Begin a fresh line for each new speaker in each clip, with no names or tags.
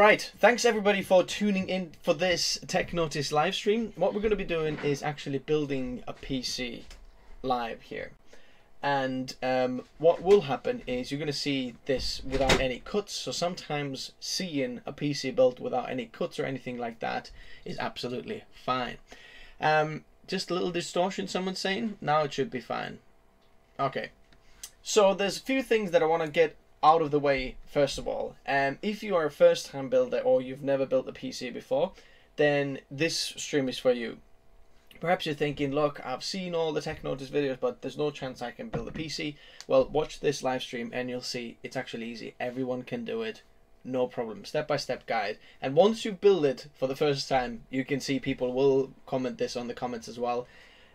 Right, thanks everybody for tuning in for this Tech Notice live stream. What we're going to be doing is actually building a PC live here. And um, what will happen is you're going to see this without any cuts. So sometimes seeing a PC built without any cuts or anything like that is absolutely fine. Um, just a little distortion, someone's saying. Now it should be fine. Okay. So there's a few things that I want to get out of the way first of all. Um, if you are a first time builder or you've never built a PC before, then this stream is for you. Perhaps you're thinking, look, I've seen all the Tech Notice videos, but there's no chance I can build a PC. Well, watch this live stream and you'll see it's actually easy. Everyone can do it. No problem. Step by step guide. And once you build it for the first time, you can see people will comment this on the comments as well.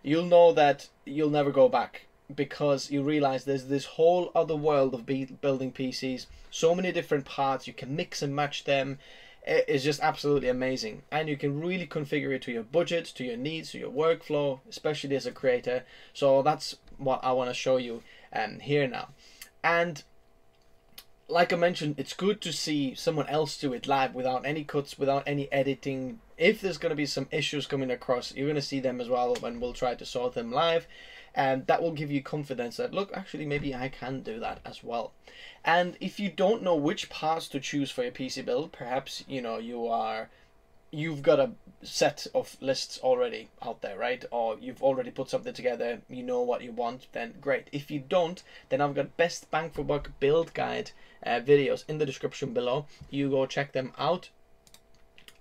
You'll know that you'll never go back because you realize there's this whole other world of building PCs. So many different parts. You can mix and match them. Is just absolutely amazing. And you can really configure it to your budget to your needs to your workflow especially as a creator. So that's what i want to show you um, here now. And like i mentioned it's good to see someone else do it live without any cuts without any editing. If there's going to be some issues coming across you're going to see them as well and we'll try to sort them live and that will give you confidence that look actually maybe I can do that as well. And if you don't know which parts to choose for your PC build perhaps you know you are you've got a set of lists already out there right? Or you've already put something together you know what you want then great. If you don't then I've got best bang for buck build guide uh, videos in the description below. You go check them out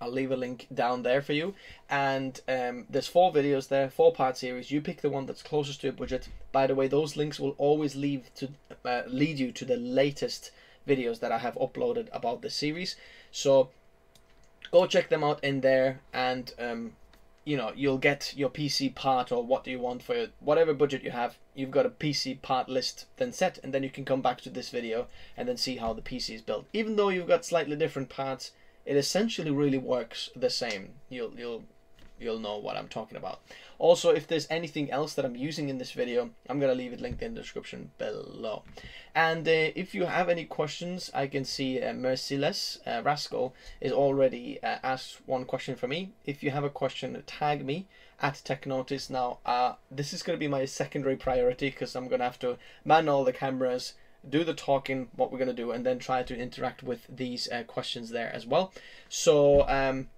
I'll leave a link down there for you. And um, there's four videos there, four part series. You pick the one that's closest to your budget. By the way, those links will always lead to uh, lead you to the latest videos that I have uploaded about the series. So go check them out in there, and um, you know you'll get your PC part or what do you want for your, whatever budget you have. You've got a PC part list then set, and then you can come back to this video and then see how the PC is built. Even though you've got slightly different parts it essentially really works the same. You'll you'll you'll know what I'm talking about. Also, if there's anything else that I'm using in this video, I'm gonna leave it linked in the description below. And uh, if you have any questions, I can see uh, Merciless uh, Rascal is already uh, asked one question for me. If you have a question, tag me at TechNotice. Now, uh, this is gonna be my secondary priority because I'm gonna have to man all the cameras do the talking, what we're going to do, and then try to interact with these uh, questions there as well. So, um,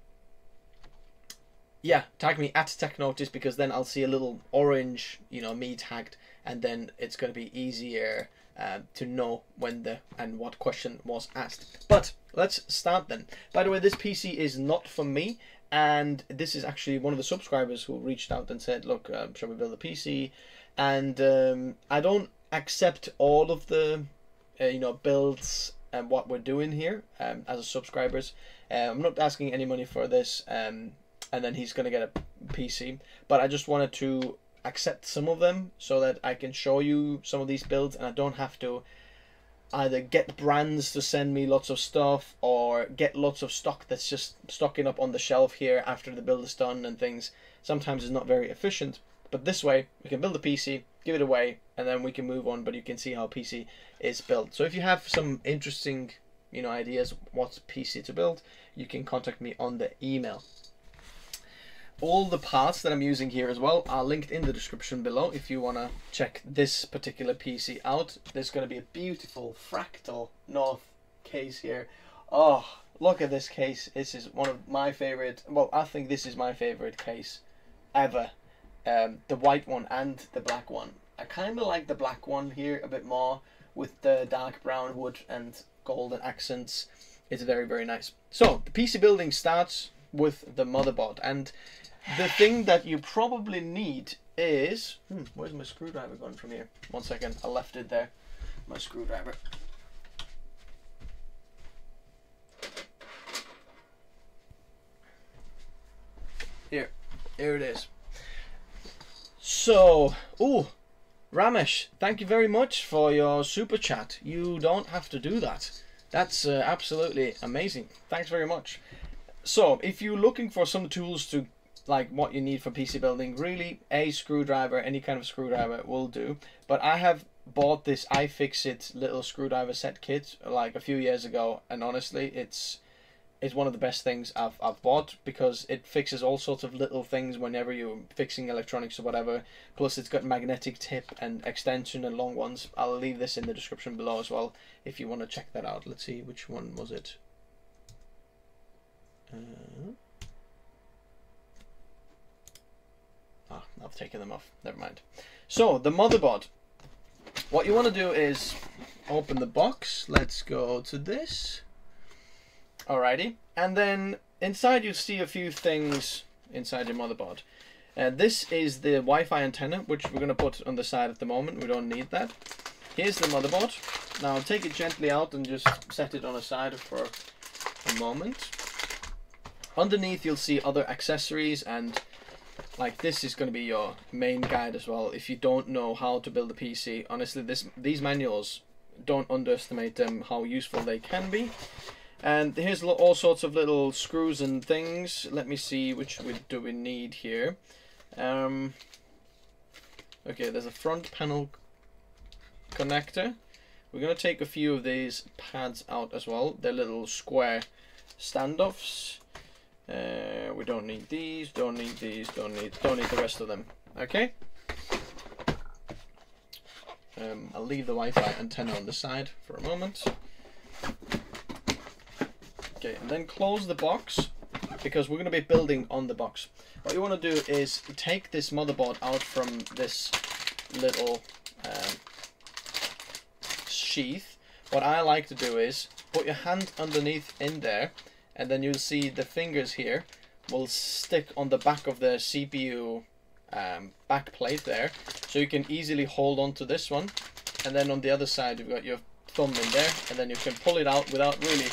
yeah, tag me at TechNotice because then I'll see a little orange, you know, me tagged, and then it's going to be easier uh, to know when the and what question was asked. But let's start then. By the way, this PC is not for me, and this is actually one of the subscribers who reached out and said, "Look, uh, shall we build a PC?" And um, I don't accept all of the uh, you know builds and what we're doing here um, as subscribers. Uh, I'm not asking any money for this, um, and then he's gonna get a PC. But I just wanted to accept some of them so that I can show you some of these builds, and I don't have to either get brands to send me lots of stuff or get lots of stock that's just stocking up on the shelf here after the build is done and things. Sometimes it's not very efficient. But this way, we can build a PC, give it away, and then we can move on. But you can see how PC is built. So if you have some interesting, you know, ideas what PC to build, you can contact me on the email. All the parts that I'm using here as well are linked in the description below if you want to check this particular PC out. There's going to be a beautiful fractal North case here. Oh, look at this case. This is one of my favorite, well, I think this is my favorite case ever um, the white one and the black one. I kind of like the black one here a bit more with the dark brown wood and golden accents. It's very, very nice. So, the PC building starts with the motherboard. And the thing that you probably need is... Hmm, where's my screwdriver gone from here? One second, I left it there. My screwdriver. Here. Here it is. So, oh, Ramesh, thank you very much for your super chat. You don't have to do that. That's uh, absolutely amazing. Thanks very much. So, if you're looking for some tools to like what you need for PC building, really a screwdriver, any kind of screwdriver will do. But I have bought this iFixit little screwdriver set kit like a few years ago, and honestly, it's is one of the best things I've, I've bought because it fixes all sorts of little things whenever you're fixing electronics or whatever. Plus, it's got magnetic tip and extension and long ones. I'll leave this in the description below as well if you want to check that out. Let's see which one was it. Uh, ah, I've taken them off. Never mind. So the motherboard. What you want to do is open the box. Let's go to this. Alrighty. And then inside you see a few things inside your motherboard. Uh, this is the Wi-Fi antenna, which we're going to put on the side at the moment. We don't need that. Here's the motherboard. Now take it gently out and just set it on a side for a moment. Underneath you'll see other accessories and like this is going to be your main guide as well if you don't know how to build a PC. Honestly, this these manuals don't underestimate them how useful they can be. And here's all sorts of little screws and things. Let me see which we, do we need here. Um, okay, there's a front panel connector. We're going to take a few of these pads out as well. They're little square standoffs. Uh, we don't need these, don't need these, don't need, don't need the rest of them. Okay. Um, I'll leave the Wi-Fi antenna on the side for a moment. Okay, and then close the box because we're going to be building on the box. What you want to do is take this motherboard out from this little um, sheath. What I like to do is put your hand underneath in there and then you'll see the fingers here will stick on the back of the CPU um, back plate there so you can easily hold on to this one and then on the other side you've got your thumb in there and then you can pull it out without really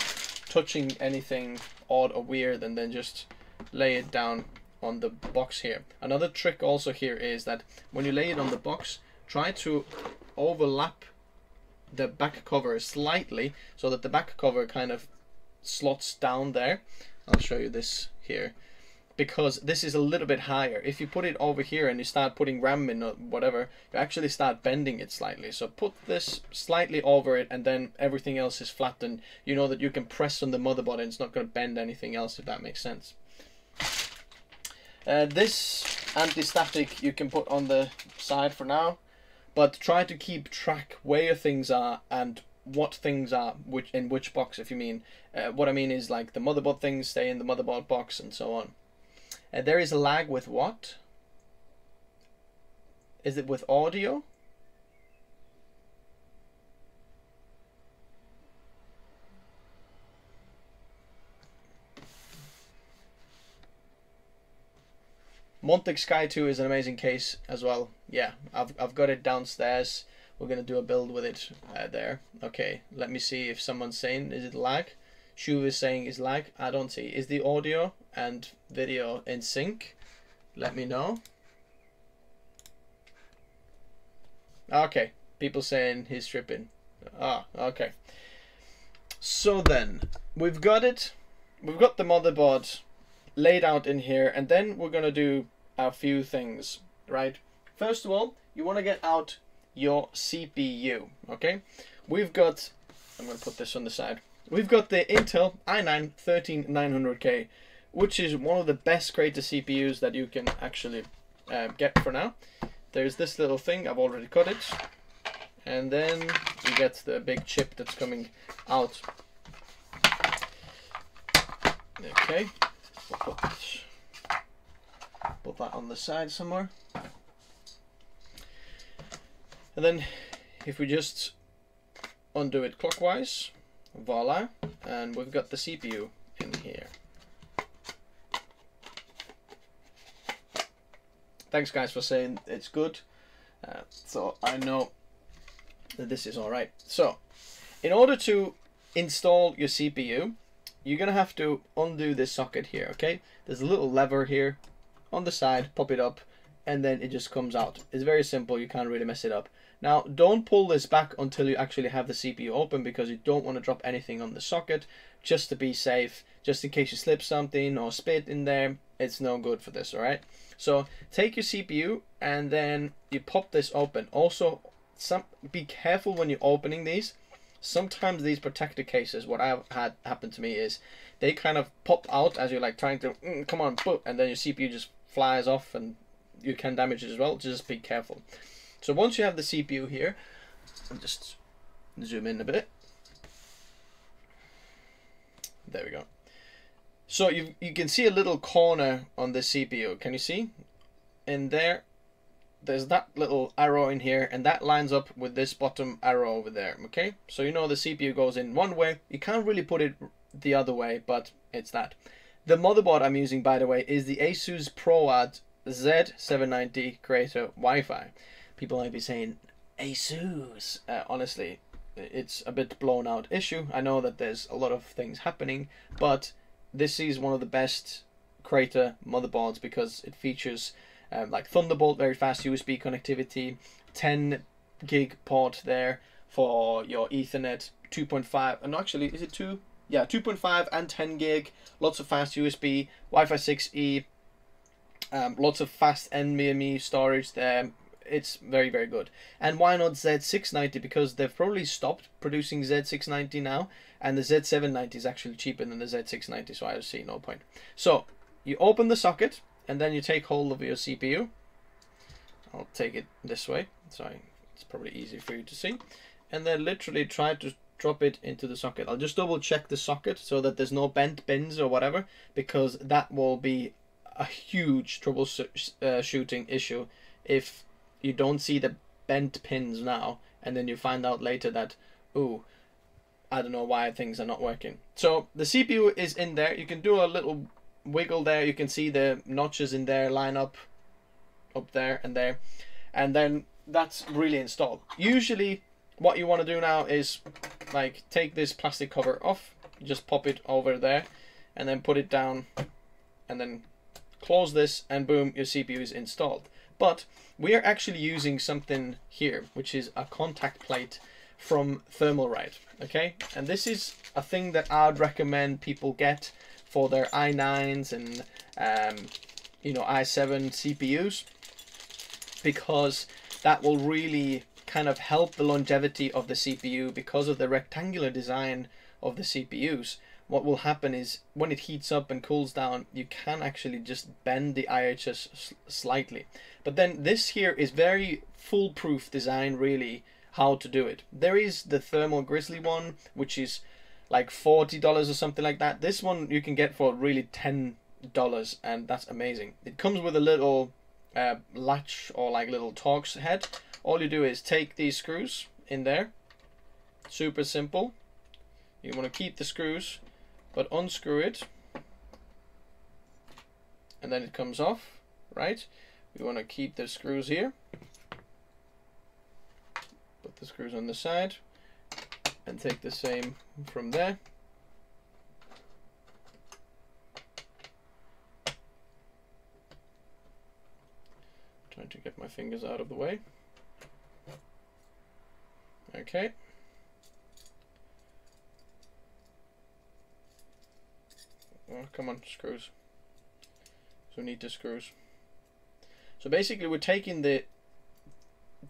touching anything odd or weird and then just lay it down on the box here. Another trick also here is that when you lay it on the box, try to overlap the back cover slightly so that the back cover kind of slots down there. I'll show you this here because this is a little bit higher. If you put it over here and you start putting RAM in or whatever, you actually start bending it slightly. So put this slightly over it and then everything else is flat and you know that you can press on the motherboard and it's not going to bend anything else if that makes sense. Uh, this anti-static you can put on the side for now, but try to keep track where your things are and what things are which in which box if you mean. Uh, what I mean is like the motherboard things stay in the motherboard box and so on. Uh, there is a lag with what? Is it with audio? Montech Sky 2 is an amazing case as well. Yeah, I've, I've got it downstairs. We're going to do a build with it uh, there. Okay, let me see if someone's saying, is it lag? Shu is saying is lag. I don't see. Is the audio and video in sync? Let me know. Okay, people saying he's tripping. Ah, okay. So then, we've got it. We've got the motherboard laid out in here, and then we're gonna do a few things, right? First of all, you want to get out your CPU, okay? We've got, I'm gonna put this on the side. We've got the Intel i9 13900K, which is one of the best creator CPUs that you can actually uh, get for now. There's this little thing, I've already cut it. And then you get the big chip that's coming out. Okay, put, put that on the side somewhere. And then if we just undo it clockwise, voila and we've got the CPU in here thanks guys for saying it's good. Uh, so I know that this is alright. So in order to install your CPU you're gonna have to undo this socket here okay? There's a little lever here on the side pop it up and then it just comes out. It's very simple you can't really mess it up. Now, don't pull this back until you actually have the CPU open because you don't want to drop anything on the socket just to be safe, just in case you slip something or spit in there. It's no good for this, alright? So take your CPU and then you pop this open. Also, some be careful when you're opening these. sometimes these protector cases, what I've had happen to me is they kind of pop out as you're like trying to mm, come on, and then your CPU just flies off and you can damage it as well. Just be careful. So once you have the CPU here, I'll just zoom in a bit. There we go. So you you can see a little corner on the CPU. Can you see? In there, there's that little arrow in here, and that lines up with this bottom arrow over there. Okay, so you know the CPU goes in one way. You can't really put it the other way, but it's that. The motherboard I'm using, by the way, is the Asus ProArt Z790 Creator Wi-Fi. People might be saying, Asus. Uh, honestly, it's a bit blown out issue. I know that there's a lot of things happening, but this is one of the best Creator motherboards because it features um, like Thunderbolt, very fast USB connectivity, 10 gig port there for your Ethernet, 2.5, and actually, is it 2? Yeah, 2.5 and 10 gig, lots of fast USB, Wi-Fi 6E, um, lots of fast NVMe storage there, it's very very good. And why not Z690? Because they've probably stopped producing Z690 now, and the Z790 is actually cheaper than the Z690, so I see no point. So you open the socket, and then you take hold of your CPU. I'll take it this way, so it's probably easy for you to see. And then literally try to drop it into the socket. I'll just double check the socket so that there's no bent pins or whatever, because that will be a huge troubleshooting uh, issue if you don't see the bent pins now, and then you find out later that, ooh, I don't know why things are not working. So the CPU is in there. You can do a little wiggle there. You can see the notches in there line up, up there and there, and then that's really installed. Usually, what you want to do now is like take this plastic cover off, just pop it over there, and then put it down, and then close this, and boom, your CPU is installed. But we are actually using something here, which is a contact plate from Thermalright, okay? And this is a thing that I'd recommend people get for their i9s and, um, you know, i7 CPUs because that will really kind of help the longevity of the CPU because of the rectangular design of the CPUs what will happen is when it heats up and cools down, you can actually just bend the IHS slightly. But then this here is very foolproof design, really, how to do it. There is the Thermal Grizzly one, which is like $40 or something like that. This one you can get for really $10 and that's amazing. It comes with a little uh, latch or like little Torx head. All you do is take these screws in there. Super simple. You want to keep the screws but unscrew it and then it comes off right we want to keep the screws here the screws on the side and take the same from there trying to get my fingers out of the way okay Oh, come on, screws. So we need the screws. So basically we're taking the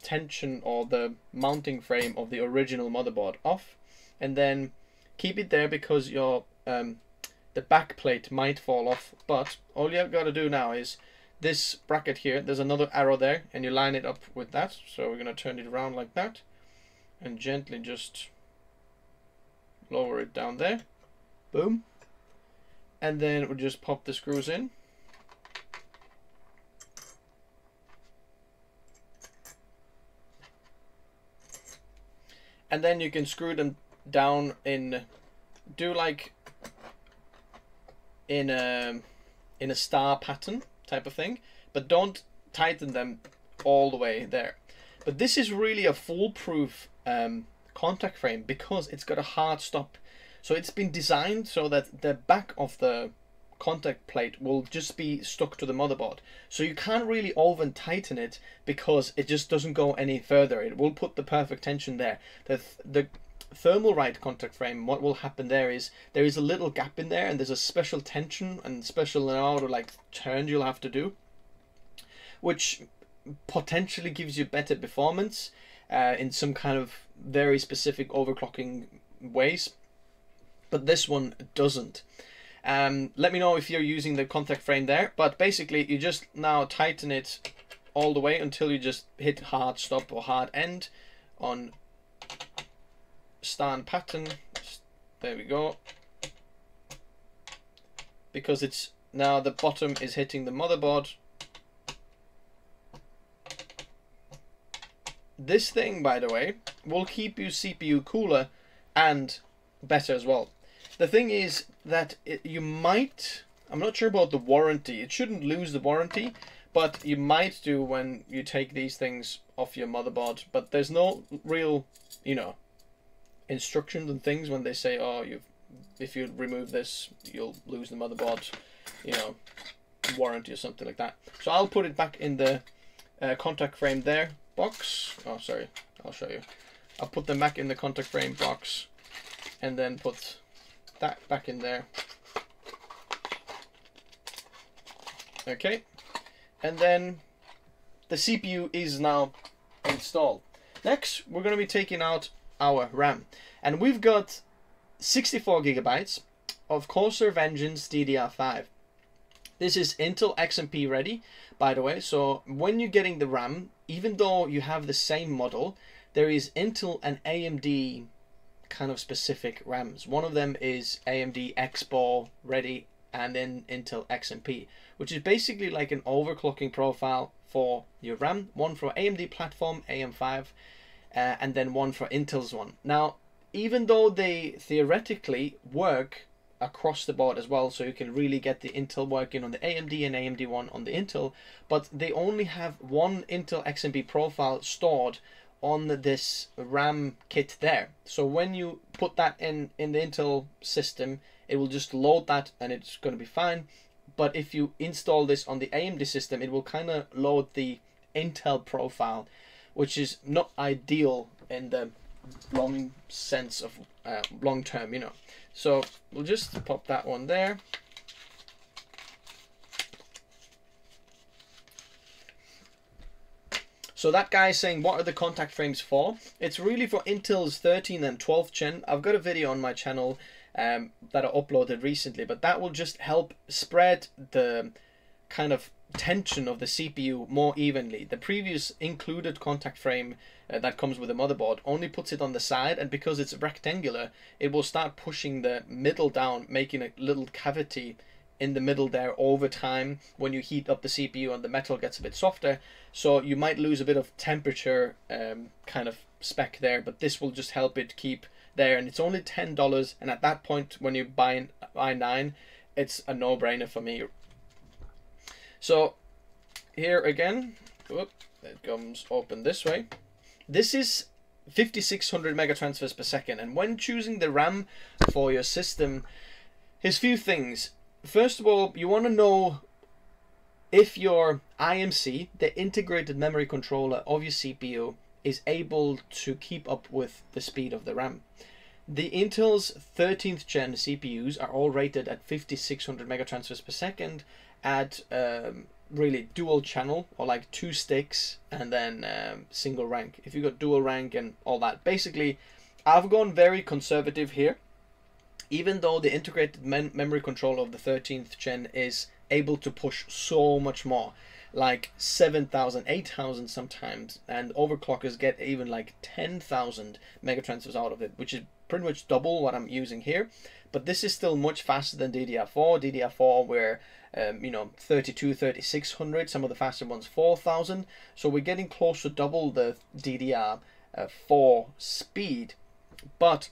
tension or the mounting frame of the original motherboard off and then keep it there because your um, the back plate might fall off but all you've got to do now is this bracket here there's another arrow there and you line it up with that so we're going to turn it around like that and gently just lower it down there boom and then we'll just pop the screws in. And then you can screw them down in, do like in a, in a star pattern type of thing, but don't tighten them all the way there. But this is really a foolproof um, contact frame because it's got a hard stop so it's been designed so that the back of the contact plate will just be stuck to the motherboard. So you can't really over tighten it because it just doesn't go any further. It will put the perfect tension there. The, the Thermalright contact frame, what will happen there is there is a little gap in there and there's a special tension and special amount like turns you'll have to do, which potentially gives you better performance uh, in some kind of very specific overclocking ways, but this one doesn't. Um, let me know if you're using the contact frame there, but basically you just now tighten it all the way until you just hit hard stop or hard end on stand pattern. There we go. Because it's now the bottom is hitting the motherboard. This thing, by the way, will keep your CPU cooler and better as well. The thing is that it, you might, I'm not sure about the warranty, it shouldn't lose the warranty, but you might do when you take these things off your motherboard. But there's no real, you know, instructions and things when they say, oh, you if you remove this, you'll lose the motherboard, you know, warranty or something like that. So I'll put it back in the uh, contact frame there box. Oh, sorry, I'll show you. I'll put them back in the contact frame box and then put that back in there. Okay, and then the CPU is now installed. Next, we're going to be taking out our RAM. And we've got 64 gigabytes of Corsair Vengeance DDR5. This is Intel XMP ready, by the way. So when you're getting the RAM, even though you have the same model, there is Intel and AMD kind of specific RAMs. One of them is AMD EXPO ready and then Intel XMP, which is basically like an overclocking profile for your RAM. One for AMD platform AM5 uh, and then one for Intel's one. Now, even though they theoretically work across the board as well, so you can really get the Intel working on the AMD and AMD one on the Intel, but they only have one Intel XMP profile stored on this RAM kit there. So when you put that in in the Intel system, it will just load that and it's going to be fine. But if you install this on the AMD system, it will kind of load the Intel profile which is not ideal in the long sense of uh, long term, you know. So we'll just pop that one there. So that guy is saying, what are the contact frames for? It's really for Intel's 13 and 12th gen. I've got a video on my channel um, that I uploaded recently, but that will just help spread the kind of tension of the CPU more evenly. The previous included contact frame uh, that comes with the motherboard only puts it on the side and because it's rectangular it will start pushing the middle down making a little cavity in the middle there over time when you heat up the CPU and the metal gets a bit softer so you might lose a bit of temperature um, kind of spec there but this will just help it keep there and it's only $10 and at that point when you buy an i9 it's a no-brainer for me so here again, whoop, it comes open this way. This is 5600 megatransfers per second. And when choosing the RAM for your system, here's a few things. First of all, you want to know if your IMC, the integrated memory controller of your CPU, is able to keep up with the speed of the RAM. The Intel's 13th gen CPUs are all rated at 5600 megatransfers per second add um, really dual channel or like two sticks and then um, single rank. If you've got dual rank and all that, basically, I've gone very conservative here. Even though the integrated memory controller of the 13th gen is able to push so much more, like 7,000, 8,000 sometimes, and overclockers get even like 10,000 megatransfers out of it, which is pretty much double what I'm using here. But this is still much faster than DDR4. DDR4 where um, you know 32 3600 some of the faster ones 4000 so we're getting close to double the ddr4 uh, speed but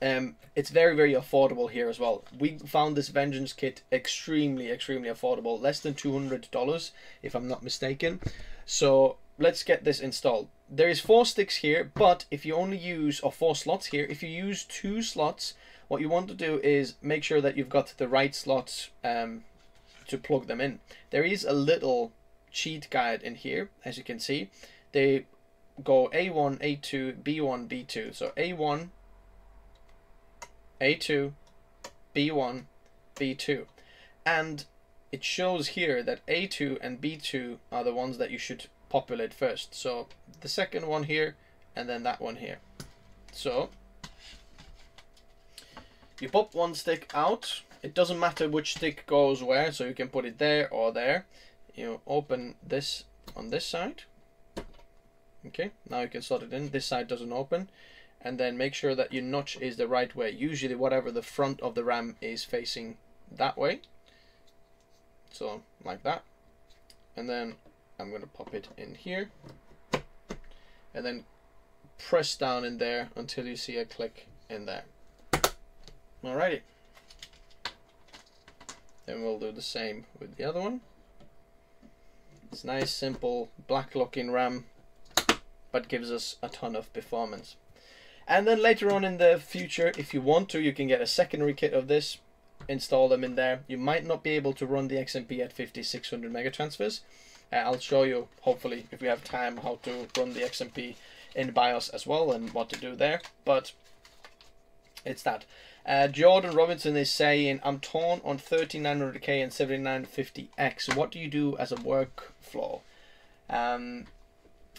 um, it's very very affordable here as well we found this vengeance kit extremely extremely affordable less than $200 if i'm not mistaken so let's get this installed there is four sticks here but if you only use or four slots here if you use two slots what you want to do is make sure that you've got the right slots um, to plug them in. There is a little cheat guide in here, as you can see. They go A1, A2, B1, B2. So A1, A2, B1, B2. And it shows here that A2 and B2 are the ones that you should populate first. So the second one here, and then that one here. So you pop one stick out. It doesn't matter which stick goes where, so you can put it there or there. You open this on this side. Okay, now you can slot it in. This side doesn't open. And then make sure that your notch is the right way. Usually whatever the front of the RAM is facing that way. So, like that. And then I'm going to pop it in here. And then press down in there until you see a click in there. Alrighty. Then we'll do the same with the other one. It's nice, simple, black locking RAM, but gives us a ton of performance. And then later on in the future, if you want to, you can get a secondary kit of this, install them in there. You might not be able to run the XMP at 5600 megatransfers. Uh, I'll show you, hopefully, if we have time, how to run the XMP in BIOS as well and what to do there. But it's that. Uh, Jordan Robinson is saying, I'm torn on 3900K and 7950X. What do you do as a workflow? Um,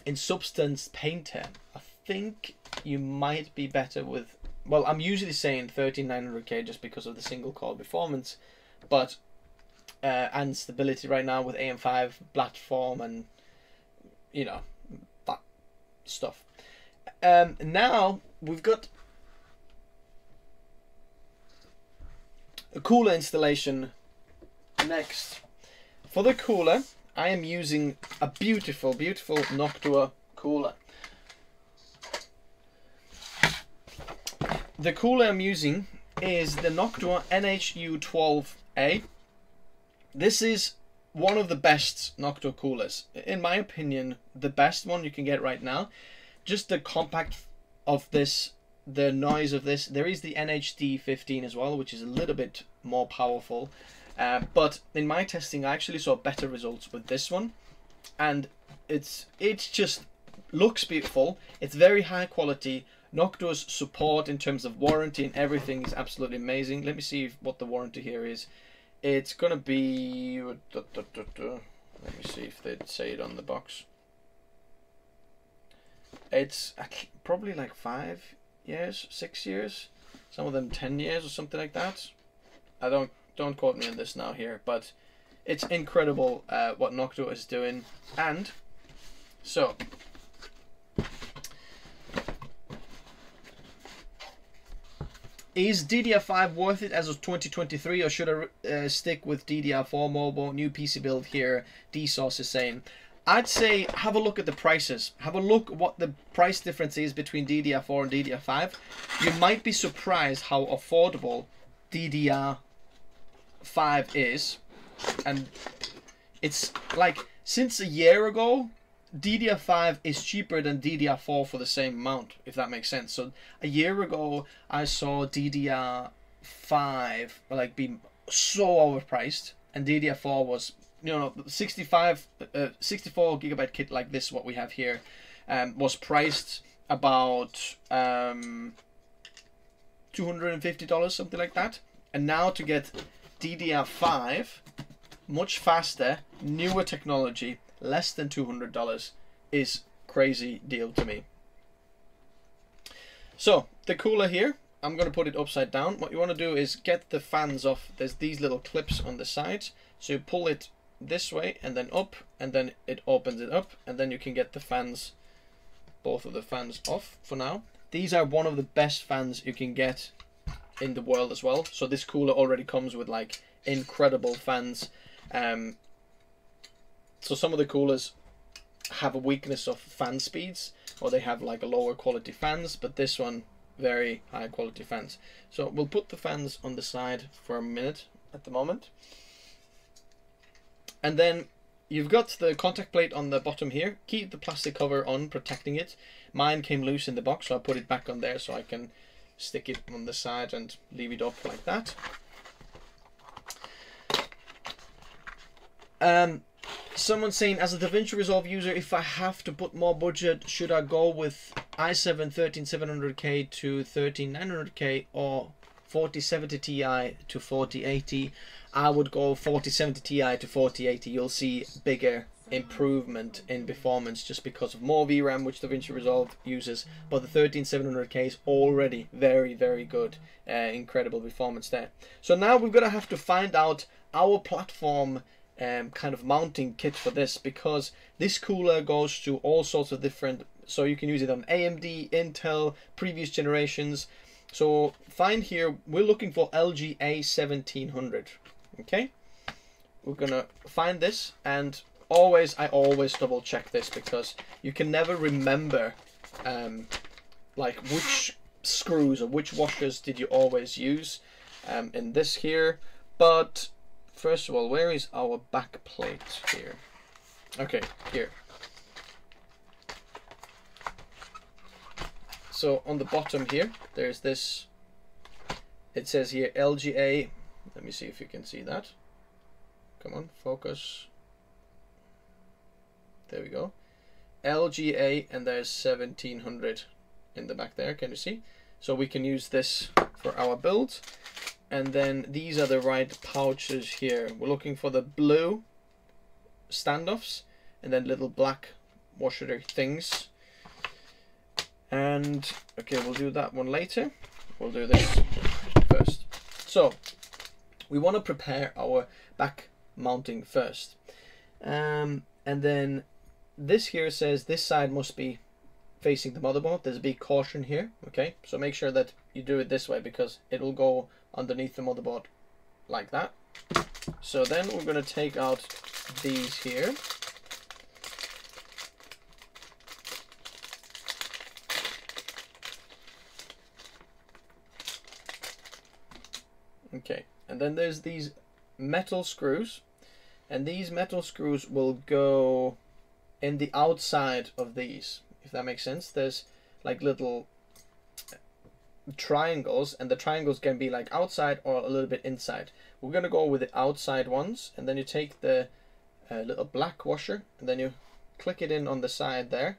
in Substance Painter, I think you might be better with. Well, I'm usually saying 13900K just because of the single core performance, but uh, and stability right now with AM5 platform and you know that stuff. Um, now we've got a cooler installation next. For the cooler, I am using a beautiful, beautiful Noctua cooler. The cooler I'm using is the Noctua NHU12A. This is one of the best Noctua coolers. In my opinion, the best one you can get right now. Just the compact of this the noise of this. There is the NHD 15 as well, which is a little bit more powerful. Uh, but in my testing, I actually saw better results with this one, and it's it's just looks beautiful. It's very high quality. Noctua's support in terms of warranty and everything is absolutely amazing. Let me see if, what the warranty here is. It's gonna be. Let me see if they'd say it on the box. It's probably like five years, six years, some of them ten years or something like that. I don't don't quote me on this now here, but it's incredible uh, what Noctua is doing. And so Is DDR5 worth it as of 2023 or should I uh, stick with DDR4 mobile? New PC build here, DSOS is saying. I'd say have a look at the prices. Have a look what the price difference is between DDR4 and DDR5. You might be surprised how affordable DDR5 is. And it's like since a year ago, DDR5 is cheaper than DDR4 for the same amount, if that makes sense. So a year ago, I saw DDR5 like be so overpriced, and DDR4 was you know 65 uh, 64 gigabyte kit like this what we have here um, was priced about um, $250 something like that and now to get DDR5 much faster newer technology less than $200 is crazy deal to me. So the cooler here I'm going to put it upside down. What you want to do is get the fans off. There's these little clips on the sides so you pull it this way and then up and then it opens it up and then you can get the fans both of the fans off for now. These are one of the best fans you can get in the world as well. So this cooler already comes with like incredible fans. Um, so some of the coolers have a weakness of fan speeds or they have like a lower quality fans but this one very high quality fans so we'll put the fans on the side for a minute at the moment and then you've got the contact plate on the bottom here. Keep the plastic cover on, protecting it. Mine came loose in the box, so I put it back on there so I can stick it on the side and leave it up like that. Um, someone saying, as a DaVinci Resolve user, if I have to put more budget, should I go with i7 13700K to 13900K or 4070 Ti to 4080? I would go 4070 Ti to 4080. You'll see bigger improvement in performance just because of more VRAM, which DaVinci Resolve uses. But the 13700K is already very, very good. Uh, incredible performance there. So now we're going to have to find out our platform um, kind of mounting kit for this because this cooler goes to all sorts of different so you can use it on AMD, Intel, previous generations. So find here, we're looking for LGA 1700, okay? We're gonna find this and always, I always double check this because you can never remember um, like which screws or which washers did you always use um, in this here. But first of all, where is our back plate here? Okay, here. So on the bottom here, there's this, it says here LGA, let me see if you can see that. Come on, focus. There we go. LGA and there's 1700 in the back there, can you see? So we can use this for our build. And then these are the right pouches here. We're looking for the blue standoffs and then little black washer things. And okay we'll do that one later. We'll do this first. So we want to prepare our back mounting first. Um, and then this here says this side must be facing the motherboard. There's a big caution here okay? So make sure that you do it this way because it will go underneath the motherboard like that so then we're going to take out these here Okay, and then there's these metal screws, and these metal screws will go in the outside of these, if that makes sense. There's like little triangles, and the triangles can be like outside or a little bit inside. We're gonna go with the outside ones, and then you take the uh, little black washer, and then you click it in on the side there,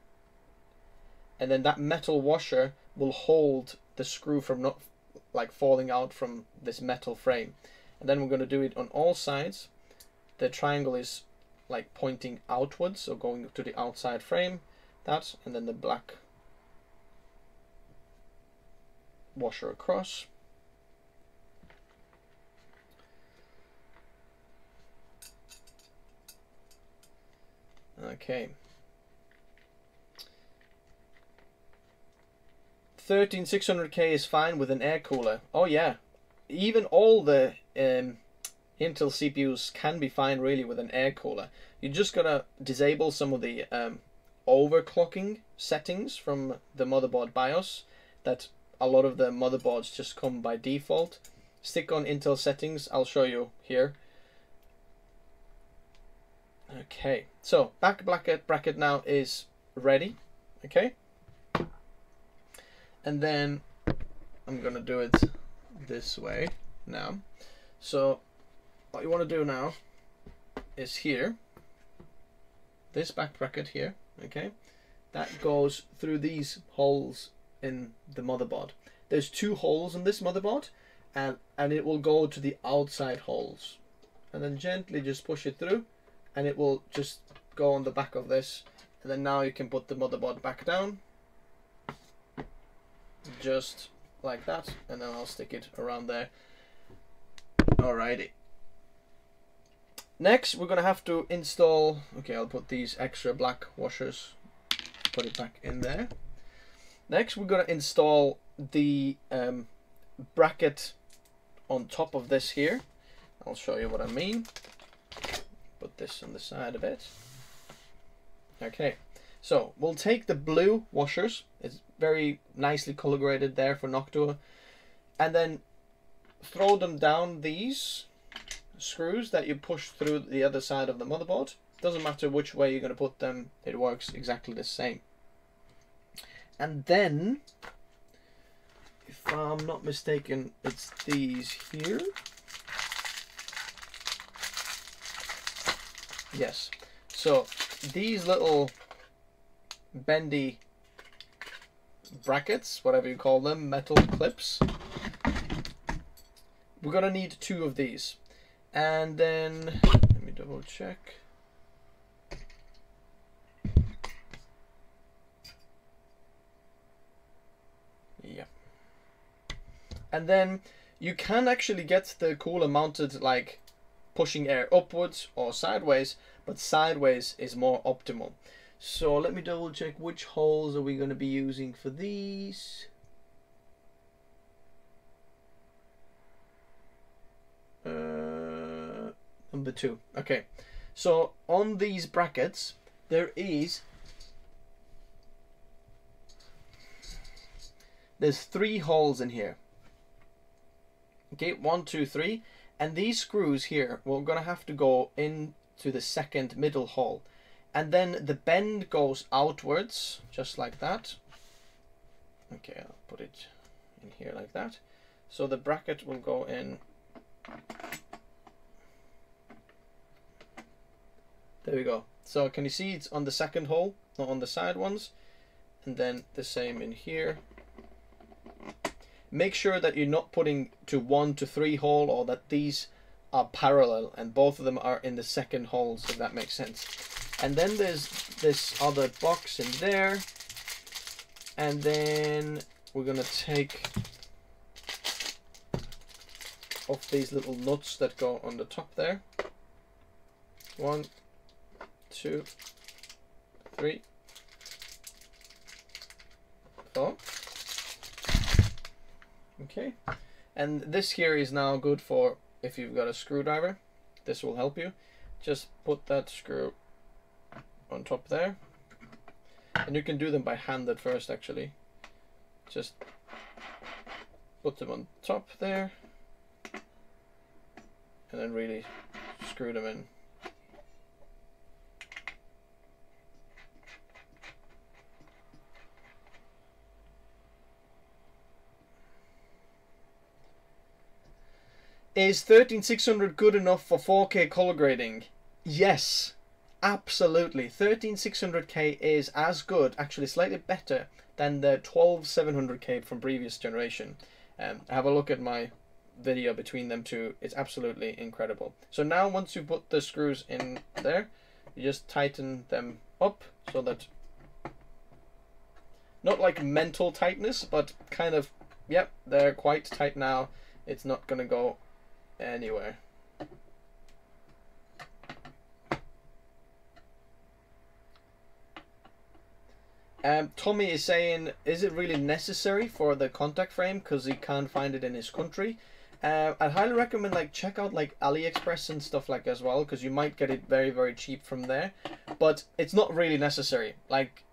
and then that metal washer will hold the screw from not like falling out from this metal frame. And then we're going to do it on all sides. The triangle is like pointing outwards, so going to the outside frame, that, and then the black washer across. Okay. 13600K is fine with an air cooler. Oh yeah, even all the um, Intel CPUs can be fine really with an air cooler. You just gotta disable some of the um, overclocking settings from the motherboard BIOS that a lot of the motherboards just come by default. Stick on Intel settings, I'll show you here. Okay, so back bracket bracket now is ready. Okay and then I'm gonna do it this way now so what you want to do now is here this back bracket here okay that goes through these holes in the motherboard. There's two holes in this motherboard and and it will go to the outside holes. And then gently just push it through and it will just go on the back of this. And then now you can put the motherboard back down. Just like that and then I'll stick it around there. Alrighty. Next we're gonna have to install okay I'll put these extra black washers put it back in there next we're gonna install the um, bracket on top of this here I'll show you what I mean put this on the side of it okay so we'll take the blue washers. It's very nicely color graded there for Noctua. And then throw them down these screws that you push through the other side of the motherboard. Doesn't matter which way you're going to put them, it works exactly the same. And then, if I'm not mistaken, it's these here. Yes. So, these little bendy brackets, whatever you call them, metal clips. We're gonna need two of these. And then, let me double check. And then you can actually get the cooler mounted like pushing air upwards or sideways, but sideways is more optimal. So let me double check which holes are we going to be using for these. Uh, number two. Okay. So on these brackets, there is there's three holes in here. Okay, one, two, three. And these screws here, we're going to have to go into the second middle hole. And then the bend goes outwards, just like that. Okay, I'll put it in here like that. So the bracket will go in There we go. So can you see it's on the second hole, not on the side ones? And then the same in here. Make sure that you're not putting to one to three hole or that these are parallel and both of them are in the second holes, if that makes sense. And then there's this other box in there. And then we're gonna take off these little nuts that go on the top there. One, two, three, four. Okay, and this here is now good for if you've got a screwdriver. This will help you. Just put that screw on top there. And you can do them by hand at first actually. Just put them on top there. And then really screw them in. Is 13600 good enough for 4K color grading? Yes, absolutely. 13600K is as good, actually slightly better than the 12700K from previous generation. Um, have a look at my video between them two. It's absolutely incredible. So now once you put the screws in there, you just tighten them up so that not like mental tightness, but kind of, yep, they're quite tight now. It's not going to go anywhere. Um, Tommy is saying, is it really necessary for the contact frame because he can't find it in his country? Uh, I'd highly recommend like check out like AliExpress and stuff like as well because you might get it very very cheap from there, but it's not really necessary. Like,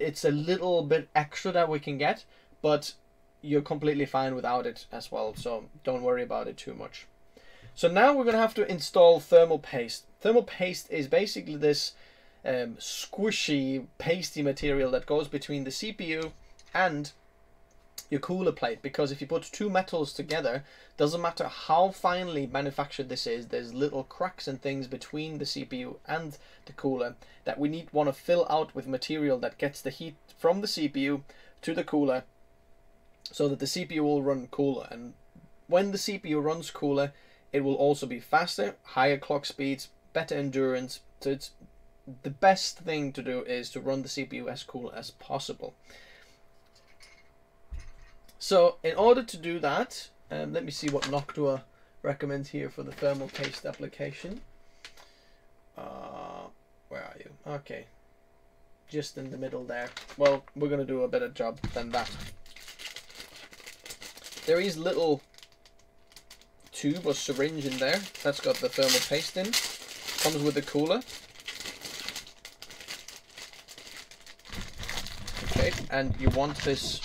it's a little bit extra that we can get, but you're completely fine without it as well. So don't worry about it too much. So now we're going to have to install thermal paste. Thermal paste is basically this um, squishy, pasty material that goes between the CPU and your cooler plate because if you put two metals together doesn't matter how finely manufactured this is there's little cracks and things between the CPU and the cooler that we need want to fill out with material that gets the heat from the CPU to the cooler so that the CPU will run cooler and when the CPU runs cooler it will also be faster higher clock speeds better endurance so it's the best thing to do is to run the CPU as cool as possible so in order to do that, um, let me see what Noctua recommends here for the thermal paste application. Uh, where are you? Okay, just in the middle there. Well, we're going to do a better job than that. There is little tube or syringe in there. That's got the thermal paste in. Comes with the cooler. Okay, and you want this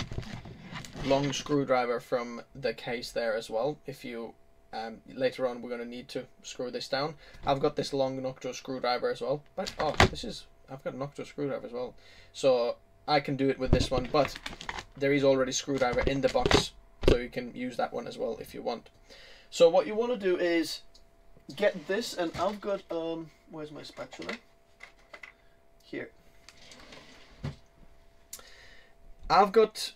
long screwdriver from the case there as well. If you um, later on we're going to need to screw this down. I've got this long Noctua screwdriver as well. But oh, this is I've got a Noctua screwdriver as well, so I can do it with this one. But there is already screwdriver in the box, so you can use that one as well if you want. So what you want to do is get this, and I've got um, where's my spatula? Here. I've got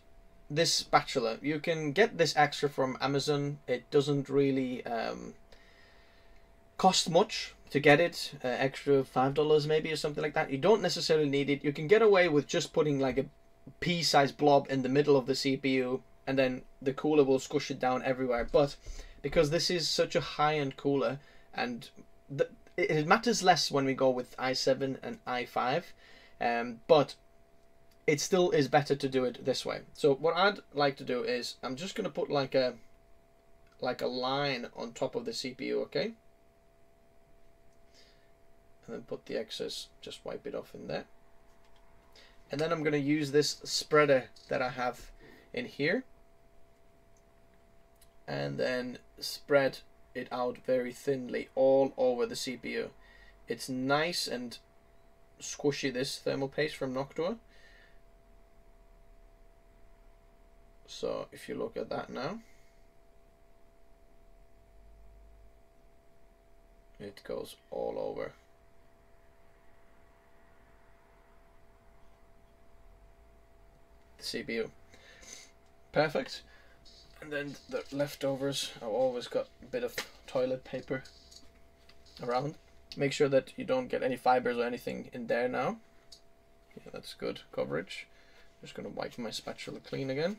this spatula. You can get this extra from Amazon. It doesn't really um, cost much to get it. Uh, extra five dollars maybe or something like that. You don't necessarily need it. You can get away with just putting like a pea-sized blob in the middle of the CPU and then the cooler will squish it down everywhere. But because this is such a high-end cooler, and the, it, matters less when we go with i7 and i5, um, but it still is better to do it this way. So what I'd like to do is I'm just going to put like a like a line on top of the CPU, okay? And then put the excess, just wipe it off in there. And then I'm going to use this spreader that I have in here. And then spread it out very thinly all over the CPU. It's nice and squishy this thermal paste from Noctua. So if you look at that now, it goes all over. the CPU. Perfect. And then the leftovers, I've always got a bit of toilet paper around. Make sure that you don't get any fibers or anything in there now. Yeah, that's good coverage. Just gonna wipe my spatula clean again.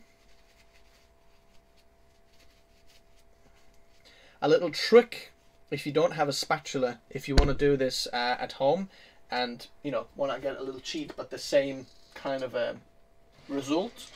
A little trick if you don't have a spatula, if you want to do this uh, at home and you know want to get a little cheap but the same kind of a result,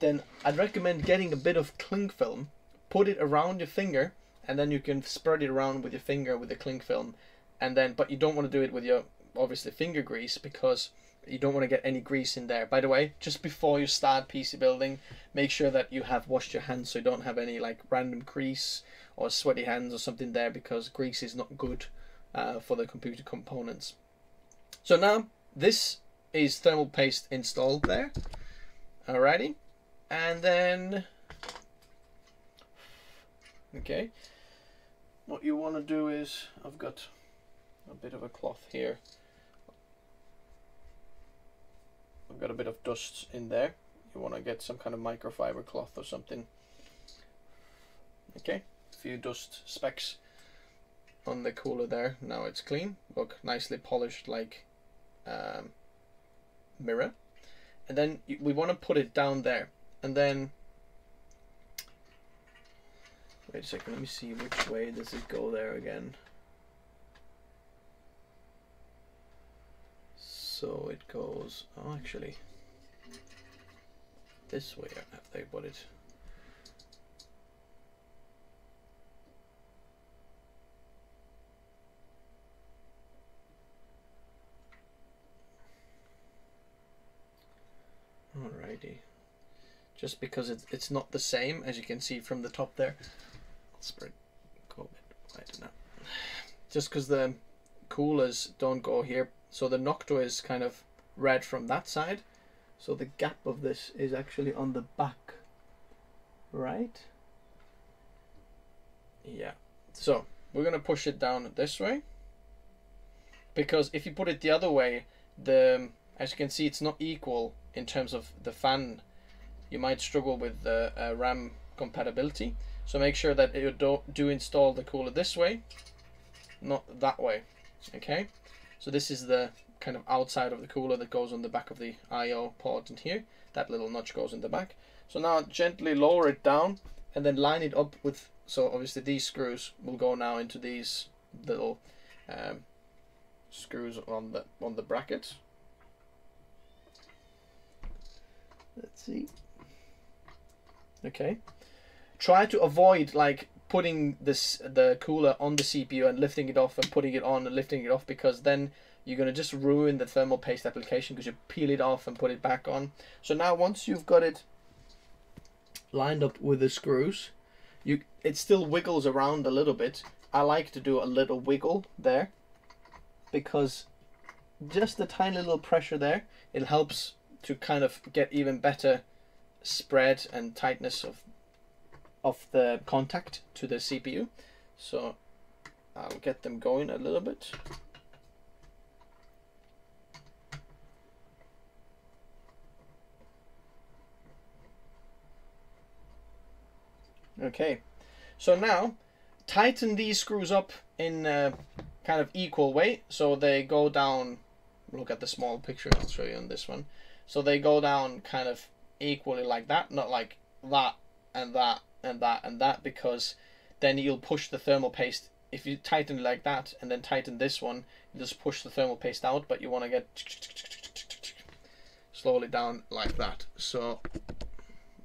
then I'd recommend getting a bit of cling film, put it around your finger, and then you can spread it around with your finger with the cling film, and then but you don't want to do it with your obviously finger grease because you don't want to get any grease in there. By the way, just before you start PC building, make sure that you have washed your hands so you don't have any like random grease or sweaty hands or something there because grease is not good uh, for the computer components. So now this is thermal paste installed there. Alrighty. And then, okay, what you want to do is, I've got a bit of a cloth here. I've got a bit of dust in there. You want to get some kind of microfiber cloth or something. Okay, a few dust specks on the cooler there. Now it's clean. Look, nicely polished like um, mirror and then we want to put it down there and then wait a second let me see which way does it go there again so it goes oh actually this way have they put it Alrighty. Just because it's, it's not the same, as you can see from the top there. I'll spread, go a bit wider now. Just because the coolers don't go here. So the Noctua is kind of red from that side. So the gap of this is actually on the back. Right? Yeah. So we're going to push it down this way. Because if you put it the other way, the as you can see it's not equal in terms of the fan you might struggle with the uh, RAM compatibility. So make sure that you do, do install the cooler this way not that way okay? So this is the kind of outside of the cooler that goes on the back of the IO port in here. That little notch goes in the back. So now gently lower it down and then line it up with so obviously these screws will go now into these little um, screws on the on the bracket Let's see. Okay. Try to avoid like putting this the cooler on the CPU and lifting it off and putting it on and lifting it off because then you're going to just ruin the thermal paste application because you peel it off and put it back on. So now once you've got it lined up with the screws, you it still wiggles around a little bit. I like to do a little wiggle there because just the tiny little pressure there, it helps to kind of get even better spread and tightness of of the contact to the CPU. So I'll get them going a little bit. Okay, so now tighten these screws up in a kind of equal way so they go down. Look at the small picture, I'll show you on this one. So they go down kind of equally like that, not like that and that and that and that because then you'll push the thermal paste. If you tighten like that and then tighten this one you just push the thermal paste out but you want to get slowly down like that. So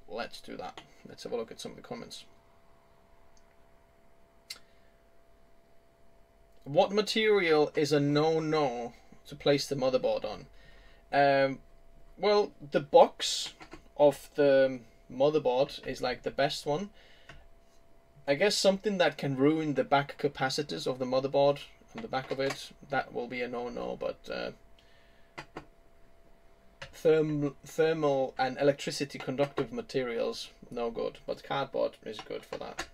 let's do that. Let's have a look at some of the comments. What material is a no-no to place the motherboard on? Um, well the box of the motherboard is like the best one I guess something that can ruin the back capacitors of the motherboard on the back of it, that will be a no-no, but uh, therm thermal and electricity conductive materials, no good, but cardboard is good for that.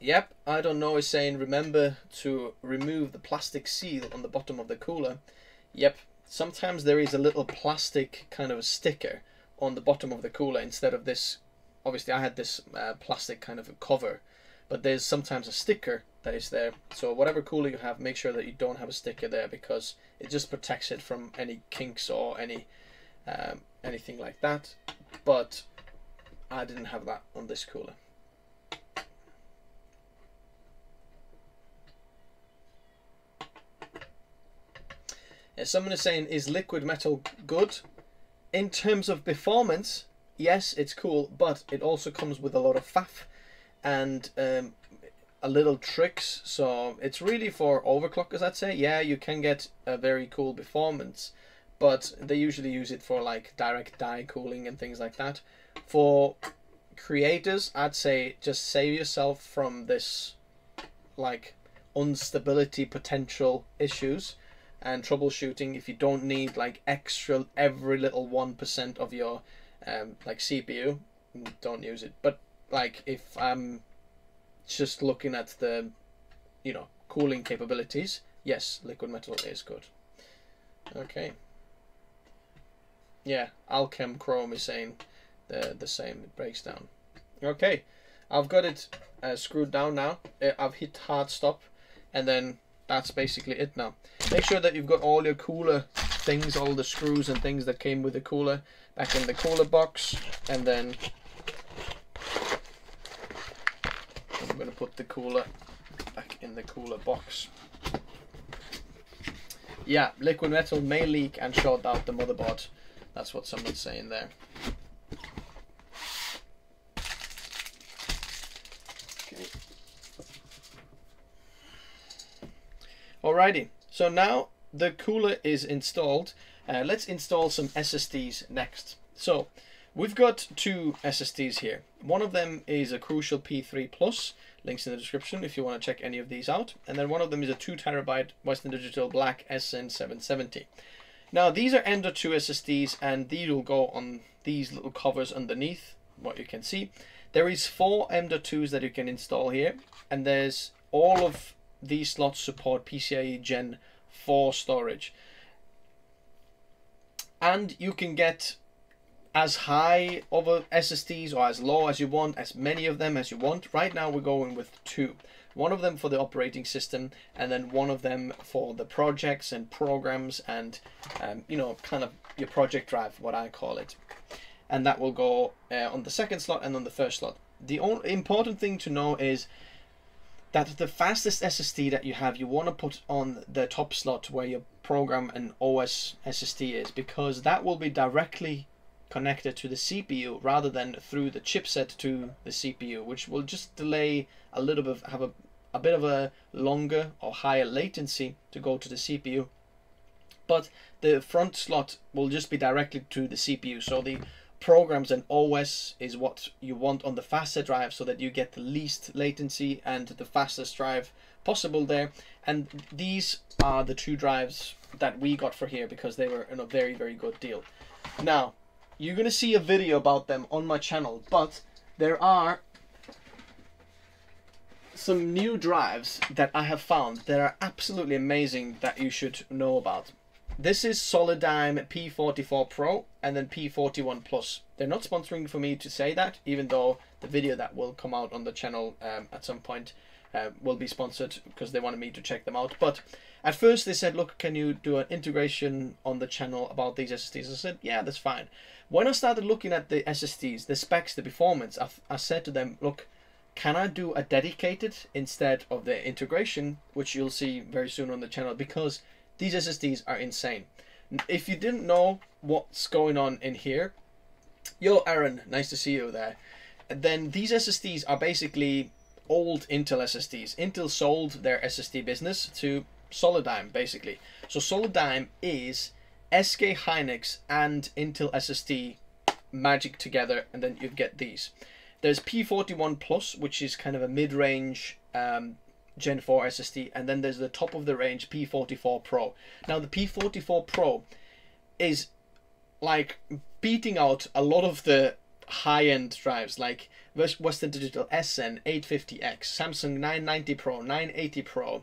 Yep, I don't know is saying remember to remove the plastic seal on the bottom of the cooler. Yep, sometimes there is a little plastic kind of a sticker on the bottom of the cooler instead of this. Obviously, I had this uh, plastic kind of a cover, but there's sometimes a sticker that is there. So whatever cooler you have, make sure that you don't have a sticker there because it just protects it from any kinks or any um, anything like that. But I didn't have that on this cooler. Someone is saying, is liquid metal good? in terms of performance, yes, it's cool, but it also comes with a lot of faff and um, a little tricks. So it's really for overclockers, I'd say. Yeah, you can get a very cool performance, but they usually use it for like direct die cooling and things like that. For creators, I'd say just save yourself from this like instability potential issues and troubleshooting if you don't need like extra every little 1% of your um, like CPU don't use it. But like if I'm just looking at the you know cooling capabilities yes liquid metal is good. Okay. Yeah Alchem Chrome is saying the the same it breaks down. Okay I've got it uh, screwed down now. Uh, I've hit hard stop and then that's basically it now. Make sure that you've got all your cooler things, all the screws and things that came with the cooler back in the cooler box. And then I'm going to put the cooler back in the cooler box. Yeah, liquid metal may leak and short out the motherboard. That's what someone's saying there. Alrighty, so now the cooler is installed. Uh, let's install some SSDs next. So we've got two SSDs here. One of them is a Crucial P3 Plus, links in the description if you want to check any of these out. And then one of them is a 2 terabyte Western Digital Black SN770. Now these are M.2 SSDs and these will go on these little covers underneath, what you can see. There is four M.2s that you can install here and there's all of these slots support PCIe Gen 4 storage. And you can get as high of a SSDs or as low as you want, as many of them as you want. Right now we're going with two. One of them for the operating system and then one of them for the projects and programs and, um, you know, kind of your project drive, what I call it. And that will go uh, on the second slot and on the first slot. The only important thing to know is that the fastest SSD that you have, you want to put on the top slot where your program and OS SSD is, because that will be directly connected to the CPU rather than through the chipset to the CPU, which will just delay a little bit, have a, a bit of a longer or higher latency to go to the CPU. But the front slot will just be directly to the CPU, so the programs and OS is what you want on the faster drive so that you get the least latency and the fastest drive possible there. And these are the two drives that we got for here because they were in a very, very good deal. Now, you're going to see a video about them on my channel, but there are some new drives that I have found that are absolutely amazing that you should know about. This is Solidigm P44 Pro and then P41 Plus. They're not sponsoring for me to say that, even though the video that will come out on the channel um, at some point uh, will be sponsored because they wanted me to check them out. But at first they said, look, can you do an integration on the channel about these SSDs? I said, yeah, that's fine. When I started looking at the SSDs, the specs, the performance, I, I said to them, look, can I do a dedicated instead of the integration, which you'll see very soon on the channel, because these SSDs are insane. If you didn't know what's going on in here, yo, Aaron, nice to see you there. Then these SSDs are basically old Intel SSDs. Intel sold their SSD business to Solidigm, basically. So Solidigm is SK Hynix and Intel SSD magic together, and then you get these. There's P41 Plus, which is kind of a mid-range um, Gen 4 SSD, and then there's the top of the range P44 Pro. Now the P44 Pro is like beating out a lot of the high-end drives like Western Digital SN 850X, Samsung 990 Pro, 980 Pro,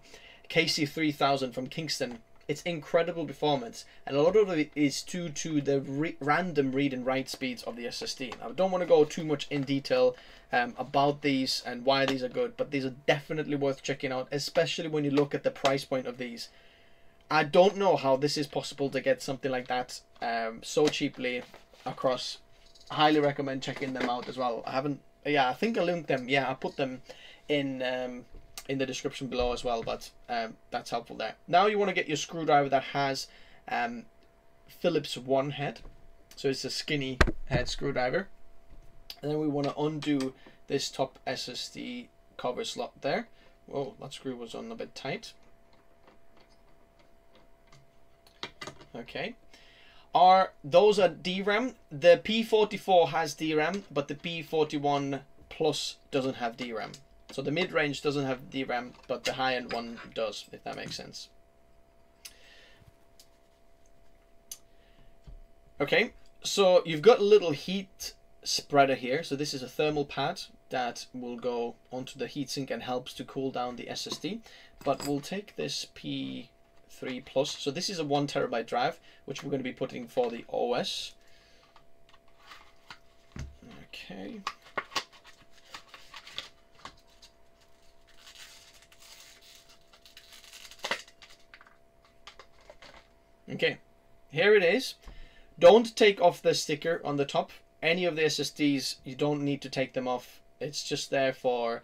KC3000 from Kingston. It's incredible performance, and a lot of it is due to the re random read and write speeds of the SSD. I don't want to go too much in detail um, about these and why these are good, but these are definitely worth checking out, especially when you look at the price point of these. I don't know how this is possible to get something like that um, so cheaply across. Highly recommend checking them out as well. I haven't, yeah, I think I linked them. Yeah, I put them in um, in the description below as well, but um, that's helpful there. Now you want to get your screwdriver that has um, Phillips one head, so it's a skinny head screwdriver. And then we want to undo this top SSD cover slot there. Whoa, that screw was on a bit tight. Okay. Are those are DRAM? The P44 has DRAM, but the P41 Plus doesn't have DRAM. So the mid-range doesn't have DRAM, but the high-end one does, if that makes sense. Okay, so you've got a little heat spreader here. So this is a thermal pad that will go onto the heatsink and helps to cool down the SSD. But we'll take this P3 Plus. So this is a one terabyte drive, which we're going to be putting for the OS. Okay. Okay, here it is. Don't take off the sticker on the top. Any of the SSDs, you don't need to take them off. It's just there for...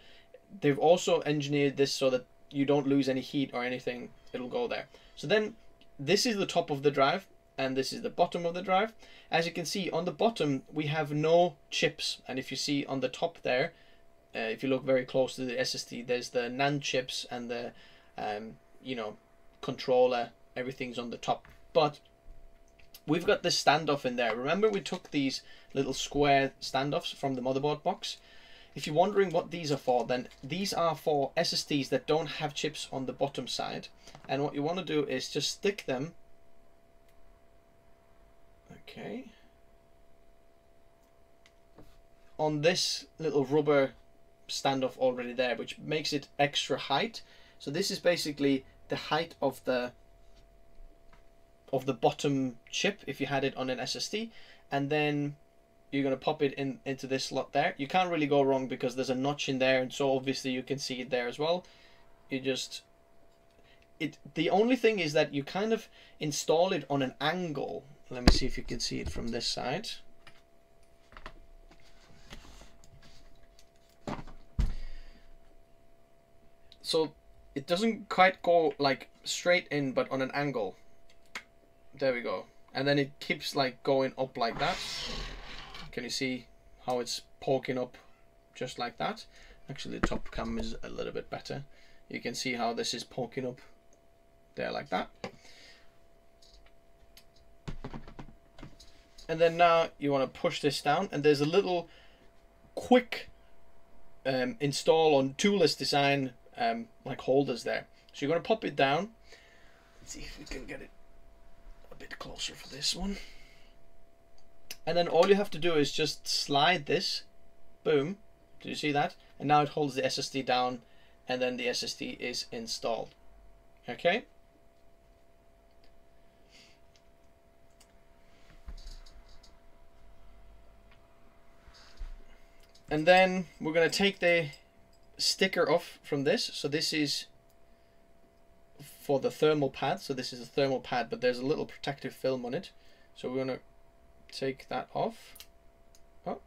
They've also engineered this so that you don't lose any heat or anything. It'll go there. So then, this is the top of the drive, and this is the bottom of the drive. As you can see, on the bottom, we have no chips. And if you see on the top there, uh, if you look very close to the SSD, there's the NAND chips and the, um, you know, controller everything's on the top. But we've got this standoff in there. Remember we took these little square standoffs from the motherboard box? If you're wondering what these are for, then these are for SSDs that don't have chips on the bottom side. And what you want to do is just stick them. Okay. On this little rubber standoff already there, which makes it extra height. So this is basically the height of the of the bottom chip if you had it on an SSD and then you're going to pop it in into this slot there. You can't really go wrong because there's a notch in there and so obviously you can see it there as well. You just it the only thing is that you kind of install it on an angle. Let me see if you can see it from this side. So it doesn't quite go like straight in but on an angle there we go. And then it keeps like going up like that. Can you see how it's poking up just like that? Actually, the top cam is a little bit better. You can see how this is poking up there like that. And then now you want to push this down and there's a little quick um, install on toolless design um, like holders there. So you're going to pop it down. Let's see if we can get it bit closer for this one. And then all you have to do is just slide this. Boom. Do you see that? And now it holds the SSD down and then the SSD is installed. Okay? And then we're going to take the sticker off from this. So this is for the thermal pad. So this is a thermal pad, but there's a little protective film on it. So we're to take that off. Oh.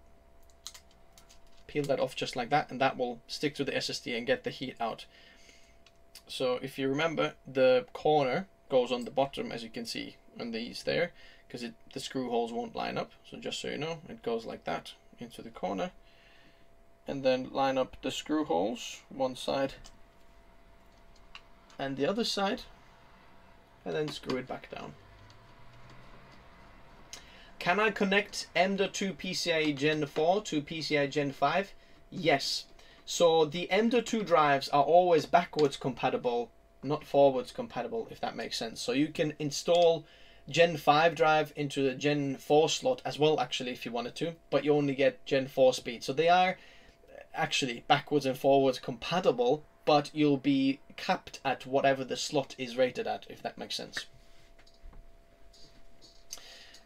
Peel that off just like that, and that will stick to the SSD and get the heat out. So if you remember, the corner goes on the bottom, as you can see on these there, because the screw holes won't line up. So just so you know, it goes like that into the corner. And then line up the screw holes, one side and the other side, and then screw it back down. Can I connect M.2 PCIe Gen 4 to PCIe Gen 5? Yes. So the M.2 drives are always backwards compatible, not forwards compatible, if that makes sense. So you can install Gen 5 drive into the Gen 4 slot as well, actually, if you wanted to, but you only get Gen 4 speed. So they are uh, actually backwards and forwards compatible, but you'll be capped at whatever the slot is rated at, if that makes sense.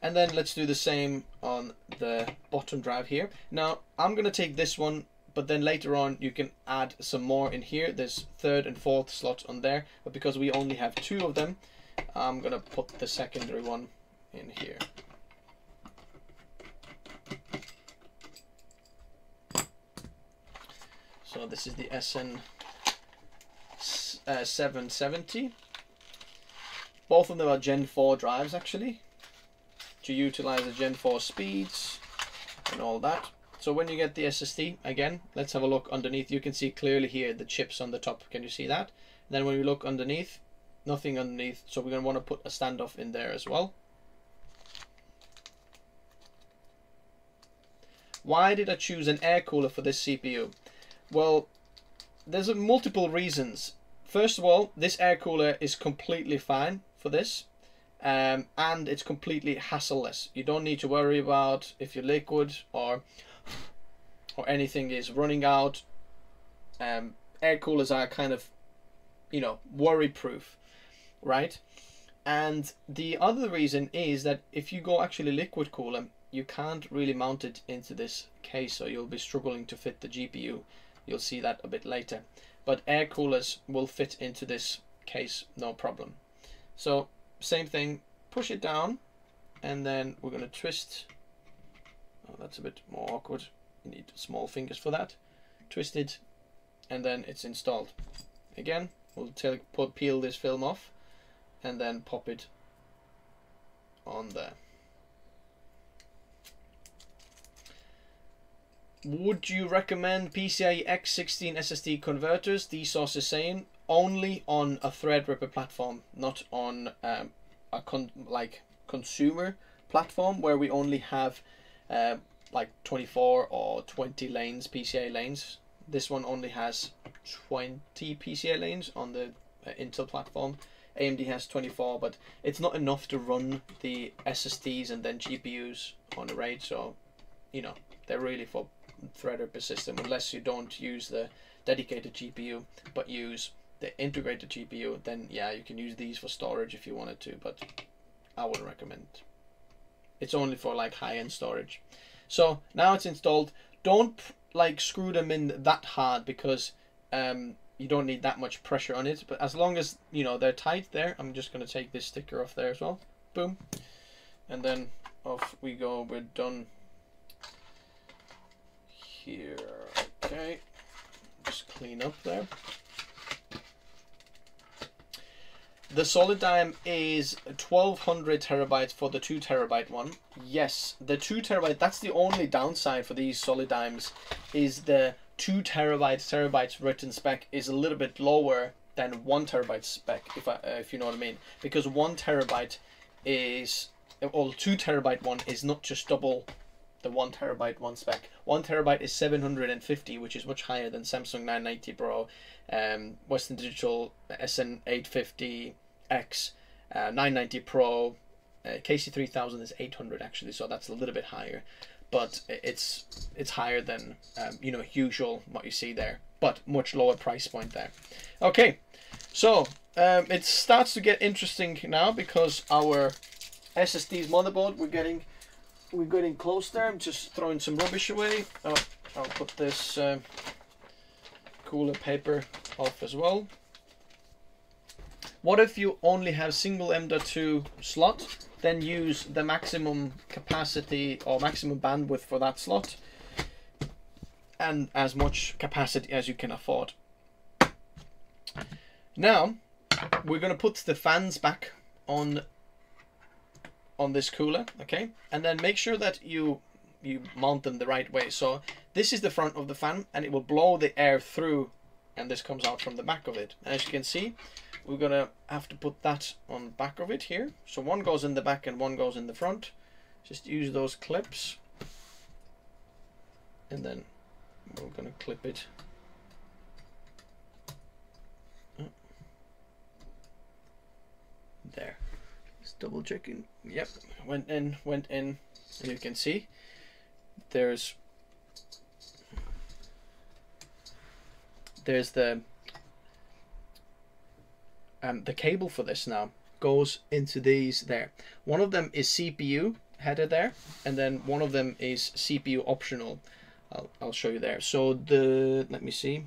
And then let's do the same on the bottom drive here. Now, I'm going to take this one, but then later on you can add some more in here. There's third and fourth slots on there, but because we only have two of them, I'm going to put the secondary one in here. So this is the SN uh, 770. Both of them are Gen 4 drives actually to utilize the Gen 4 speeds and all that. So when you get the SSD, again, let's have a look underneath. You can see clearly here the chips on the top. Can you see that? then when we look underneath, nothing underneath. So we're going to want to put a standoff in there as well. Why did I choose an air cooler for this CPU? Well, there's multiple reasons. First of all, this air cooler is completely fine for this. Um, and it's completely hassleless. You don't need to worry about if your liquid or or anything is running out. Um, air coolers are kind of, you know, worry proof, right? And the other reason is that if you go actually liquid cooler, you can't really mount it into this case, so you'll be struggling to fit the GPU. You'll see that a bit later but air coolers will fit into this case no problem. So same thing, push it down and then we're going to twist. Oh, that's a bit more awkward. You need small fingers for that. Twist it and then it's installed. Again, we'll peel this film off and then pop it on there. Would you recommend PCIe X16 SSD converters? The source is saying only on a Threadripper platform, not on um, a con like consumer platform where we only have uh, like 24 or 20 lanes, PCIe lanes. This one only has 20 PCIe lanes on the uh, Intel platform. AMD has 24, but it's not enough to run the SSDs and then GPUs on a RAID, so you know they're really for Threadripper system unless you don't use the dedicated GPU but use the integrated GPU then yeah you can use these for storage if you wanted to but I wouldn't recommend. It's only for like high-end storage. So now it's installed. Don't like screw them in that hard because um, you don't need that much pressure on it but as long as you know they're tight there I'm just going to take this sticker off there as well. Boom. And then off we go. We're done here. Okay, just clean up there. The Solidigm is 1200 terabytes for the 2 terabyte one. Yes, the 2 terabyte, that's the only downside for these Solidigms is the 2 terabytes terabytes written spec is a little bit lower than 1 terabyte spec, if, I, uh, if you know what I mean. Because 1 terabyte is, well, 2 terabyte one is not just double the one terabyte one spec. One terabyte is 750, which is much higher than Samsung 990 Pro, um, Western Digital SN850X, uh, 990 Pro, uh, KC3000 is 800 actually, so that's a little bit higher, but it's it's higher than um, you know usual what you see there, but much lower price point there. Okay, so um, it starts to get interesting now because our SSD's motherboard we're getting we're getting close there. I'm just throwing some rubbish away. Oh, I'll put this uh, cooler paper off as well. What if you only have single M.2 slot? Then use the maximum capacity or maximum bandwidth for that slot and as much capacity as you can afford. Now, we're going to put the fans back on on this cooler, okay? And then make sure that you you mount them the right way. So this is the front of the fan and it will blow the air through and this comes out from the back of it. And as you can see, we're gonna have to put that on back of it here. So one goes in the back and one goes in the front. Just use those clips and then we're gonna clip it there double checking. Yep went in went in. And you can see there's there's the um, the cable for this now goes into these there. One of them is CPU header there and then one of them is CPU optional. I'll, I'll show you there. So the let me see.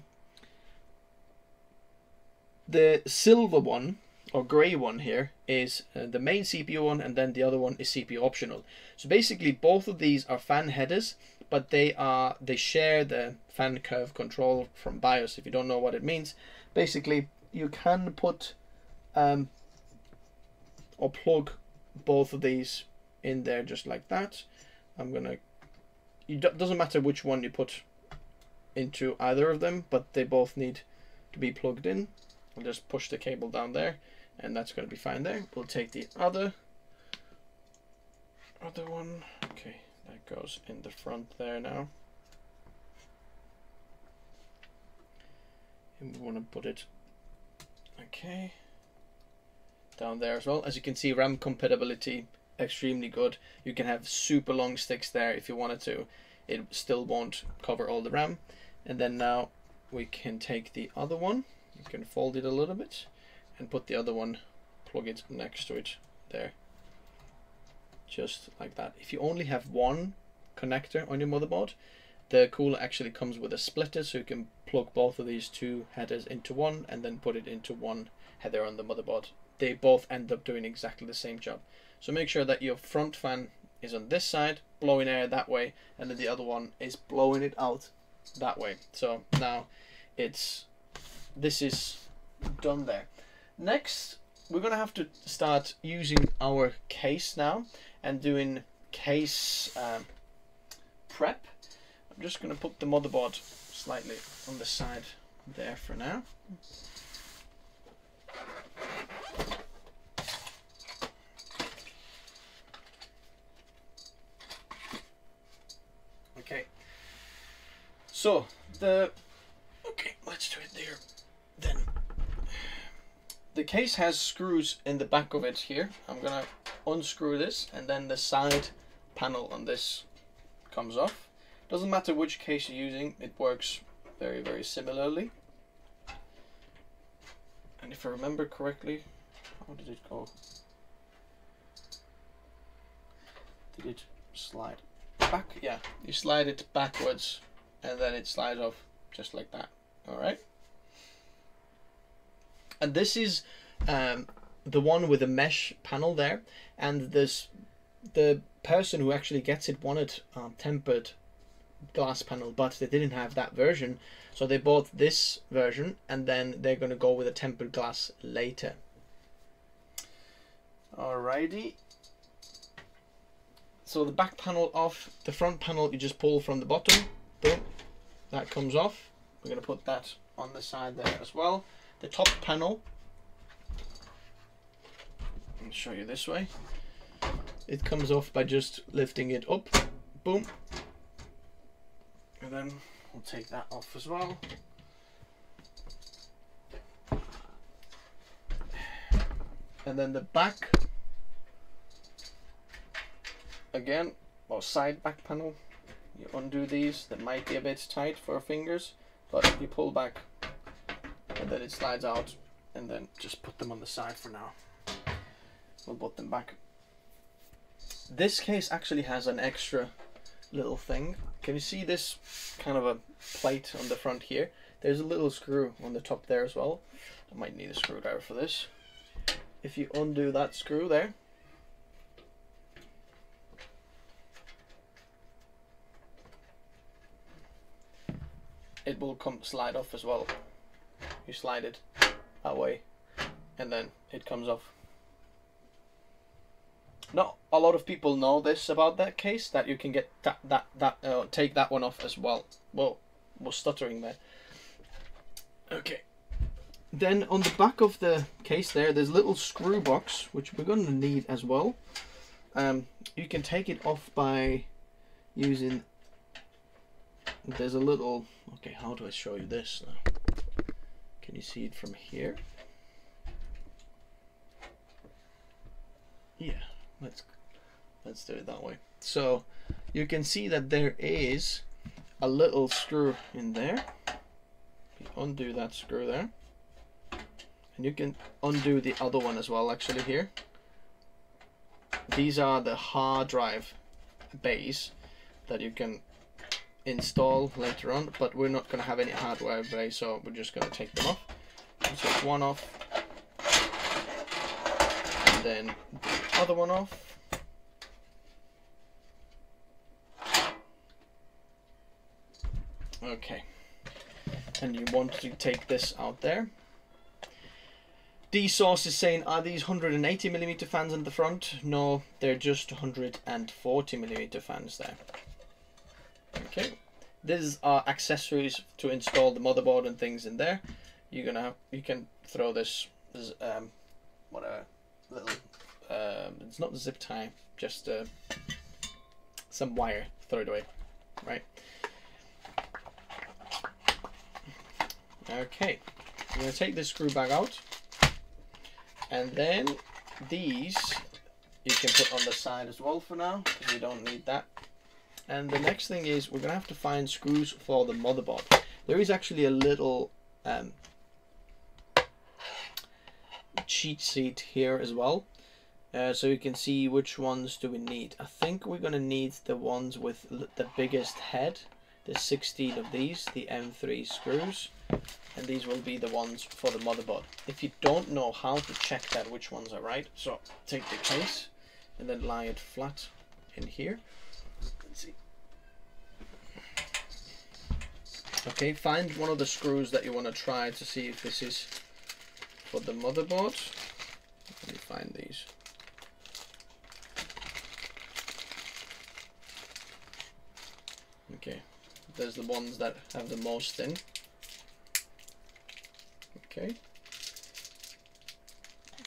The silver one or gray one here is uh, the main CPU one and then the other one is CPU optional. So basically both of these are fan headers but they are they share the fan curve control from BIOS if you don't know what it means. Basically you can put um, or plug both of these in there just like that. I'm gonna it doesn't matter which one you put into either of them but they both need to be plugged in. I'll just push the cable down there and that's going to be fine there. We'll take the other other one. Okay, that goes in the front there now. And we want to put it okay down there as well. As you can see, RAM compatibility extremely good. You can have super long sticks there if you wanted to. It still won't cover all the RAM. And then now we can take the other one. You can fold it a little bit and put the other one, plug it next to it there. Just like that. If you only have one connector on your motherboard, the cooler actually comes with a splitter so you can plug both of these two headers into one and then put it into one header on the motherboard. They both end up doing exactly the same job. So make sure that your front fan is on this side, blowing air that way, and then the other one is blowing it out that way. So now it's this is done there. Next, we're going to have to start using our case now and doing case um, prep. I'm just going to put the motherboard slightly on the side there for now. Okay. So, the... Okay, let's do it there the case has screws in the back of it here. I'm gonna unscrew this and then the side panel on this comes off. Doesn't matter which case you're using, it works very, very similarly. And if I remember correctly, how did it go? Did it slide back? Yeah, you slide it backwards and then it slides off just like that. Alright? And this is um, the one with a mesh panel there. And this the person who actually gets it wanted um, tempered glass panel but they didn't have that version. So they bought this version and then they're going to go with a tempered glass later. Alrighty. So the back panel off the front panel you just pull from the bottom boom that comes off. We're going to put that on the side there as well the top panel. I'll show you this way. It comes off by just lifting it up. Boom. And then we'll take that off as well. And then the back again or side back panel. You undo these that might be a bit tight for fingers but you pull back and then it slides out and then just put them on the side for now we'll put them back this case actually has an extra little thing can you see this kind of a plate on the front here? There's a little screw on the top there as well. I might need a screwdriver for this. If you undo that screw there, it will come slide off as well. You slide it that way and then it comes off. Not a lot of people know this about that case that you can get that that that uh, take that one off as well. Whoa, was stuttering there. Okay. Then on the back of the case there, there's a little screw box which we're going to need as well. Um, you can take it off by using. There's a little. Okay, how do I show you this now? Can you see it from here? Yeah, let's let's do it that way. So you can see that there is a little screw in there. You undo that screw there. And you can undo the other one as well actually here. These are the hard drive bays that you can install later on, but we're not going to have any hard drive bay, so we're just going to take them off. take one off, and then the other one off. Okay, and you want to take this out there. D source is saying, are these 180 millimeter fans in the front? No, they're just 140 millimeter fans there. Okay, these are accessories to install the motherboard and things in there. You're gonna have, you can throw this, this um, whatever little, um, it's not zip tie, just uh, some wire. Throw it away, right? Okay, I'm gonna take this screw back out, and then these you can put on the side as well for now because we don't need that. And the next thing is we're gonna have to find screws for the motherboard. There is actually a little um, cheat sheet here as well. Uh, so you can see which ones do we need. I think we're gonna need the ones with the biggest head. There's 16 of these, the M3 screws and these will be the ones for the motherboard. If you don't know how to check that which ones are right, so take the case and then lie it flat in here. Let's see. Okay, find one of the screws that you want to try to see if this is for the motherboard. Let me find these. Okay, there's the ones that have the most in. Okay.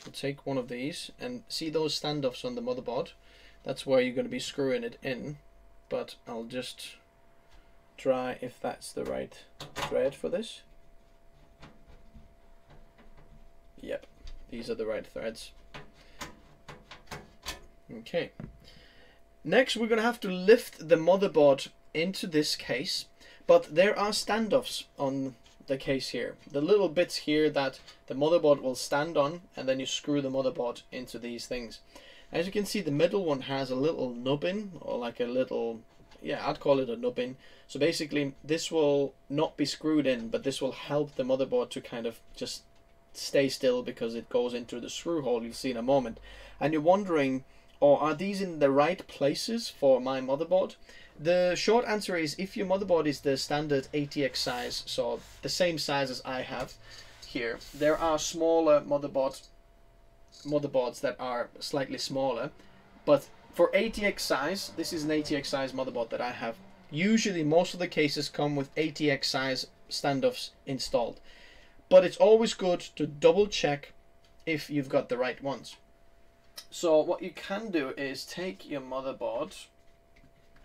We'll take one of these and see those standoffs on the motherboard. That's where you're going to be screwing it in. But I'll just try if that's the right thread for this. Yep, these are the right threads. Okay. Next, we're going to have to lift the motherboard into this case, but there are standoffs on the case here. The little bits here that the motherboard will stand on and then you screw the motherboard into these things. As you can see the middle one has a little nubbin or like a little, yeah I'd call it a nubbing. So basically this will not be screwed in but this will help the motherboard to kind of just stay still because it goes into the screw hole you'll see in a moment. And you're wondering, or oh, are these in the right places for my motherboard? The short answer is if your motherboard is the standard ATX size, so the same size as I have here, there are smaller motherboards motherboards that are slightly smaller, but for ATX size, this is an ATX size motherboard that I have. Usually most of the cases come with ATX size standoffs installed. But it's always good to double check if you've got the right ones. So what you can do is take your motherboard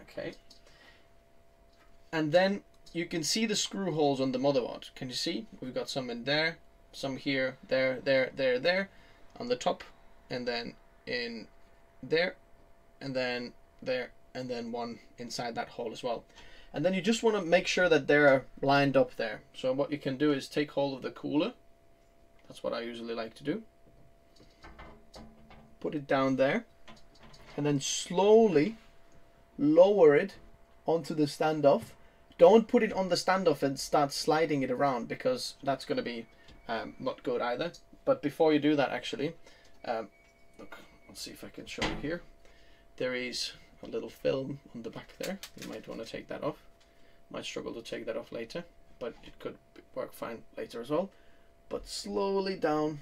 Okay. And then you can see the screw holes on the motherboard. Can you see? We've got some in there, some here, there, there, there, there, on the top, and then in there, and then there, and then one inside that hole as well. And then you just want to make sure that they're lined up there. So what you can do is take hold of the cooler. That's what I usually like to do. Put it down there. And then slowly lower it onto the standoff. Don't put it on the standoff and start sliding it around because that's going to be um, not good either. But before you do that, actually, um, look, let's see if I can show you here. There is a little film on the back there. You might want to take that off. Might struggle to take that off later, but it could work fine later as well. But slowly down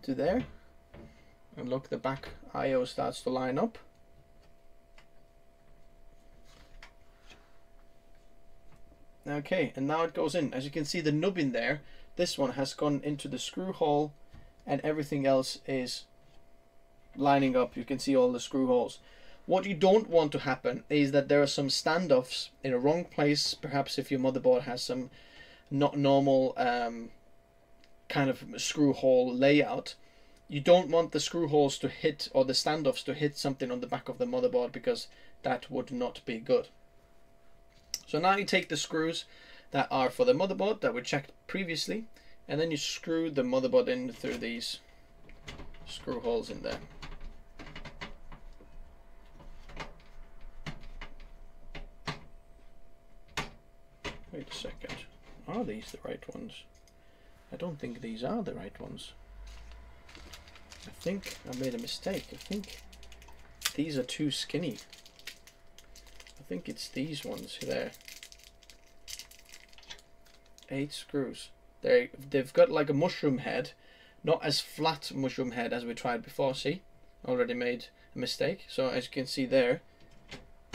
to there. And look, the back I.O. starts to line up. Okay, and now it goes in. As you can see, the nub in there, this one has gone into the screw hole and everything else is lining up. You can see all the screw holes. What you don't want to happen is that there are some standoffs in a wrong place. Perhaps if your motherboard has some not normal um, kind of screw hole layout, you don't want the screw holes to hit or the standoffs to hit something on the back of the motherboard because that would not be good. So now you take the screws that are for the motherboard that we checked previously and then you screw the motherboard in through these screw holes in there. Wait a second. Are these the right ones? I don't think these are the right ones. I think I made a mistake. I think these are too skinny. I think it's these ones there. Eight screws. They they've got like a mushroom head, not as flat mushroom head as we tried before. See, already made a mistake. So as you can see there,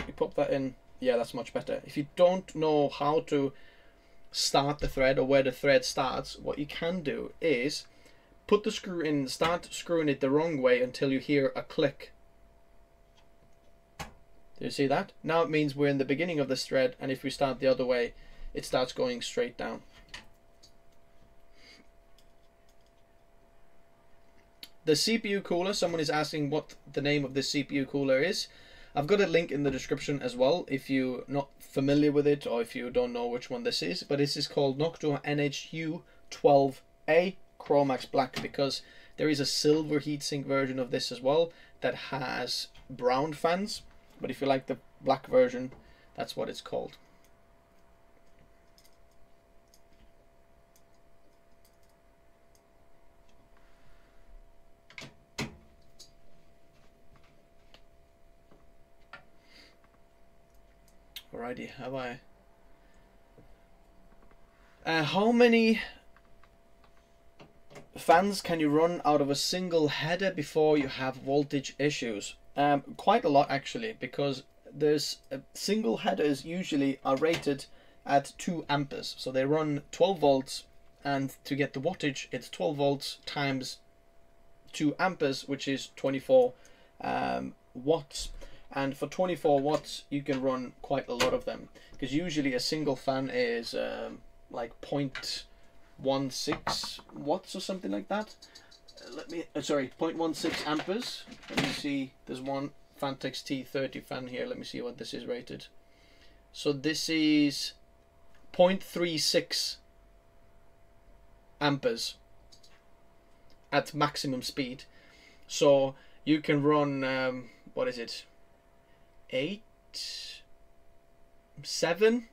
you pop that in. Yeah, that's much better. If you don't know how to start the thread or where the thread starts, what you can do is put the screw in, start screwing it the wrong way until you hear a click. Do you see that? Now it means we're in the beginning of this thread and if we start the other way, it starts going straight down. The CPU cooler, someone is asking what the name of this CPU cooler is. I've got a link in the description as well if you're not familiar with it or if you don't know which one this is. But this is called Noctua NHU12A Chromax Black because there is a silver heatsink version of this as well that has brown fans. But if you like the black version, that's what it's called. Alrighty, have I? Uh, how many fans can you run out of a single header before you have voltage issues? Um, quite a lot actually, because there's uh, single headers usually are rated at 2 amperes. So they run 12 volts and to get the wattage it's 12 volts times 2 amperes which is 24 um, watts and for 24 watts you can run quite a lot of them. Because usually a single fan is um, like 0.16 watts or something like that. Uh, let me uh, sorry 0.16 amperes. Let me see there's one Phanteks T30 fan here. Let me see what this is rated. So this is 0.36 amperes at maximum speed. So you can run um, what is it eight, seven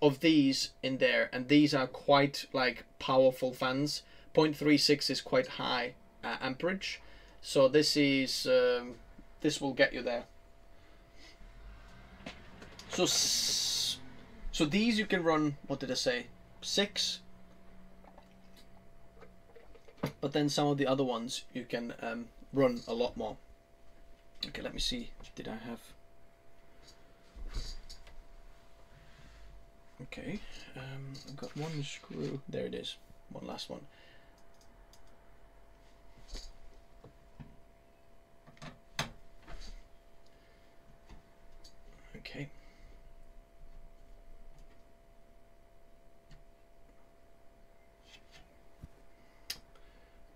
of these in there, and these are quite like powerful fans. 0.36 is quite high uh, amperage, so this is um, this will get you there. So so these you can run. What did I say? Six. But then some of the other ones you can um, run a lot more. Okay, let me see. Did I have... Okay, um, I've got one screw. There it is. One last one. Okay.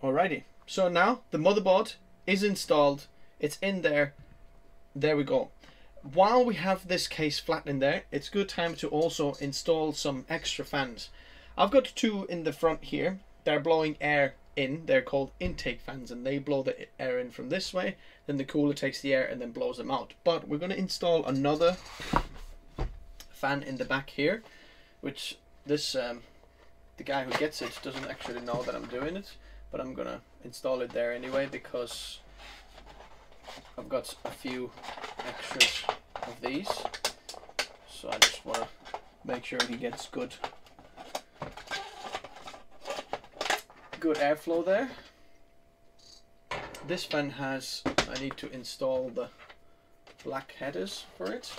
Alrighty, so now the motherboard is installed it's in there. There we go. While we have this case flat in there, it's good time to also install some extra fans. I've got two in the front here. They're blowing air in. They're called intake fans, and they blow the air in from this way. Then the cooler takes the air and then blows them out. But we're going to install another fan in the back here, which this um, the guy who gets it doesn't actually know that I'm doing it, but I'm gonna install it there anyway because I've got a few extras of these, so I just want to make sure he gets good good airflow there. This fan has, I need to install the black headers for it.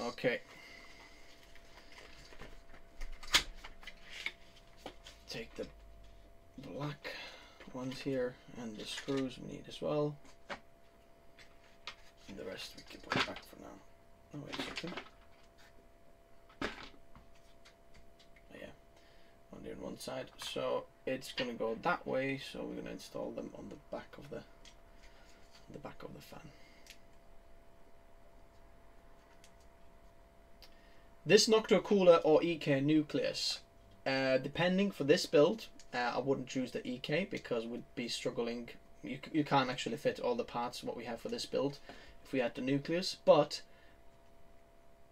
Okay. Take the black ones here and the screws we need as well. And the rest we can put back for now. Oh wait a second. Oh yeah. Only on one side. So it's gonna go that way, so we're gonna install them on the back of the the back of the fan. This Noctua cooler or EK nucleus, uh, depending for this build, uh, I wouldn't choose the EK because we'd be struggling. You, you can't actually fit all the parts what we have for this build if we had the nucleus, but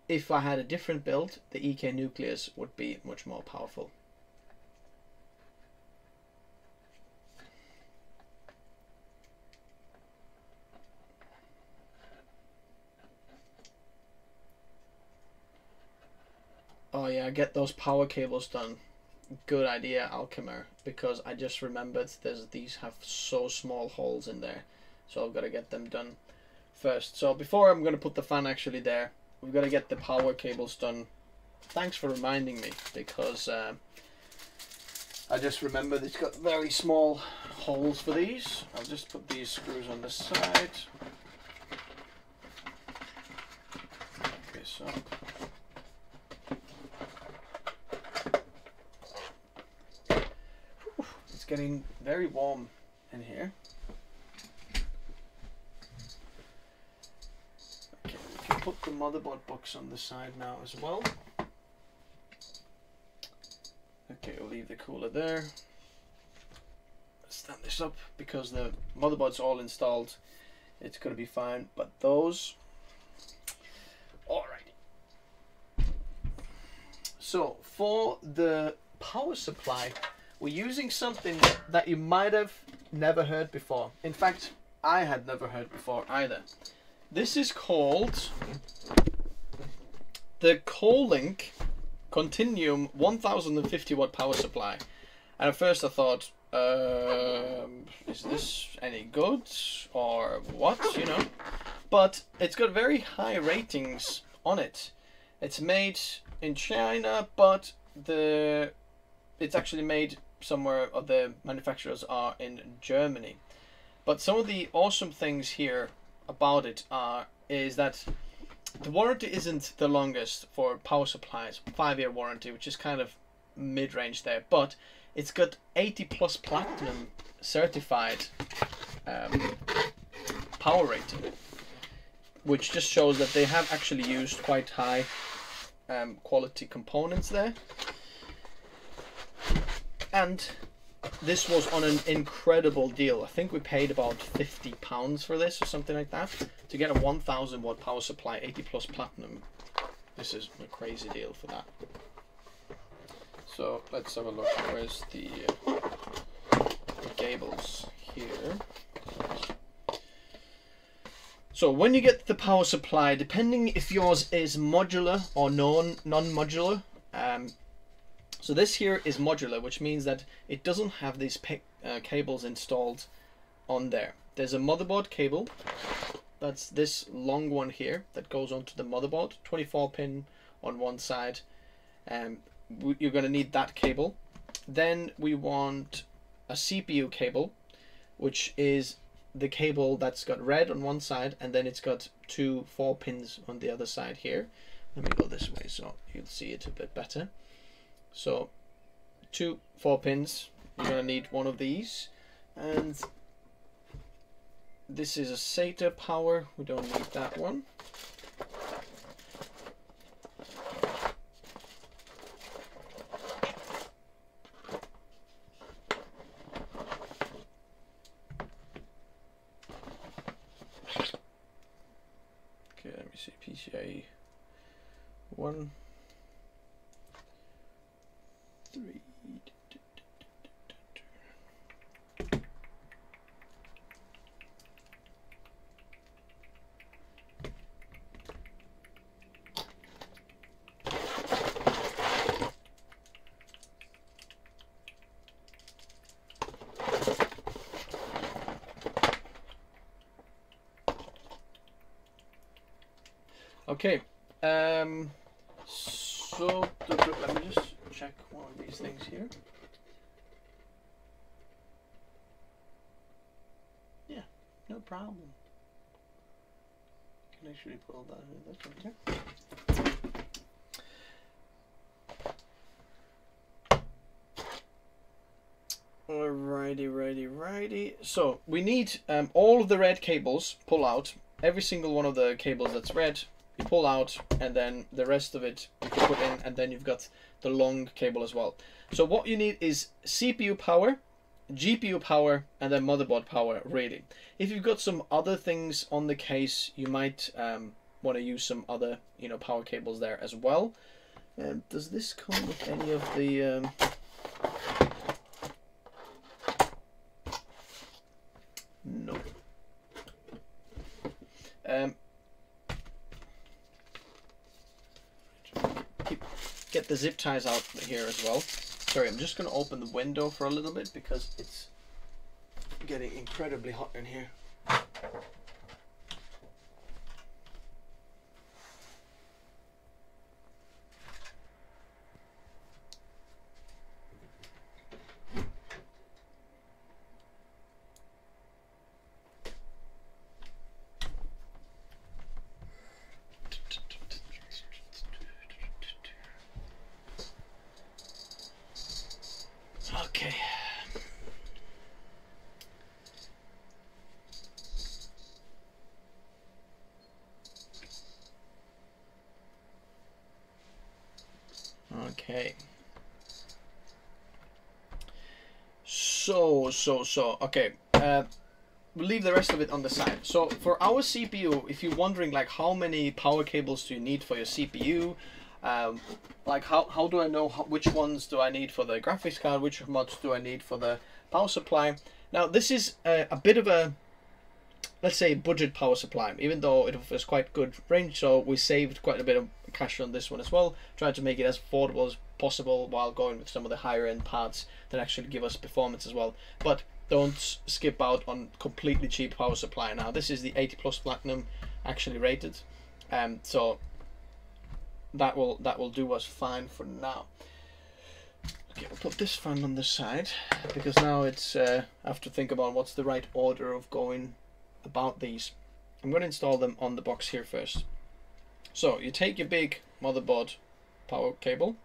if I had a different build, the EK nucleus would be much more powerful. Oh yeah, get those power cables done. Good idea, Alchemer, because I just remembered there's these have so small holes in there. So I've got to get them done first. So before I'm going to put the fan actually there, we've got to get the power cables done. Thanks for reminding me, because uh, I just remembered it's got very small holes for these. I'll just put these screws on the side. This up. Getting very warm in here. Okay, we can put the motherboard box on the side now as well. Okay, we'll leave the cooler there. Stand this up because the motherboard's all installed. It's gonna be fine, but those. Alright. So for the power supply, we're using something that you might have never heard before. In fact, I had never heard before either. This is called the Colink Continuum 1050 watt power supply. And at first I thought, um, is this any good or what, you know? But it's got very high ratings on it. It's made in China, but the it's actually made somewhere of the manufacturers are in Germany. But some of the awesome things here about it are is that the warranty isn't the longest for power supplies, five year warranty, which is kind of mid range there, but it's got 80 plus platinum certified um, power rating, which just shows that they have actually used quite high um, quality components there and this was on an incredible deal. I think we paid about fifty pounds for this or something like that to get a one thousand watt power supply, eighty plus platinum. This is a crazy deal for that. So let's have a look. Where's the, uh, the gables here? So when you get the power supply, depending if yours is modular or non non-modular, um, so this here is modular, which means that it doesn't have these uh, cables installed on there. There's a motherboard cable, that's this long one here that goes onto the motherboard, 24 pin on one side. Um, you're going to need that cable. Then we want a CPU cable, which is the cable that's got red on one side and then it's got two four pins on the other side here. Let me go this way so you'll see it a bit better. So two four pins, you're going to need one of these and this is a SATA power. We don't need that one. Okay, let me see. PCIe one, three. Okay. Um. So let me just check one of these things here. Yeah, no problem. Can I actually pull that in. That's right there. Alrighty, righty, righty. So we need um, all of the red cables pull out. Every single one of the cables that's red, you pull out, and then the rest of it you can put in, and then you've got the long cable as well. So what you need is CPU power, GPU power, and then motherboard power. Really, if you've got some other things on the case, you might um, want to use some other, you know, power cables there as well. Does this come with any of the? Um, No. Um, keep, get the zip ties out here as well. Sorry, I'm just going to open the window for a little bit because it's getting incredibly hot in here. Okay. Okay. So, so, so, okay. Uh, we'll leave the rest of it on the side. So for our CPU, if you're wondering like how many power cables do you need for your CPU, um, like how, how do I know how, which ones do I need for the graphics card, which ones do I need for the power supply. Now this is a, a bit of a, let's say budget power supply, even though it offers quite good range, so we saved quite a bit of cash on this one as well, trying to make it as affordable as possible while going with some of the higher end parts that actually give us performance as well. But don't skip out on completely cheap power supply. Now this is the 80 plus platinum actually rated, um, so that will that will do us fine for now. Okay, we'll put this fan on the side because now it's uh, I have to think about what's the right order of going about these. I'm going to install them on the box here first. So you take your big motherboard power cable.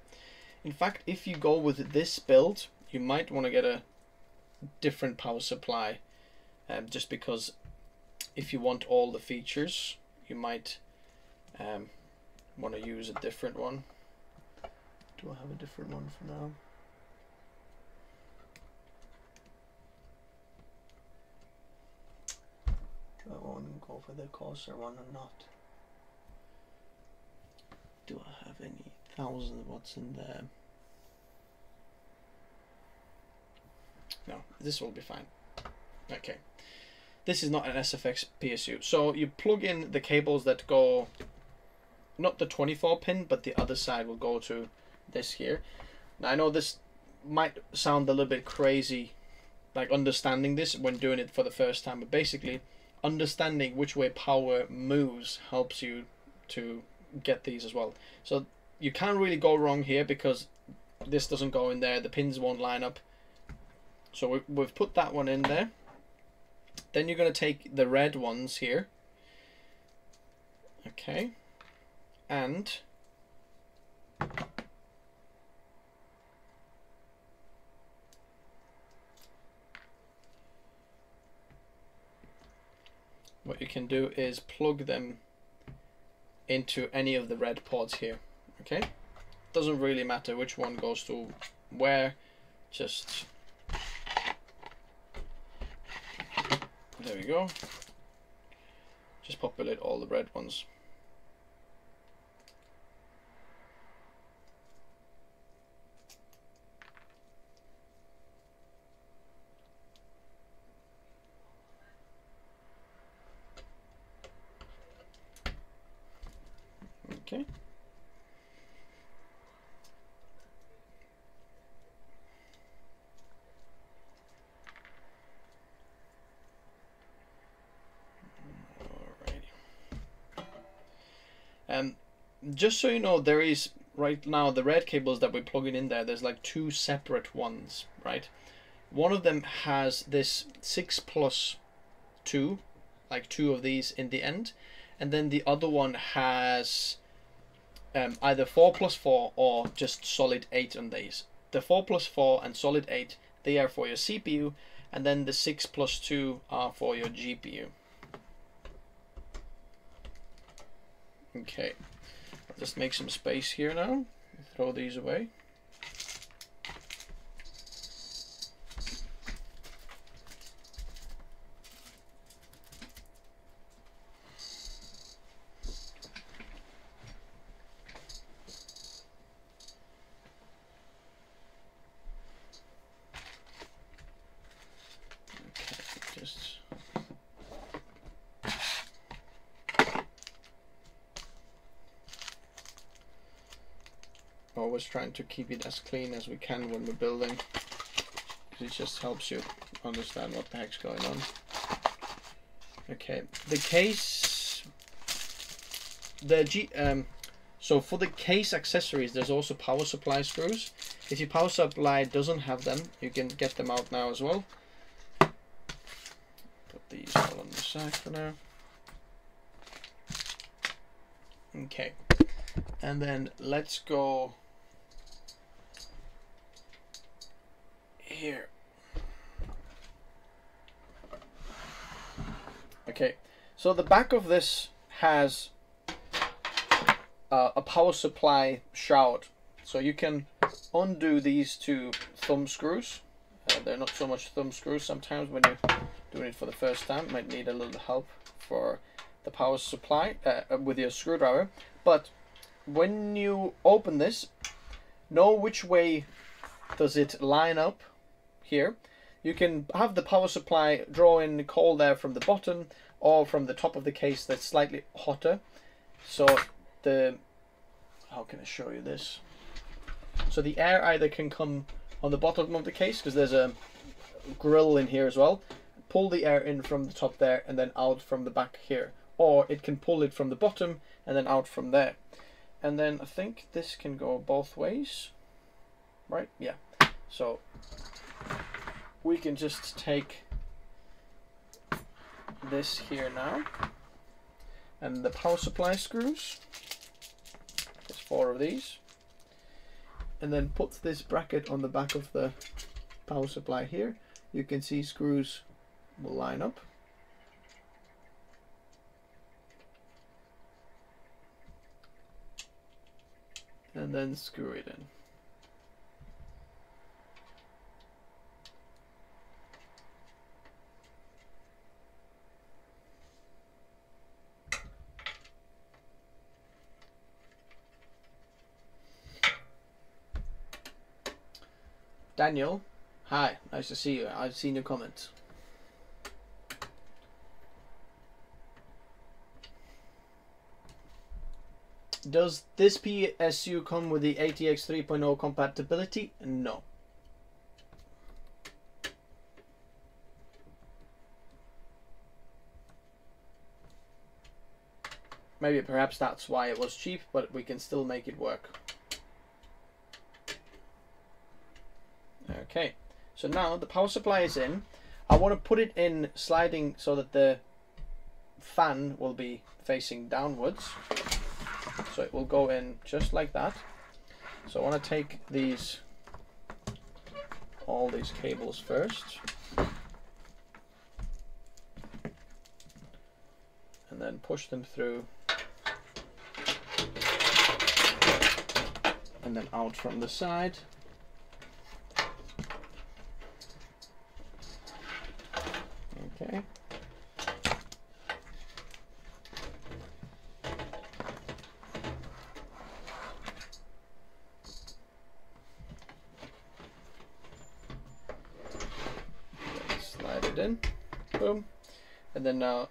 In fact, if you go with this build, you might want to get a different power supply um, just because if you want all the features, you might um, want to use a different one. Do I have a different one for now? Do I want to go for the Corsair one or not? Do I have any thousand watts in there? No, this will be fine. Okay. This is not an SFX PSU. So you plug in the cables that go not the 24 pin, but the other side will go to this here. Now I know this might sound a little bit crazy, like understanding this when doing it for the first time, but basically understanding which way power moves helps you to get these as well. So you can't really go wrong here because this doesn't go in there, the pins won't line up. So we, we've put that one in there. Then you're going to take the red ones here. Okay and what you can do is plug them into any of the red ports here. Okay, doesn't really matter which one goes to where, just there we go. Just populate all the red ones. Okay. Alrighty. Um, just so you know, there is right now the red cables that we're plugging in there. There's like two separate ones, right? One of them has this six plus two, like two of these in the end, and then the other one has um, either 4 plus 4 or just solid 8 on these. The 4 plus 4 and solid 8, they are for your CPU, and then the 6 plus 2 are for your GPU. Okay, just make some space here now, throw these away. Okay, just always trying to keep it as clean as we can when we're building because it just helps you understand what the heck's going on. Okay, the case, the G, um, so for the case accessories, there's also power supply screws. If your power supply doesn't have them, you can get them out now as well. Put these all on the side for now. Okay, and then let's go here. Okay, so the back of this has uh, a power supply shroud. So you can undo these two thumb screws. Uh, they're not so much thumb screws. Sometimes when you're doing it for the first time, might need a little help for the power supply uh, with your screwdriver. But when you open this, know which way does it line up here. You can have the power supply draw in cold air from the bottom or from the top of the case that's slightly hotter. So the, how can I show you this? So the air either can come on the bottom of the case because there's a grill in here as well. Pull the air in from the top there and then out from the back here. Or it can pull it from the bottom and then out from there. And then I think this can go both ways. Right? Yeah. So we can just take this here now. And the power supply screws. There's four of these. And then put this bracket on the back of the power supply here. You can see screws will line up. And then screw it in Daniel, hi, nice to see you. I've seen your comments. Does this PSU come with the ATX 3.0 compatibility? No. Maybe perhaps that's why it was cheap, but we can still make it work. Okay, so now the power supply is in. I want to put it in sliding so that the fan will be facing downwards. So it will go in just like that. So I want to take these, all these cables first. And then push them through and then out from the side okay slide it in boom and then now uh,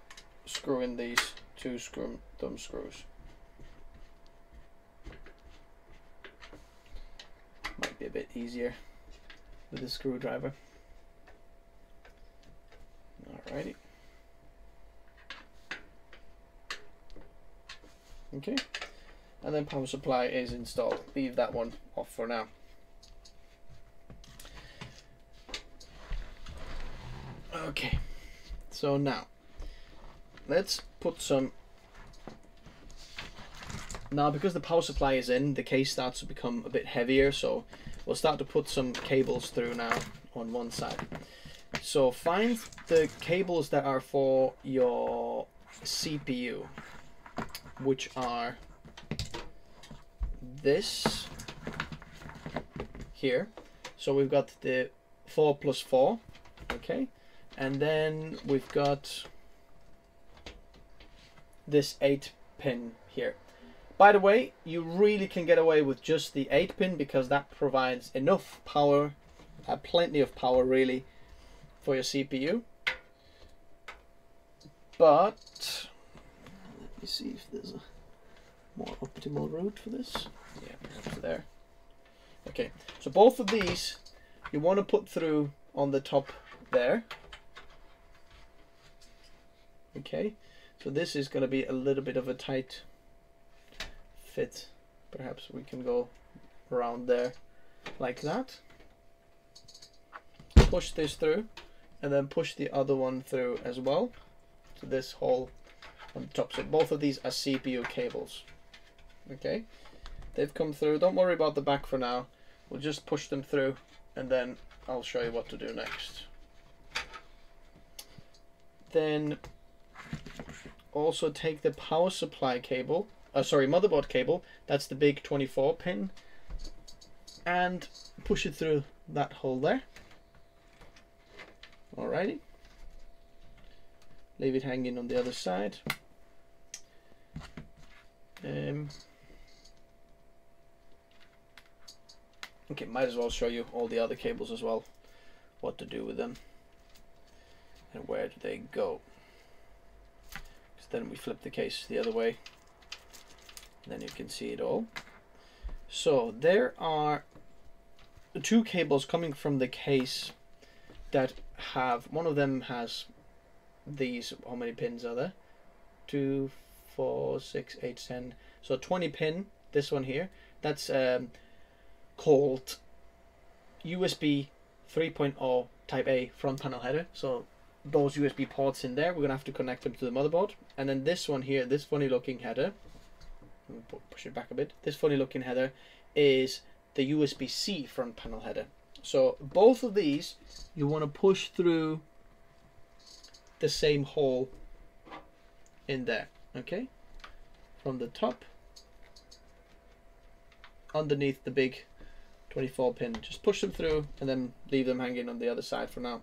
screw in these two screw thumb screws. Might be a bit easier with the screwdriver. Alrighty. Okay. And then power supply is installed. Leave that one off for now. Okay. So now let's put some now because the power supply is in the case starts to become a bit heavier so we'll start to put some cables through now on one side. So find the cables that are for your CPU which are this here. So we've got the 4 plus 4 okay? And then we've got this 8 pin here. By the way you really can get away with just the 8 pin because that provides enough power uh, plenty of power really for your CPU but let me see if there's a more optimal route for this. Yeah there. Okay so both of these you want to put through on the top there. Okay so this is going to be a little bit of a tight fit. Perhaps we can go around there like that. Push this through and then push the other one through as well to this hole on top. So both of these are CPU cables. Okay? They've come through. Don't worry about the back for now. We'll just push them through and then I'll show you what to do next. Then also take the power supply cable uh, sorry motherboard cable that's the big 24 pin and push it through that hole there. Alrighty. Leave it hanging on the other side. Um, okay might as well show you all the other cables as well what to do with them and where do they go then we flip the case the other way. Then you can see it all. So there are two cables coming from the case that have one of them has these how many pins are there? Two four six eight ten. So 20 pin this one here that's um, called USB 3.0 type A front panel header. So those USB ports in there. We're gonna have to connect them to the motherboard. And then this one here, this funny looking header, push it back a bit. This funny looking header is the USB-C front panel header. So both of these, you want to push through the same hole in there, okay? From the top, underneath the big 24 pin. Just push them through and then leave them hanging on the other side for now.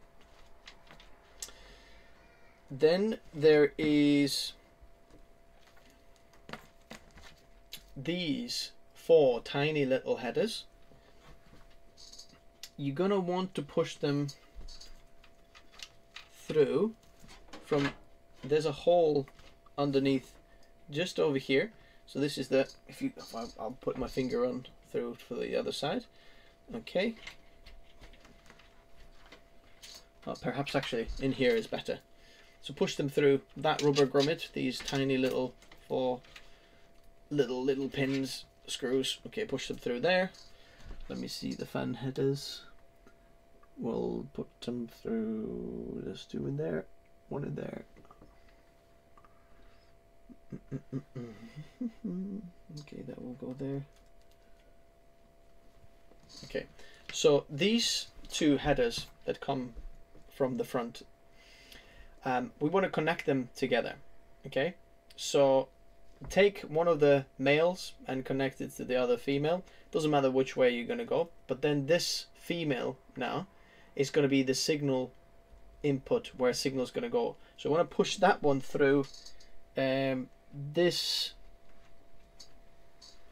Then there is these four tiny little headers. You're going to want to push them through from there's a hole underneath just over here. So this is the if you if I, will put my finger on through for the other side. Okay. Perhaps actually in here is better so push them through that rubber grommet, these tiny little four little little pins, screws. Okay, push them through there. Let me see the fan headers. We'll put them through, there's two in there, one in there. okay, that will go there. Okay, so these two headers that come from the front um, we want to connect them together okay So take one of the males and connect it to the other female. Doesn't matter which way you're going to go. But then this female now is going to be the signal input where signal is going to go. So I want to push that one through um, this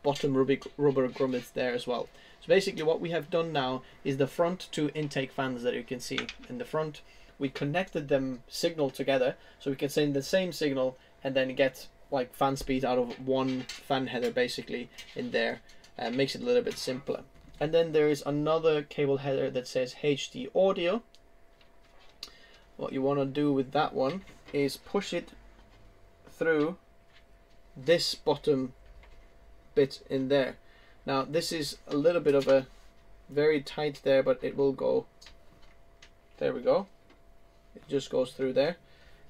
bottom rubber, rubber grommet there as well. So basically what we have done now is the front two intake fans that you can see in the front. We connected them signal together so we can send the same signal and then get like fan speed out of one fan header basically in there and uh, makes it a little bit simpler. And then there is another cable header that says HD audio. What you want to do with that one is push it through this bottom bit in there. Now this is a little bit of a very tight there, but it will go. There we go. It just goes through there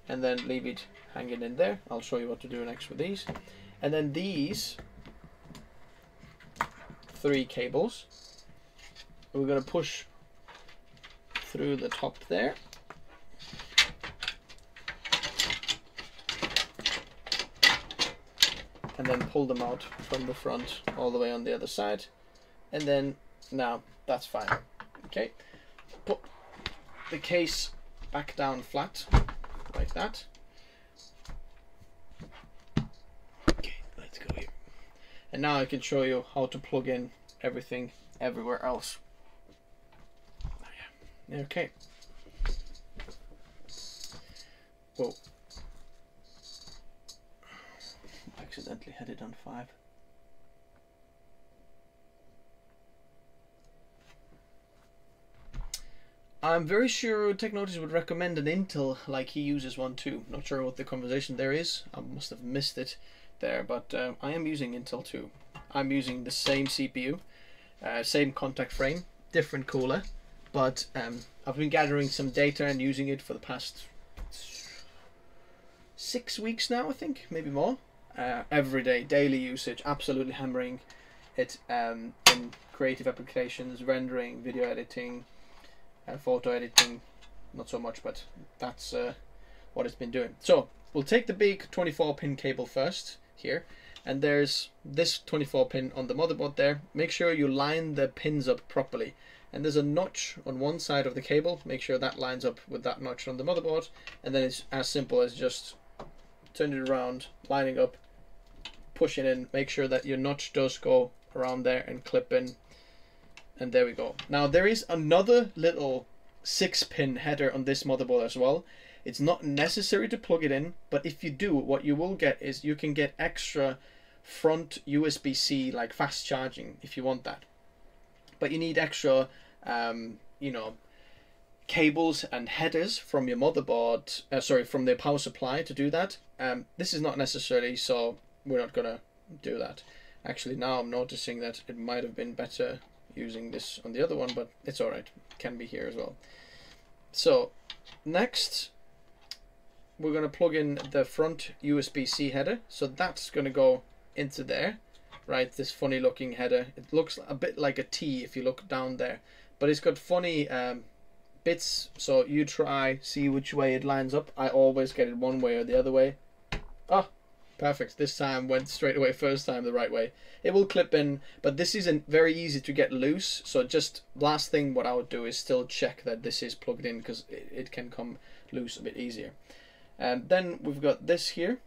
and then leave it hanging in there. I'll show you what to do next with these. And then these three cables, we're going to push through the top there. And then pull them out from the front all the way on the other side. And then now that's fine. Okay, put the case back down flat like that. Okay, let's go here. And now I can show you how to plug in everything everywhere else. Okay. Whoa. Accidentally had it on five. I'm very sure Tech Notice would recommend an Intel like he uses one too. Not sure what the conversation there is. I must have missed it there, but uh, I am using Intel too. I'm using the same CPU, uh, same contact frame, different cooler, but um, I've been gathering some data and using it for the past six weeks now, I think, maybe more. Uh, every day, daily usage, absolutely hammering it um, in creative applications, rendering, video editing, photo editing not so much but that's uh, what it's been doing. So we'll take the big 24 pin cable first here and there's this 24 pin on the motherboard there. Make sure you line the pins up properly. And there's a notch on one side of the cable. Make sure that lines up with that notch on the motherboard. And then it's as simple as just turn it around lining up pushing in. Make sure that your notch does go around there and clip in and there we go. Now there is another little six pin header on this motherboard as well. It's not necessary to plug it in, but if you do, what you will get is you can get extra front USB-C like fast charging if you want that. But you need extra, um, you know, cables and headers from your motherboard, uh, sorry, from the power supply to do that. Um, this is not necessary, so we're not gonna do that. Actually, now I'm noticing that it might have been better using this on the other one, but it's alright. Can be here as well. So, next, we're going to plug in the front USB-C header. So that's going to go into there, right? This funny looking header. It looks a bit like a T if you look down there, but it's got funny um, bits. So you try, see which way it lines up. I always get it one way or the other way. Ah, Perfect. This time went straight away first time the right way. It will clip in, but this isn't very easy to get loose. So just last thing what I would do is still check that this is plugged in because it, it can come loose a bit easier. And then we've got this here.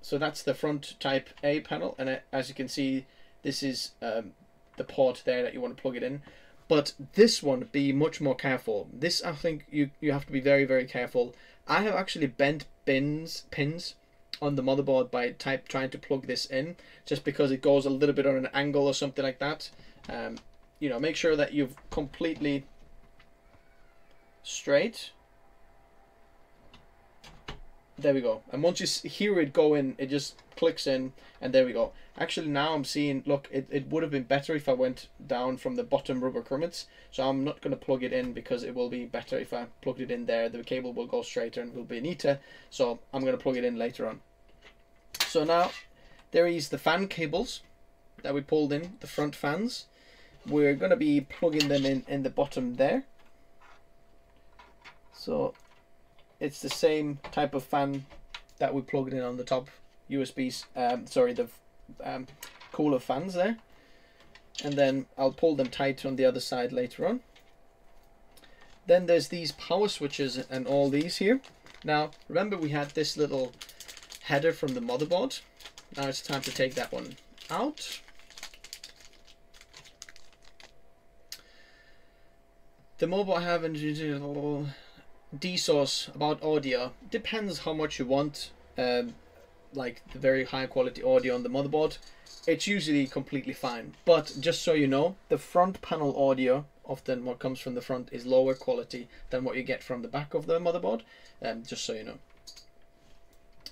So that's the front type A panel. And uh, as you can see, this is um, the port there that you want to plug it in. But this one, be much more careful. This, I think you, you have to be very, very careful. I have actually bent pins, pins on the motherboard by type trying to plug this in just because it goes a little bit on an angle or something like that. Um, you know make sure that you've completely straight there we go. And once you hear it go in it just clicks in and there we go. Actually now I'm seeing look it, it would have been better if I went down from the bottom rubber grommets so I'm not going to plug it in because it will be better if I plugged it in there. The cable will go straighter and will be neater. So I'm going to plug it in later on. So now there is the fan cables that we pulled in the front fans. We're going to be plugging them in in the bottom there. So it's the same type of fan that we plugged in on the top USB, um, sorry, the um, cooler fans there. And then I'll pull them tight on the other side later on. Then there's these power switches and all these here. Now, remember we had this little header from the motherboard. Now it's time to take that one out. The mobile I have in D source about audio depends how much you want. Um, like the very high quality audio on the motherboard, it's usually completely fine. But just so you know, the front panel audio, often what comes from the front, is lower quality than what you get from the back of the motherboard. Um, just so you know.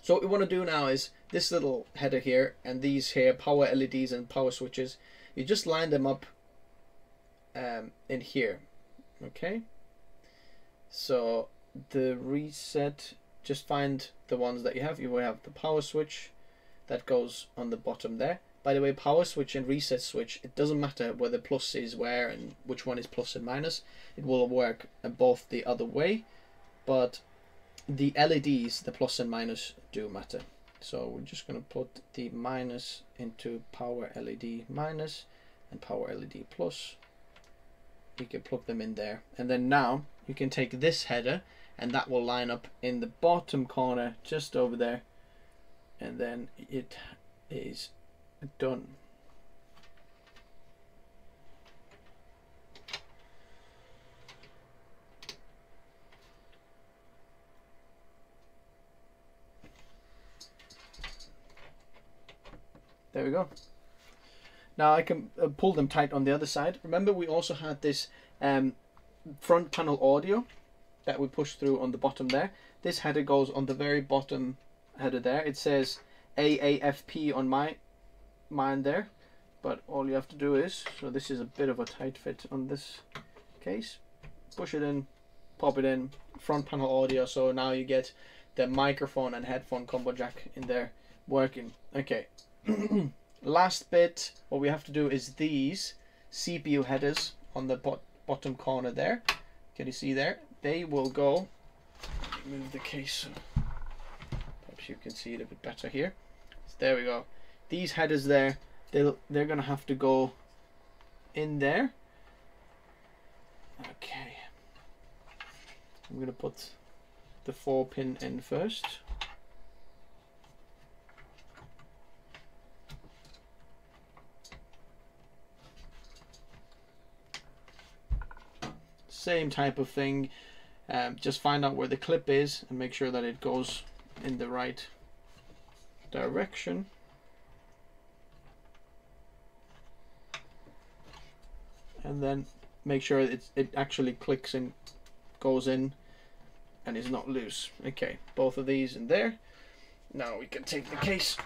So what we want to do now is this little header here and these here power LEDs and power switches. You just line them up um, in here. Okay. So the reset just find the ones that you have. You will have the power switch that goes on the bottom there. By the way, power switch and reset switch, it doesn't matter whether plus is where and which one is plus and minus. It will work both the other way, but the LEDs, the plus and minus, do matter. So we're just going to put the minus into power LED minus and power LED plus. You can plug them in there. And then now you can take this header and that will line up in the bottom corner just over there. And then it is done. There we go. Now I can uh, pull them tight on the other side. Remember we also had this um, front panel audio that we push through on the bottom there. This header goes on the very bottom header there. It says AAFP on my mine there, but all you have to do is, so this is a bit of a tight fit on this case, push it in, pop it in, front panel audio, so now you get the microphone and headphone combo jack in there working. Okay, last bit, what we have to do is these CPU headers on the bot bottom corner there. Can you see there? They will go. Move the case. Perhaps you can see it a bit better here. So there we go. These headers there they'll they're gonna have to go in there. Okay. I'm gonna put the four pin in first. Same type of thing um, just find out where the clip is and make sure that it goes in the right direction. And then make sure it, it actually clicks and goes in and is not loose. Okay, both of these in there. Now we can take the case,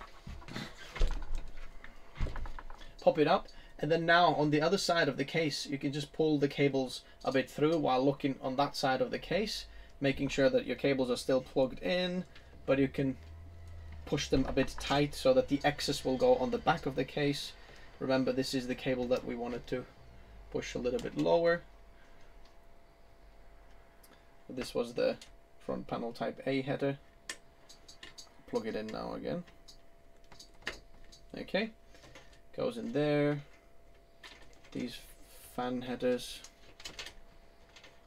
pop it up and then now on the other side of the case, you can just pull the cables a bit through while looking on that side of the case, making sure that your cables are still plugged in, but you can push them a bit tight so that the excess will go on the back of the case. Remember, this is the cable that we wanted to push a little bit lower. This was the front panel type A header. Plug it in now again. Okay, goes in there these fan headers.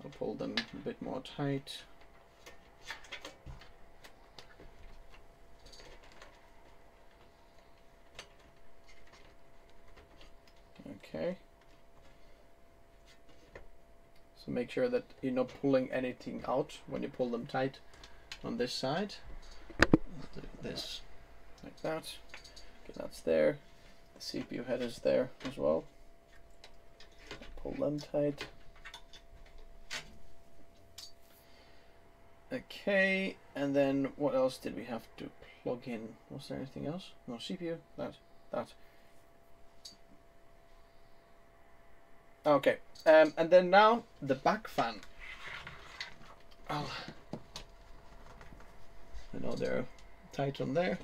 I'll pull them a bit more tight. Okay. So make sure that you're not pulling anything out when you pull them tight on this side. This like that. Okay that's there. The CPU head is there as well pull them tight. Okay, and then what else did we have to plug in? Was there anything else? No, CPU, that, that. Okay, um, and then now the back fan. Oh, I know they're tight on there.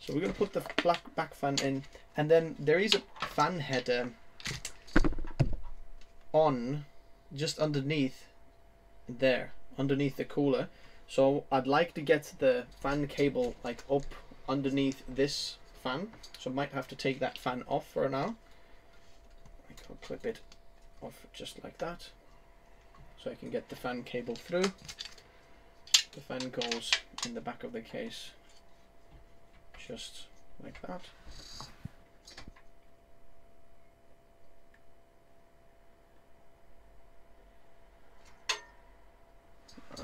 So we're going to put the black back fan in, and then there is a fan header on just underneath there underneath the cooler so I'd like to get the fan cable like up underneath this fan, so I might have to take that fan off for now. I can clip it off just like that, so I can get the fan cable through. The fan goes in the back of the case, just like that.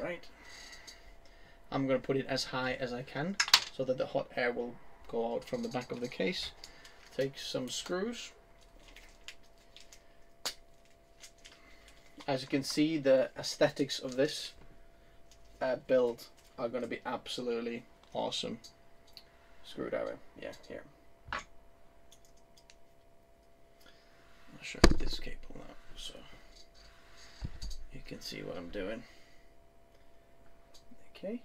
Alright. I'm going to put it as high as I can so that the hot air will go out from the back of the case. Take some screws. As you can see, the aesthetics of this uh, build are going to be absolutely awesome. Screwdriver, yeah, here. I'll show this cable now, so you can see what I'm doing. Okay.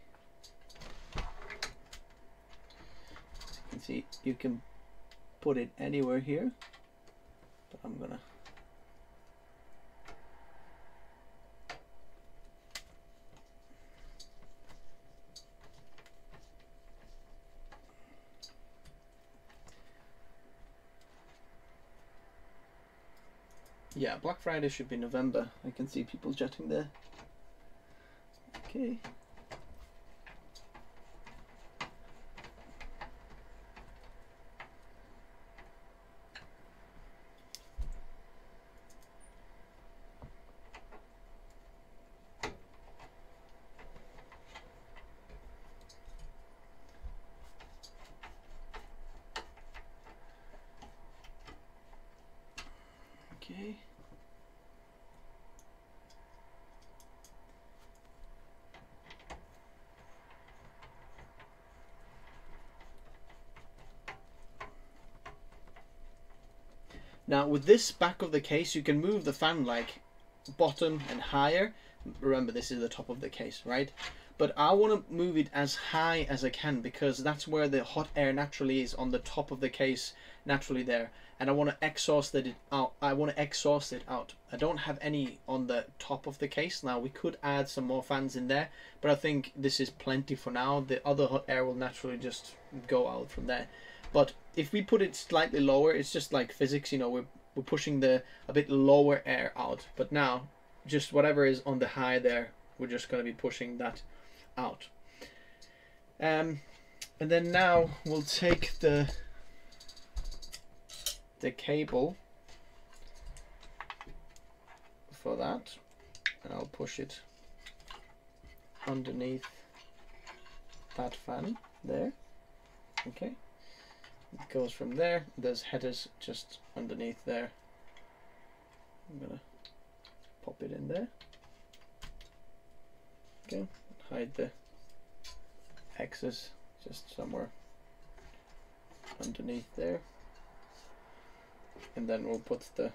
You can see you can put it anywhere here, but I'm gonna Yeah, Black Friday should be November. I can see people jetting there. Okay. Now with this back of the case you can move the fan like bottom and higher. Remember this is the top of the case, right? But I want to move it as high as I can because that's where the hot air naturally is on the top of the case naturally there. And I want to exhaust it out I want to exhaust it out. I don't have any on the top of the case. Now we could add some more fans in there but I think this is plenty for now. The other hot air will naturally just go out from there but if we put it slightly lower it's just like physics you know we're, we're pushing the a bit lower air out. But now just whatever is on the high there we're just going to be pushing that out. Um, and then now we'll take the the cable for that and I'll push it underneath that fan there. Okay it goes from there there's headers just underneath there. I'm gonna pop it in there. Okay hide the excess just somewhere underneath there. And then we'll put the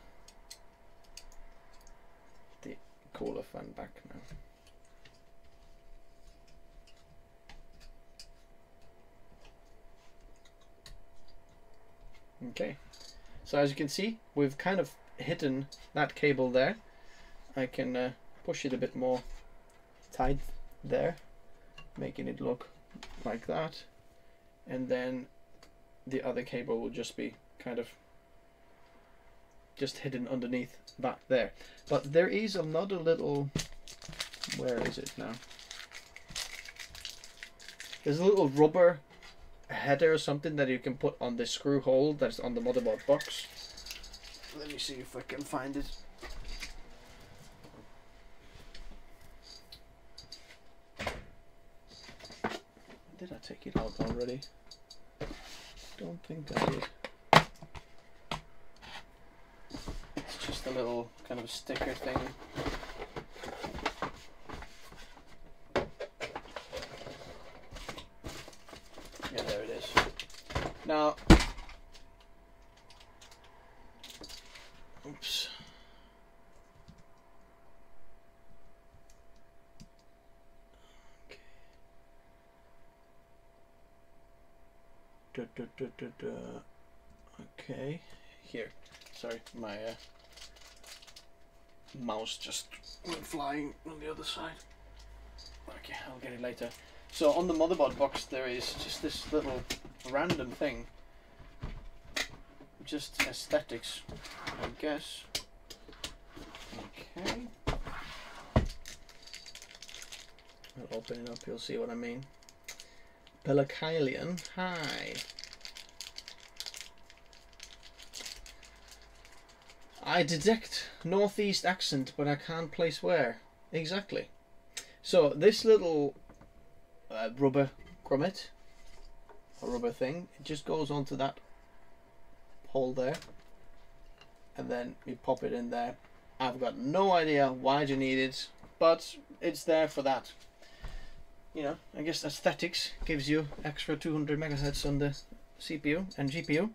the cooler fan back now. Okay, so as you can see, we've kind of hidden that cable there. I can uh, push it a bit more tight there, making it look like that. And then the other cable will just be kind of just hidden underneath back there. But there is another little, where is it now? There's a little rubber header or something that you can put on the screw hole that's on the motherboard box. Let me see if I can find it. Did I take it out already? Don't think I did. It's just a little kind of sticker thing. Yeah, there it is. Now, oops. Okay. Da, da. Okay, here. Sorry, my uh, mouse just went flying on the other side. Okay, I'll get it later. So on the motherboard box there is just this little random thing. Just aesthetics, I guess. Okay. I'll open it up, you'll see what I mean. Pelakilian, hi. I detect northeast accent, but I can't place where. Exactly. So this little uh, rubber grommet, a rubber thing, it just goes onto that hole there, and then you pop it in there. I've got no idea why you need it, but it's there for that. You know, I guess aesthetics gives you extra 200 megahertz on the CPU and GPU.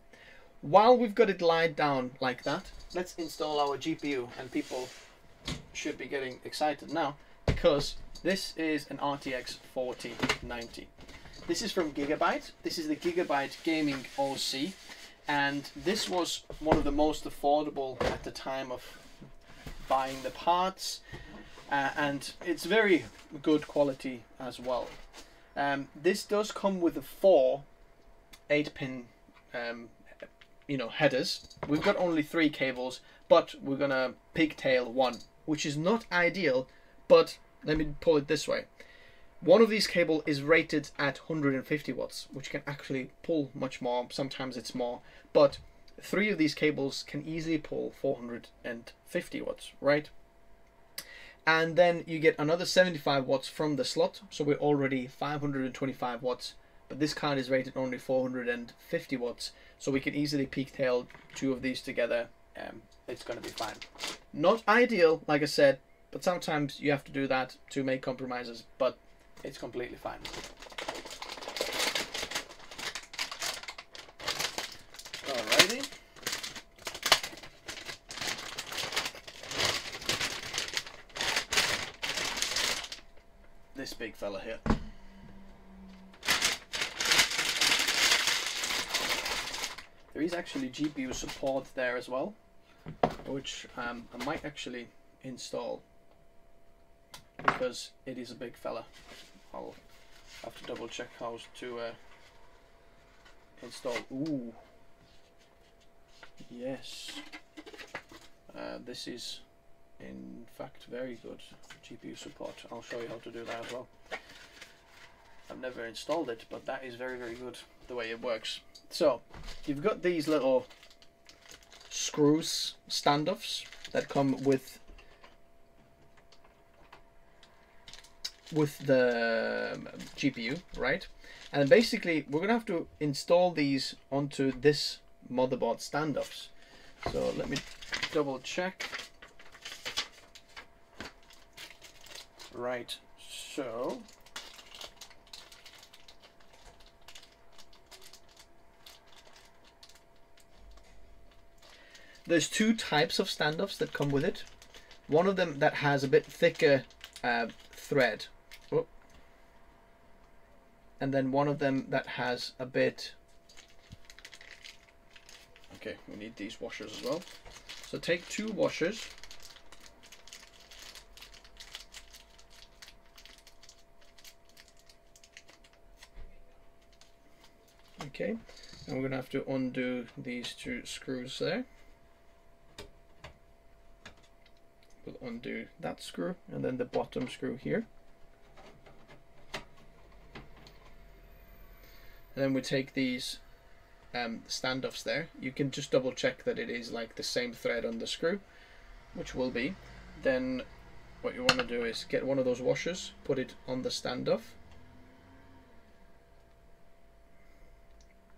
While we've got it lied down like that, let's install our GPU and people should be getting excited now because this is an RTX 4090. This is from Gigabyte. This is the Gigabyte Gaming OC and this was one of the most affordable at the time of buying the parts uh, and it's very good quality as well. Um, this does come with a four 8 pin um, you know headers. We've got only three cables but we're gonna pigtail one which is not ideal but let me pull it this way. One of these cable is rated at 150 watts, which can actually pull much more. Sometimes it's more, but three of these cables can easily pull 450 watts, right? And then you get another 75 watts from the slot, so we're already 525 watts. But this card is rated only 450 watts, so we can easily pigtail two of these together. Um, it's going to be fine. Not ideal, like I said, but sometimes you have to do that to make compromises, but it's completely fine. Alrighty. This big fella here. There is actually GPU support there as well, which um, I might actually install because it is a big fella. I'll have to double check how to uh, install. Ooh, yes, uh, this is in fact very good GPU support. I'll show you how to do that as well. I've never installed it, but that is very very good the way it works. So you've got these little screws standoffs that come with with the um, GPU, right? And basically, we're gonna have to install these onto this motherboard standoffs. So let me double check. Right, so there's two types of standoffs that come with it. One of them that has a bit thicker uh, thread. And then one of them that has a bit okay we need these washers as well. So take two washers. Okay and we're gonna have to undo these two screws there we'll undo that screw and then the bottom screw here. And then we take these um, standoffs there. You can just double check that it is like the same thread on the screw which will be. Then what you want to do is get one of those washers put it on the standoff.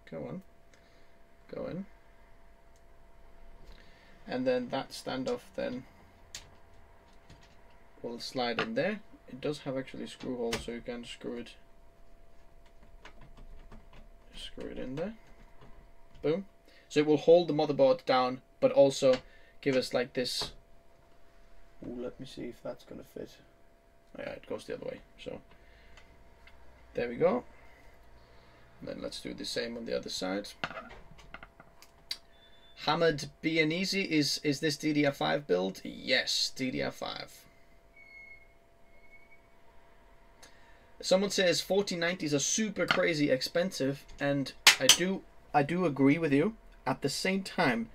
Go on. Go in. And then that standoff then will slide in there it does have actually screw holes so you can screw it screw it in there. Boom. So it will hold the motherboard down, but also give us like this. Ooh, let me see if that's to fit. Oh, yeah, it goes the other way. So there we go. And then let's do the same on the other side. Hammered and easy is is this DDR5 build? Yes, DDR5. Someone says 4090s are super crazy expensive, and I do I do agree with you. At the same time,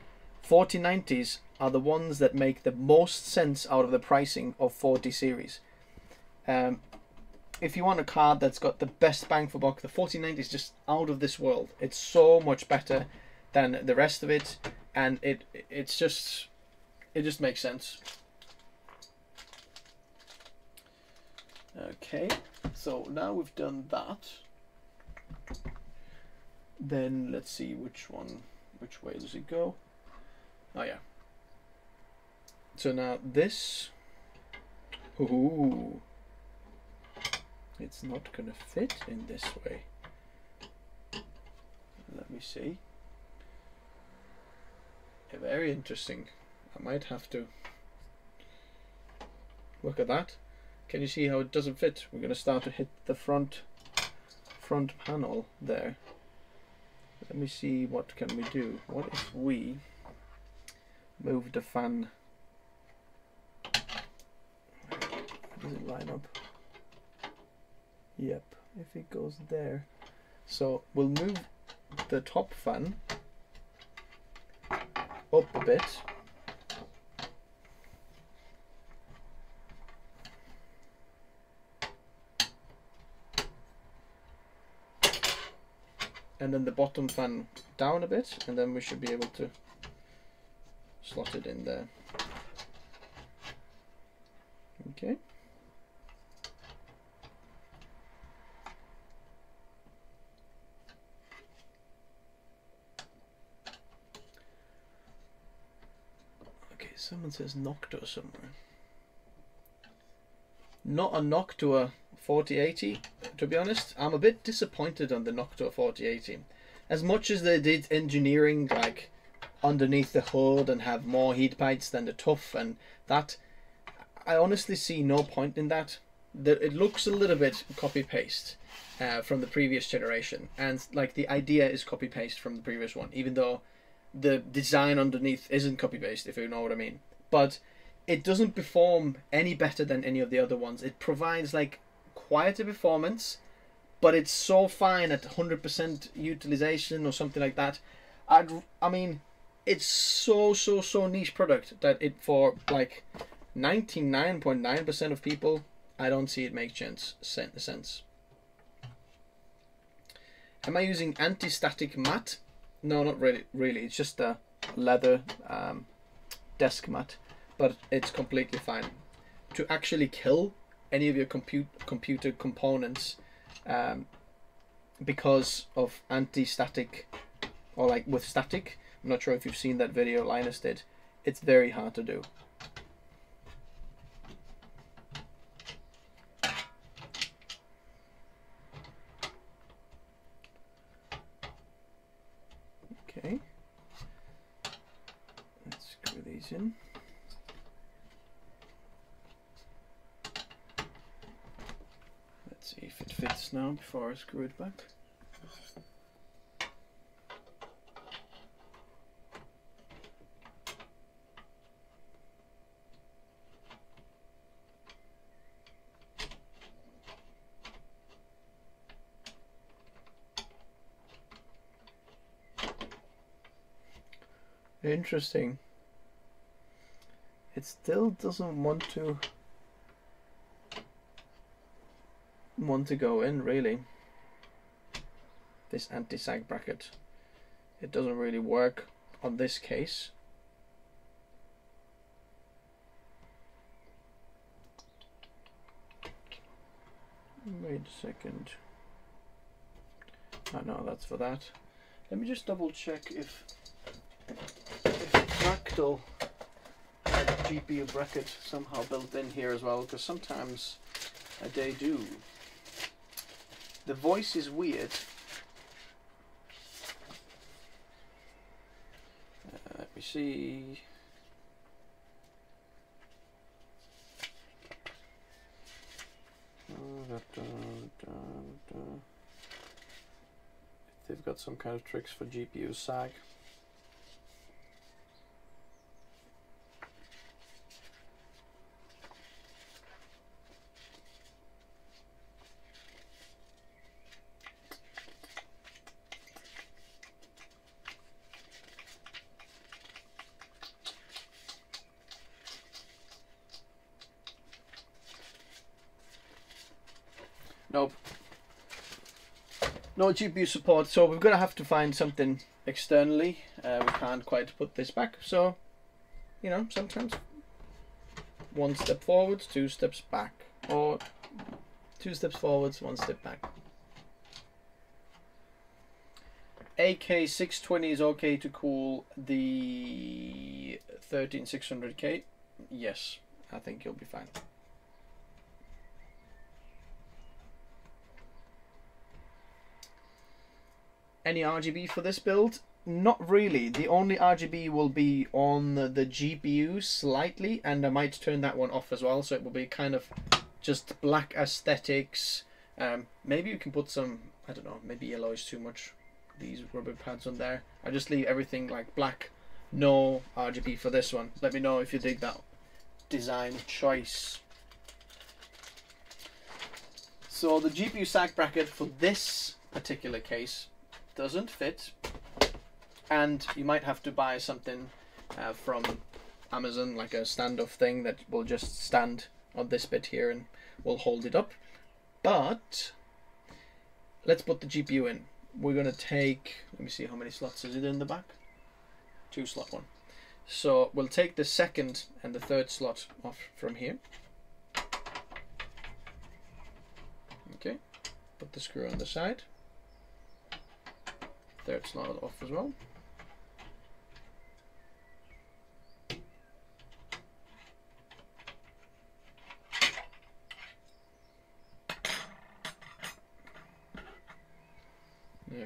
4090s are the ones that make the most sense out of the pricing of 40 series. Um, if you want a card that's got the best bang for buck, the 4090 is just out of this world. It's so much better than the rest of it, and it it's just it just makes sense. Okay, so now we've done that. Then let's see which one, which way does it go? Oh yeah. So now this. Ooh. It's not gonna fit in this way. Let me see. Yeah, very interesting. I might have to look at that. Can you see how it doesn't fit? We're gonna start to hit the front front panel there. Let me see what can we do. What if we move the fan? Does it line up? Yep, if it goes there. So we'll move the top fan up a bit. And then the bottom fan down a bit, and then we should be able to slot it in there. Okay. Okay, someone says Noctua somewhere. Not a Noctua 4080, to be honest. I'm a bit disappointed on the Noctua 4080. As much as they did engineering like underneath the hood and have more heat pipes than the TUF and that, I honestly see no point in that. That it looks a little bit copy paste uh, from the previous generation, and like the idea is copy paste from the previous one, even though the design underneath isn't copy paste, if you know what I mean. But it doesn't perform any better than any of the other ones. It provides like quieter performance, but it's so fine at 100% utilization or something like that. I'd, I mean, it's so so so niche product that it for like 99.9% of people, I don't see it make sense sense. Am I using anti-static mat? No, not really. Really, it's just a leather um, desk mat, but it's completely fine. To actually kill any of your compute computer components, um, because of anti-static, or like with static. I'm not sure if you've seen that video Linus did. It's very hard to do. Okay. Let's screw these in. Let's see if it now screw it back. Interesting. It still doesn't want to want to go in really. This anti-sag bracket. It doesn't really work on this case. Wait a second. Ah, I oh, know that's for that. Let me just double check if if Fractal had GPU bracket somehow built in here as well, because sometimes they do. The voice is weird. Uh, let me see. They've got some kind of tricks for GPU sag. Nope. No GPU support, so we're gonna have to find something externally. Uh, we can't quite put this back, so you know sometimes one step forwards, two steps back, or two steps forwards, one step back. AK620 is okay to cool the 13600K. Yes, I think you'll be fine. Any RGB for this build? Not really. The only RGB will be on the, GPU slightly, and I might turn that one off as well, so it will be kind of just black aesthetics. Um, maybe you can put some, I don't know, maybe yellow is too much. These rubber pads on there. I just leave everything like black, no RGB for this one. Let me know if you dig that design choice. So the GPU sag bracket for this particular case doesn't fit and you might have to buy something uh, from Amazon like a standoff thing that will just stand on this bit here and will hold it up. But let's put the GPU in. We're gonna take let me see how many slots is it in the back? Two slot one. So we'll take the second and the third slot off from here. Okay. Put the screw on the side third not off as well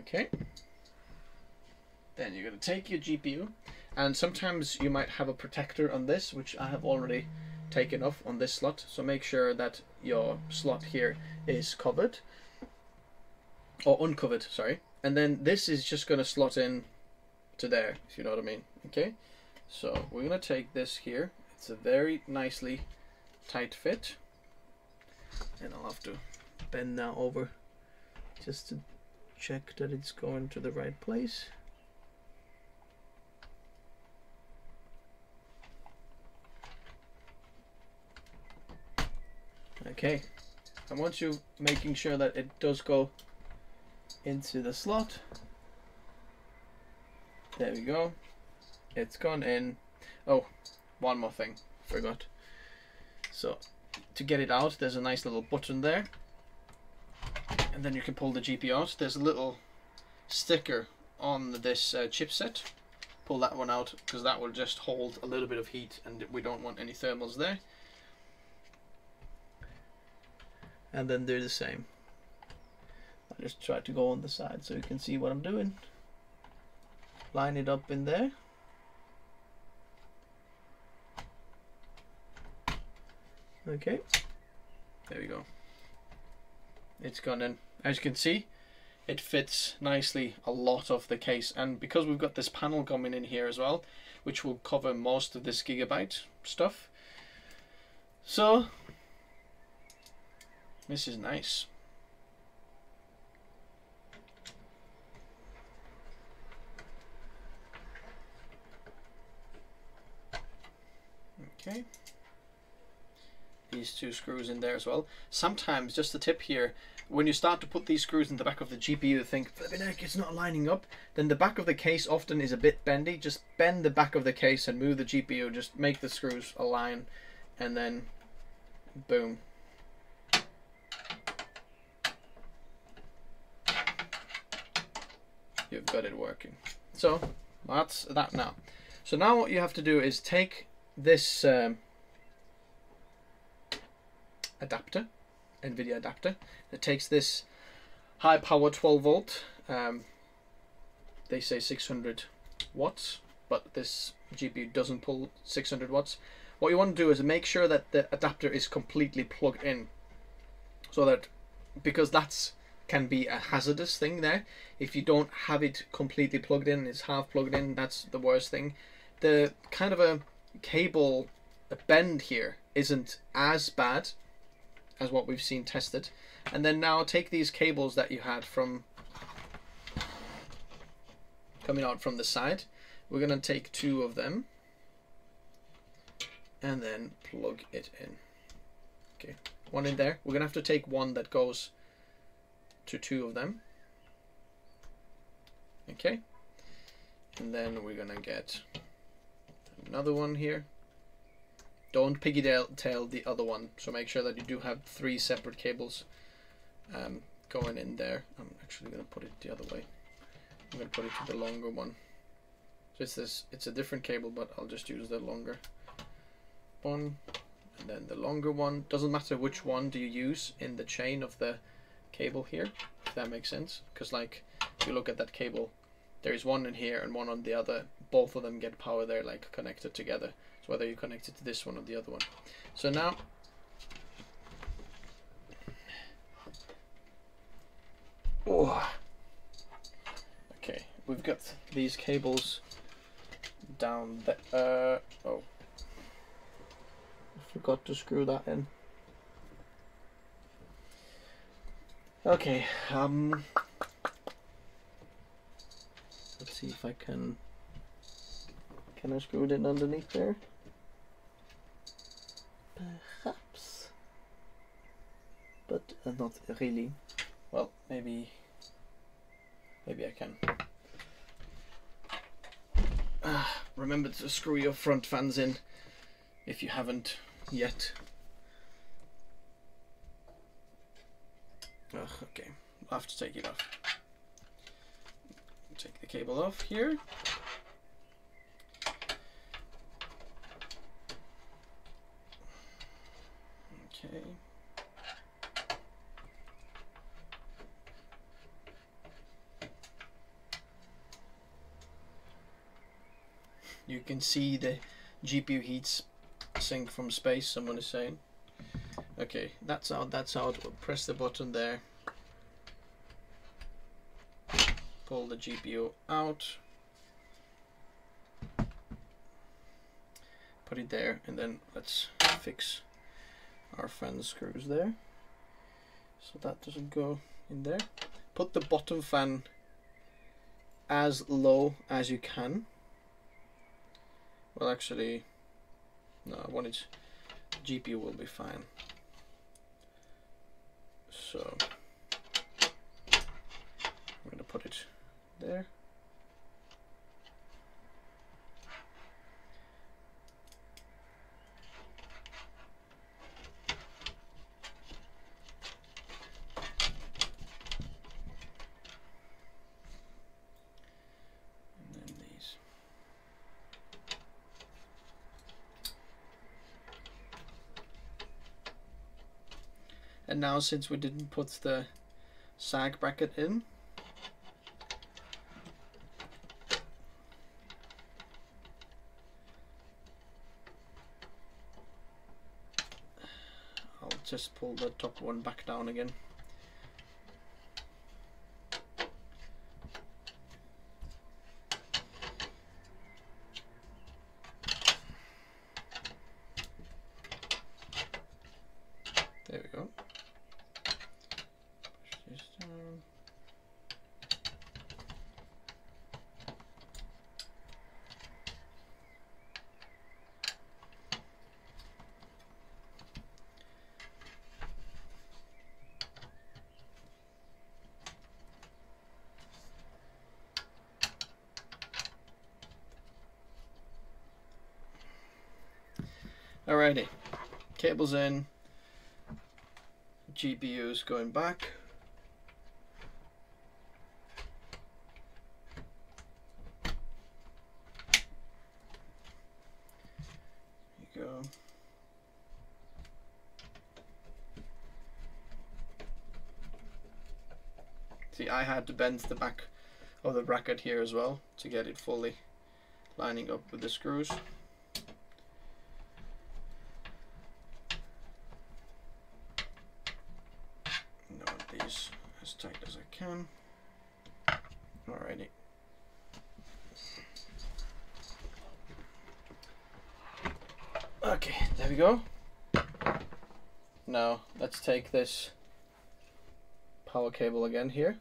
Okay. Then you're going to take your GPU, and sometimes you might have a protector on this, which I have already taken off on this slot. So make sure that your slot here is covered, or uncovered, sorry. And then this is just going to slot in to there, if you know what I mean. Okay. So we're going to take this here. It's a very nicely tight fit. And I'll have to bend now over just to check that it's going to the right place. Okay, I want you're making sure that it does go into the slot. There we go. It's gone in. Oh, one more thing, forgot. So, to get it out, there's a nice little button there and then you can pull the GPU out. There's a little sticker on this uh, chipset. Pull that one out because that will just hold a little bit of heat and we don't want any thermals there. And then do the same. I just try to go on the side so you can see what I'm doing. Line it up in there. Okay, there we go. It's gone in. As you can see, it fits nicely a lot of the case. And because we've got this panel coming in here as well, which will cover most of this gigabyte stuff. So, this is nice. Okay these two screws in there as well. Sometimes, just a tip here, when you start to put these screws in the back of the GPU, think, it's not lining up. Then the back of the case often is a bit bendy. Just bend the back of the case and move the GPU. Just make the screws align, and then boom. You've got it working. So that's that now. So now what you have to do is take this um, adapter, NVIDIA adapter, that takes this high power 12 volt, um, they say 600 watts, but this GPU doesn't pull 600 watts. What you want to do is make sure that the adapter is completely plugged in, so that because that's can be a hazardous thing there. If you don't have it completely plugged in, it's half plugged in, that's the worst thing. The kind of a cable bend here isn't as bad as what we've seen tested. And then now take these cables that you had from coming out from the side. We're going to take two of them and then plug it in. Okay, one in there. We're going to have to take one that goes to two of them. Okay. And then we're gonna get another one here. Don't pigtail the other one, so make sure that you do have three separate cables um, going in there. I'm actually gonna put it the other way. I'm gonna put it to the longer one. So it's this. It's a different cable, but I'll just use the longer one, and then the longer one. Doesn't matter which one do you use in the chain of the cable here, if that makes sense. Because like, if you look at that cable, there is one in here and one on the other. Both of them get power. They're like connected together. So whether you connect it to this one or the other one. So now Oh. Okay, we've got these cables down there. Uh, oh. I forgot to screw that in. Okay, um... Let's see if I can... Can I screw it in underneath there? Perhaps. But uh, not really. Well, maybe... Maybe I can. Ah, remember to screw your front fans in if you haven't yet. Ugh, okay, I'll have to take it off. Take the cable off here. Okay. You can see the GPU heats sink from space, someone is saying. Okay, that's out, that's out. We'll press the button there. Pull the GPU out. Put it there, and then let's fix our fan screws there. So that doesn't go in there. Put the bottom fan as low as you can. Well, actually, no, I want it. GPU will be fine. So I'm gonna put it there. And now since we didn't put the sag bracket in, I'll just pull the top one back down again. There we go. Push this down. Alrighty, cables in, GPUs going back. There you go. See, I had to bend the back of the bracket here as well to get it fully lining up with the screws. These as tight as I can. Alrighty. Okay, there we go. Now let's take this power cable again here.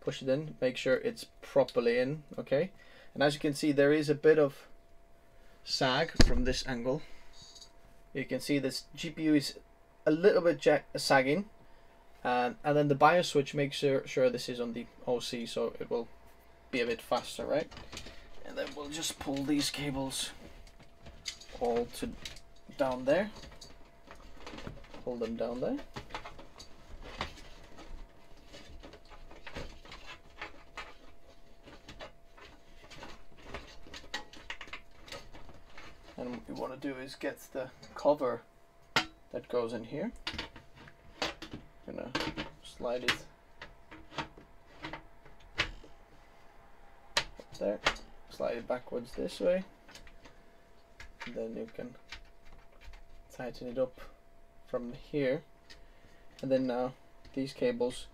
Push it in, make sure it's properly in, okay? And as you can see, there is a bit of sag from this angle. You can see this GPU is a little bit sagging and and then the BIOS switch makes sure sure this is on the OC so it will be a bit faster right? And then we'll just pull these cables all to down there. Pull them down there. And what we want to do is get the cover that goes in here gonna slide it. Up there. Slide it backwards this way. And then you can tighten it up from here. And then now these cables.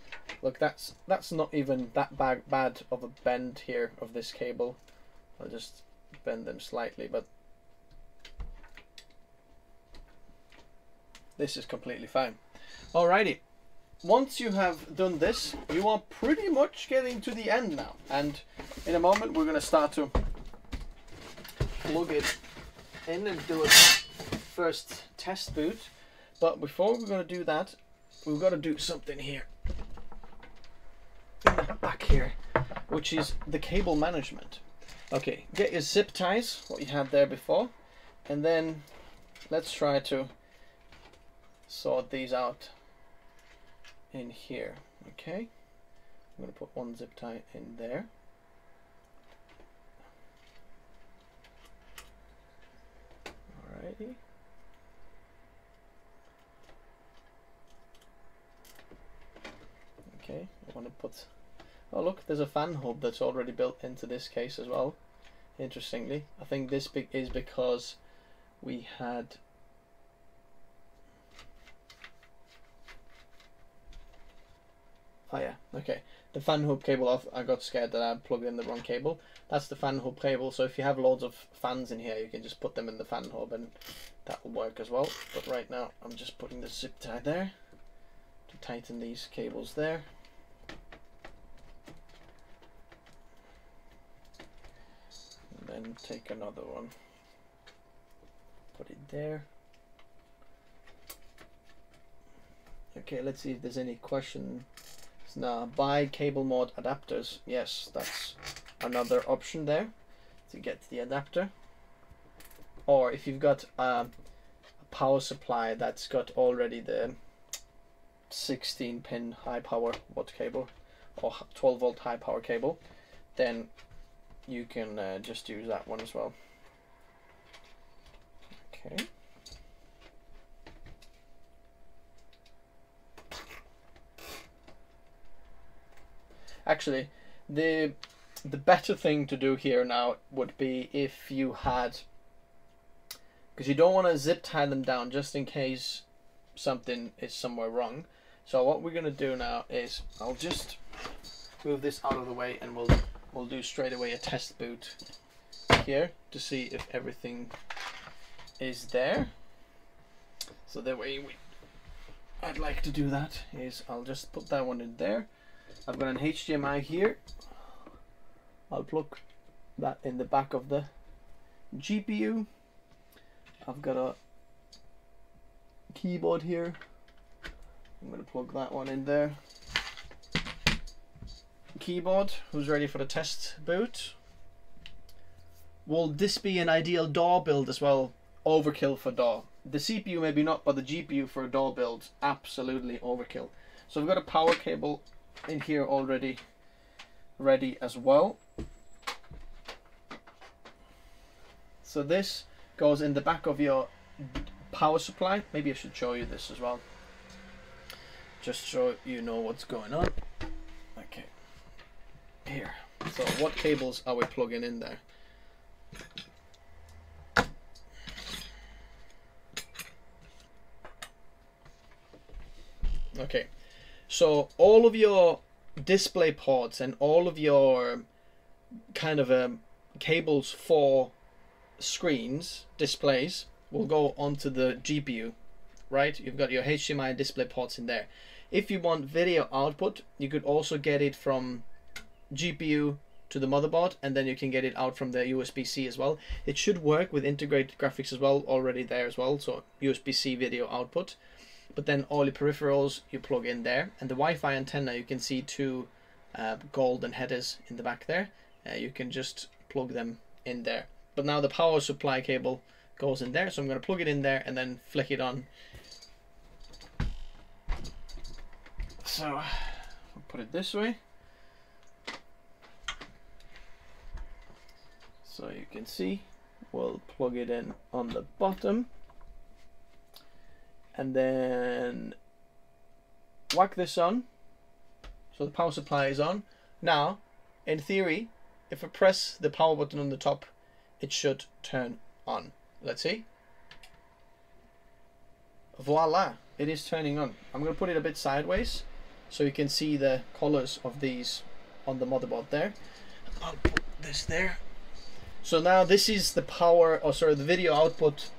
Look that's that's not even that bad bad of a bend here of this cable. I'll just bend them slightly but this is completely fine. Alrighty once you have done this you are pretty much getting to the end now. And in a moment we're going to start to plug it in and do a first test boot. But before we're going to do that we've got to do something here. Back here which is the cable management. Okay get your zip ties what you had there before and then let's try to sort these out in here okay? I'm going to put one zip tie in there. Alrighty. Okay I want to put oh look there's a fan hub that's already built into this case as well interestingly. I think this big is because we had Oh yeah, okay. The fan hub cable off, I got scared that I plugged in the wrong cable. That's the fan hub cable, so if you have loads of fans in here, you can just put them in the fan hub and that will work as well. But right now, I'm just putting the zip tie there to tighten these cables there. And then take another one, put it there. Okay, let's see if there's any question now buy CableMod adapters. Yes, that's another option there to get the adapter. Or if you've got a power supply that's got already the 16 pin high power watt cable or 12 volt high power cable, then you can uh, just use that one as well. Okay. Actually, the the better thing to do here now would be if you had because you don't want to zip tie them down just in case something is somewhere wrong. So what we're gonna do now is I'll just move this out of the way and we'll we'll do straight away a test boot here to see if everything is there. So the way we I'd like to do that is I'll just put that one in there I've got an HDMI here. I'll plug that in the back of the GPU. I've got a keyboard here. I'm going to plug that one in there. Keyboard, who's ready for the test boot? Will this be an ideal DAW build as well? Overkill for DAW. The CPU maybe not, but the GPU for a DAW build, absolutely overkill. So we've got a power cable in here already ready as well. So this goes in the back of your power supply. Maybe I should show you this as well. Just so you know what's going on. Okay. Here. So what cables are we plugging in there? Okay. So all of your display ports and all of your kind of um, cables for screens, displays, will go onto the GPU, right? You've got your HDMI display ports in there. If you want video output, you could also get it from GPU to the motherboard and then you can get it out from the USB-C as well. It should work with integrated graphics as well already there as well, so USB-C video output. But then all your peripherals you plug in there, and the Wi-Fi antenna you can see two uh, golden headers in the back there. Uh, you can just plug them in there. But now the power supply cable goes in there, so I'm going to plug it in there and then flick it on. So I'll put it this way. So you can see, we'll plug it in on the bottom and then whack this on. So the power supply is on. Now in theory if I press the power button on the top it should turn on. Let's see. Voila it is turning on. I'm going to put it a bit sideways so you can see the colors of these on the motherboard there. I'll put this there. So now this is the power or sorry the video output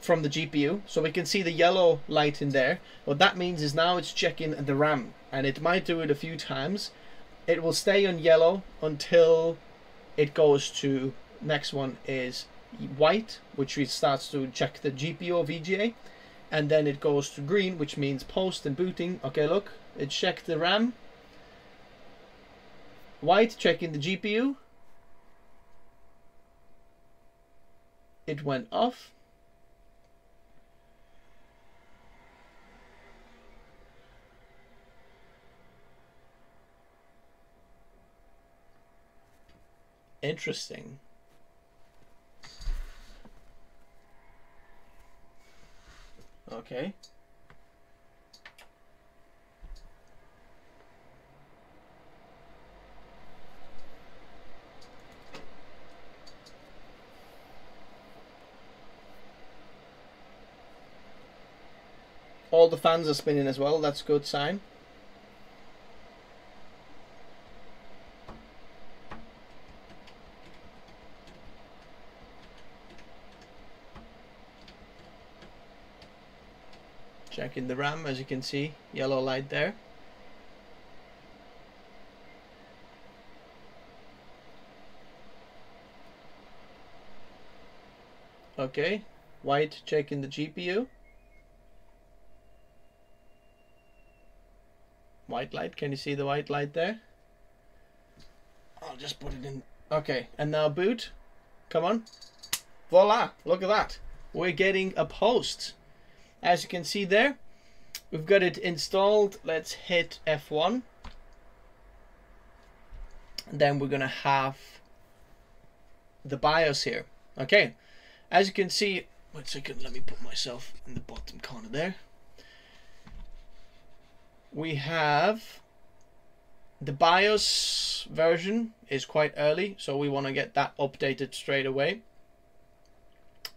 from the GPU. So we can see the yellow light in there. What that means is now it's checking the RAM and it might do it a few times. It will stay on yellow until it goes to next one is white, which starts to check the GPU or VGA. And then it goes to green, which means post and booting. Okay, look, it checked the RAM. White checking the GPU. It went off Interesting. Okay. All the fans are spinning as well, that's a good sign. Checking the RAM as you can see, yellow light there. Okay, white checking the GPU. White light, can you see the white light there? I'll just put it in. Okay, and now boot. Come on. Voila, look at that. We're getting a post. As you can see there, we've got it installed. Let's hit F1. And then we're going to have the BIOS here. Okay, as you can see, one second, let me put myself in the bottom corner there. We have the BIOS version is quite early, so we want to get that updated straight away.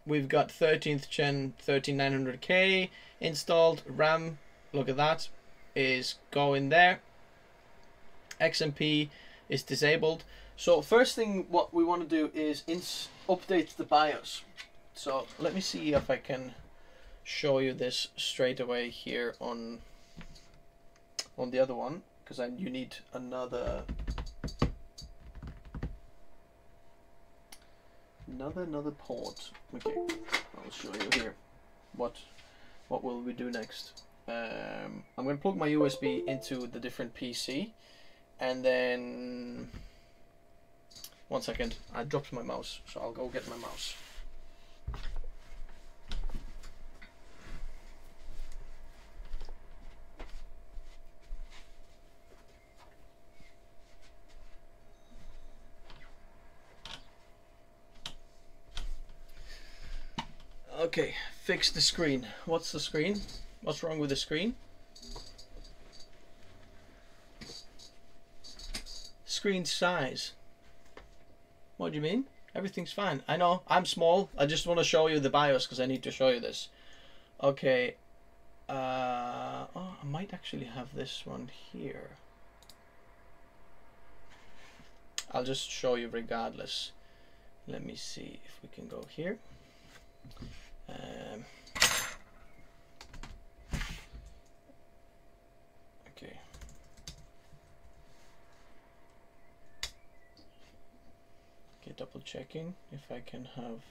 We've got 13th gen 13900K installed. RAM, look at that, is going there. XMP is disabled. So first thing what we want to do is update the BIOS. So let me see if I can show you this straight away here on on the other one because then you need another another another port. Okay I'll show you here what what will we do next. Um, I'm going to plug my USB into the different PC and then one second I dropped my mouse so I'll go get my mouse Okay, fix the screen. What's the screen? What's wrong with the screen? Screen size. What do you mean? Everything's fine. I know, I'm small. I just want to show you the BIOS because I need to show you this. Okay. Uh, oh, I might actually have this one here. I'll just show you regardless. Let me see if we can go here. Um, okay. Okay, double checking if I can have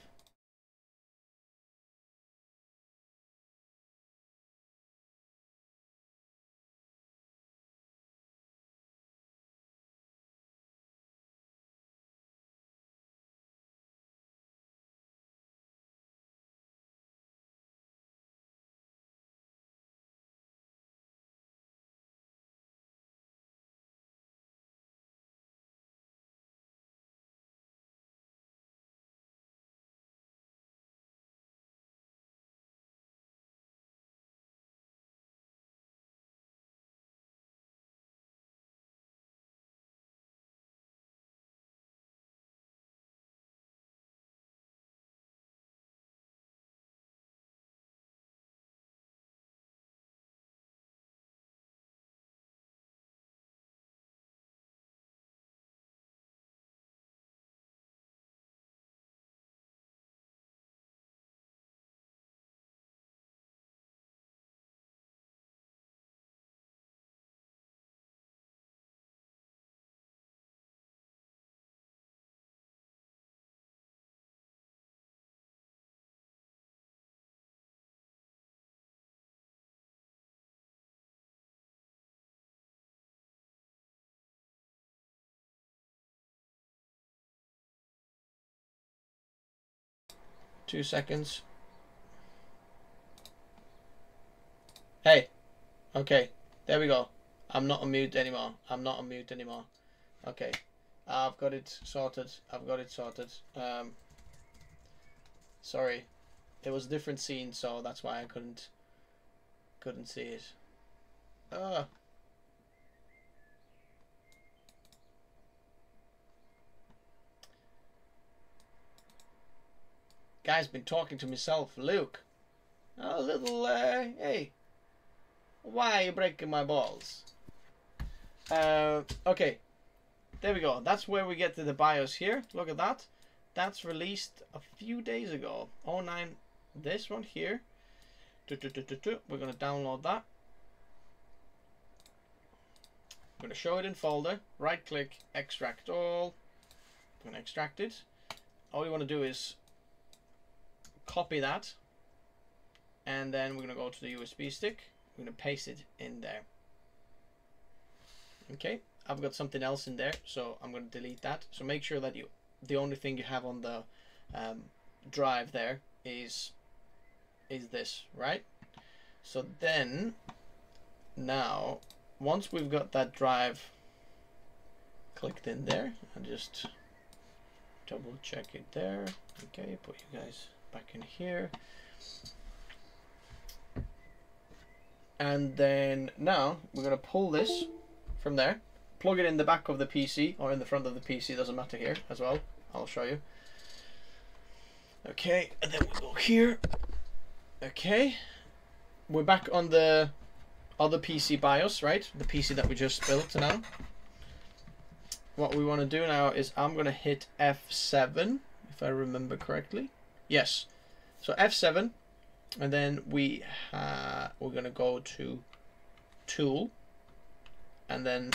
Two seconds. Hey. Okay. There we go. I'm not on mute anymore. I'm not on mute anymore. Okay. I've got it sorted. I've got it sorted. Um, sorry. It was a different scene, so that's why I couldn't couldn't see it. Ah. Guy's been talking to myself, Luke. A little, uh, hey. Why are you breaking my balls? Uh, okay. There we go. That's where we get to the BIOS here. Look at that. That's released a few days ago. 09. This one here. We're going to download that. I'm going to show it in folder. Right click, extract all. I'm going to extract it. All you want to do is copy that. And then we're going to go to the USB stick. We're going to paste it in there. Okay I've got something else in there so I'm going to delete that. So make sure that you the only thing you have on the um, drive there is is this right? So then now once we've got that drive clicked in there and just double check it there. Okay put you guys back in here. And then now we're going to pull this from there, plug it in the back of the PC or in the front of the PC, doesn't matter here as well. I'll show you. Okay, and then we'll go here. Okay, we're back on the other PC BIOS, right? The PC that we just built now. What we want to do now is I'm going to hit F7, if I remember correctly. Yes. So F7, and then we uh, we're gonna go to Tool, and then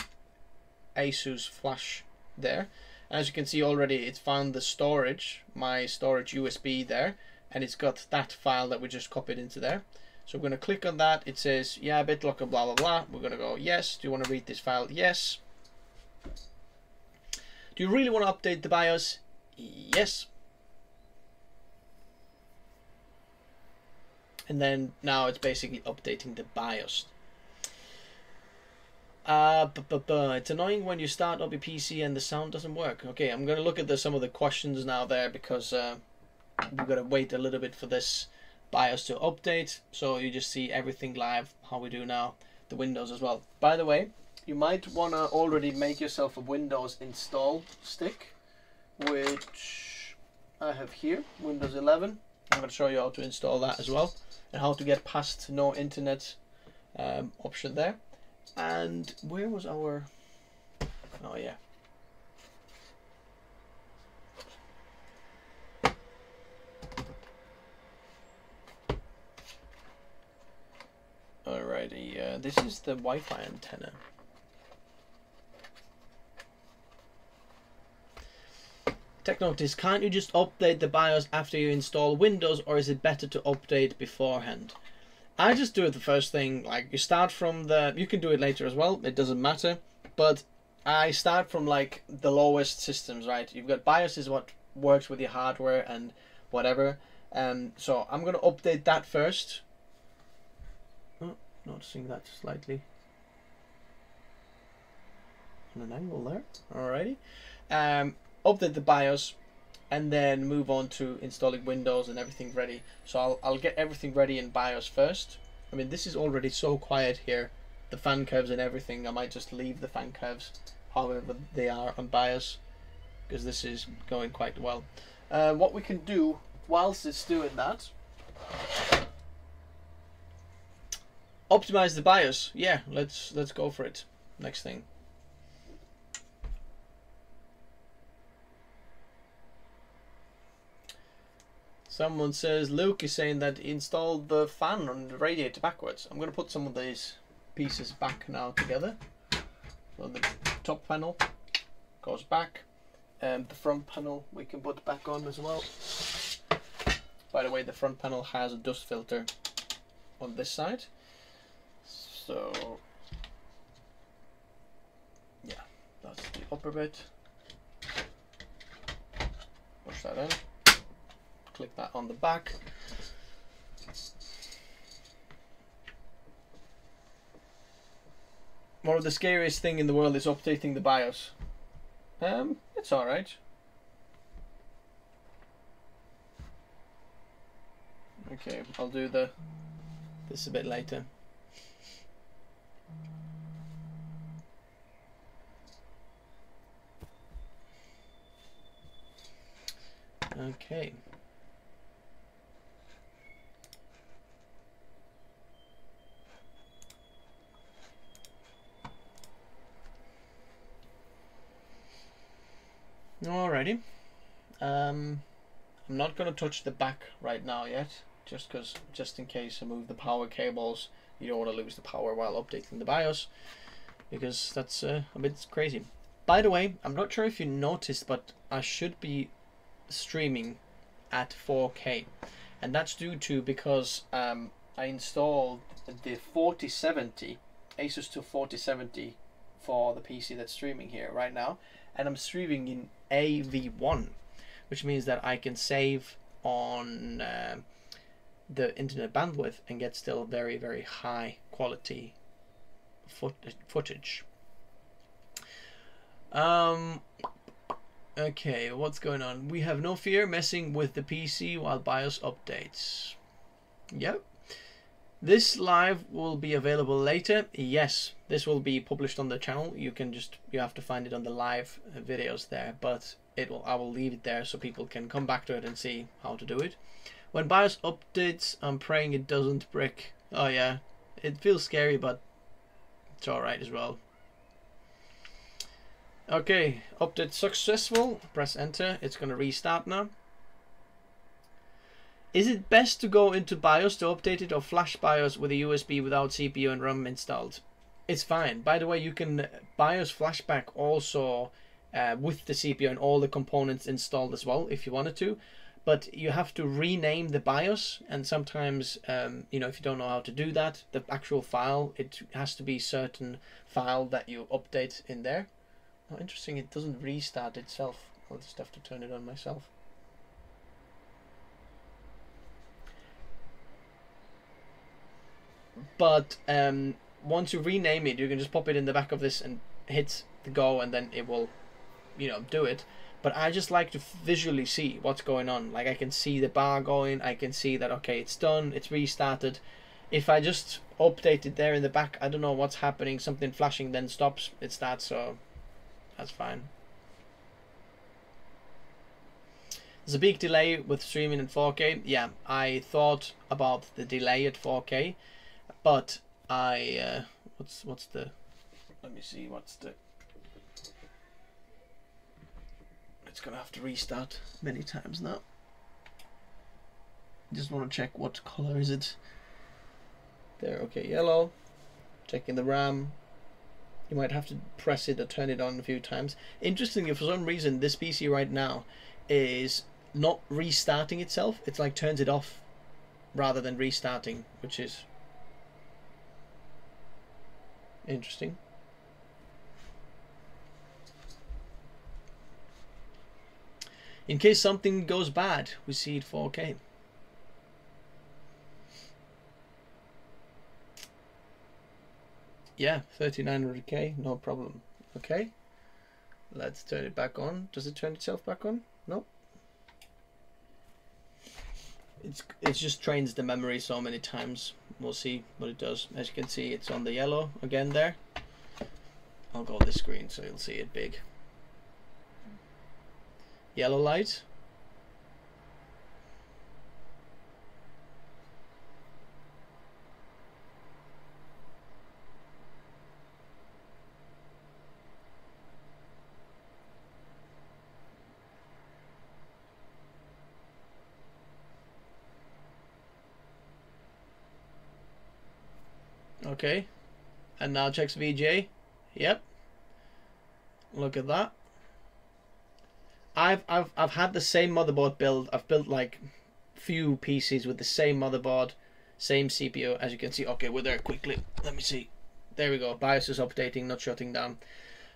ASUS Flash there. as you can see already, it's found the storage, my storage USB there, and it's got that file that we just copied into there. So we're going to click on that. It says, yeah, BitLocker, blah, blah, blah. We're going to go, yes. Do you want to read this file? Yes. Do you really want to update the BIOS? Yes. And then now it's basically updating the BIOS. Uh, it's annoying when you start up your PC and the sound doesn't work. Okay, I'm gonna look at the, some of the questions now there because uh, we've got to wait a little bit for this BIOS to update. So you just see everything live, how we do now, the Windows as well. By the way, you might wanna already make yourself a Windows install stick, which I have here, Windows 11. I'm gonna show you how to install that as well and how to get past no internet um, option there. And where was our... Oh yeah. Alrighty, uh, this is the Wi-Fi antenna. Tech Notice, can't you just update the BIOS after you install Windows or is it better to update beforehand? I just do it the first thing, like you start from the, you can do it later as well, it doesn't matter, but I start from like the lowest systems, right? You've got BIOS is what works with your hardware and whatever, and so I'm going to update that first. Oh, noticing that slightly an angle there, alrighty. Um, update the BIOS, and then move on to installing Windows and everything ready. So I'll, I'll get everything ready in BIOS first. I mean, this is already so quiet here. The fan curves and everything, I might just leave the fan curves however they are on BIOS because this is going quite well. Uh, what we can do whilst it's doing that, optimize the BIOS. Yeah, let's let's go for it. Next thing. Someone says Luke is saying that install the fan on the radiator backwards. I'm going to put some of these pieces back now together. So the top panel goes back and the front panel we can put back on as well. By the way, the front panel has a dust filter on this side. So yeah, that's the upper bit. Push that in click that on the back. One of the scariest thing in the world is updating the BIOS. Um, it's alright. Okay, I'll do the this a bit later. Okay. Alrighty. Um, I'm not going to touch the back right now yet, just because, just in case I move the power cables, you don't want to lose the power while updating the BIOS, because that's uh, a bit crazy. By the way, I'm not sure if you noticed, but I should be streaming at 4K, and that's due to because um, I installed the 4070 Asus TUF 4070 for the PC that's streaming here right now, and I'm streaming in AV1, which means that I can save on uh, the internet bandwidth and get still very very high quality foot footage. Um, okay, what's going on? We have no fear messing with the PC while BIOS updates. Yep. This live will be available later. Yes, this will be published on the channel. You can just you have to find it on the live videos there, but it will I will leave it there so people can come back to it and see how to do it. When BIOS updates, I'm praying it doesn't brick. Oh yeah, it feels scary, but it's all right as well. Okay, update successful. Press enter. It's gonna restart now. Is it best to go into BIOS to update it or flash BIOS with a USB without CPU and RAM installed? It's fine. By the way, you can BIOS flashback also uh, with the CPU and all the components installed as well if you wanted to. But you have to rename the BIOS, and sometimes, um, you know, if you don't know how to do that, the actual file, it has to be certain file that you update in there. Oh, interesting, it doesn't restart itself. I'll just have to turn it on myself. But um, once you rename it, you can just pop it in the back of this and hit the go, and then it will, you know, do it. But I just like to visually see what's going on. Like I can see the bar going, I can see that okay, it's done, it's restarted. If I just update it there in the back, I don't know what's happening. Something flashing, then stops. It starts, so that's fine. There's a big delay with streaming in 4K. Yeah, I thought about the delay at 4K but I uh, what's what's the let me see what's the it's gonna have to restart many times now. Just want to check what color is it. There okay yellow. Checking the RAM. You might have to press it or turn it on a few times. Interestingly for some reason this PC right now is not restarting itself. It's like turns it off rather than restarting which is Interesting. In case something goes bad, we see it 4K. Yeah, 3900K, no problem. Okay. Let's turn it back on. Does it turn itself back on? No. It's it just trains the memory so many times we'll see what it does. As you can see, it's on the yellow again there. I'll go this screen so you'll see it big. Yellow light. Okay. And now checks VGA. Yep. Look at that. I've I've I've had the same motherboard build. I've built like few PCs with the same motherboard, same CPU. As you can see, okay, we're there quickly. Let me see. There we go. BIOS is updating, not shutting down.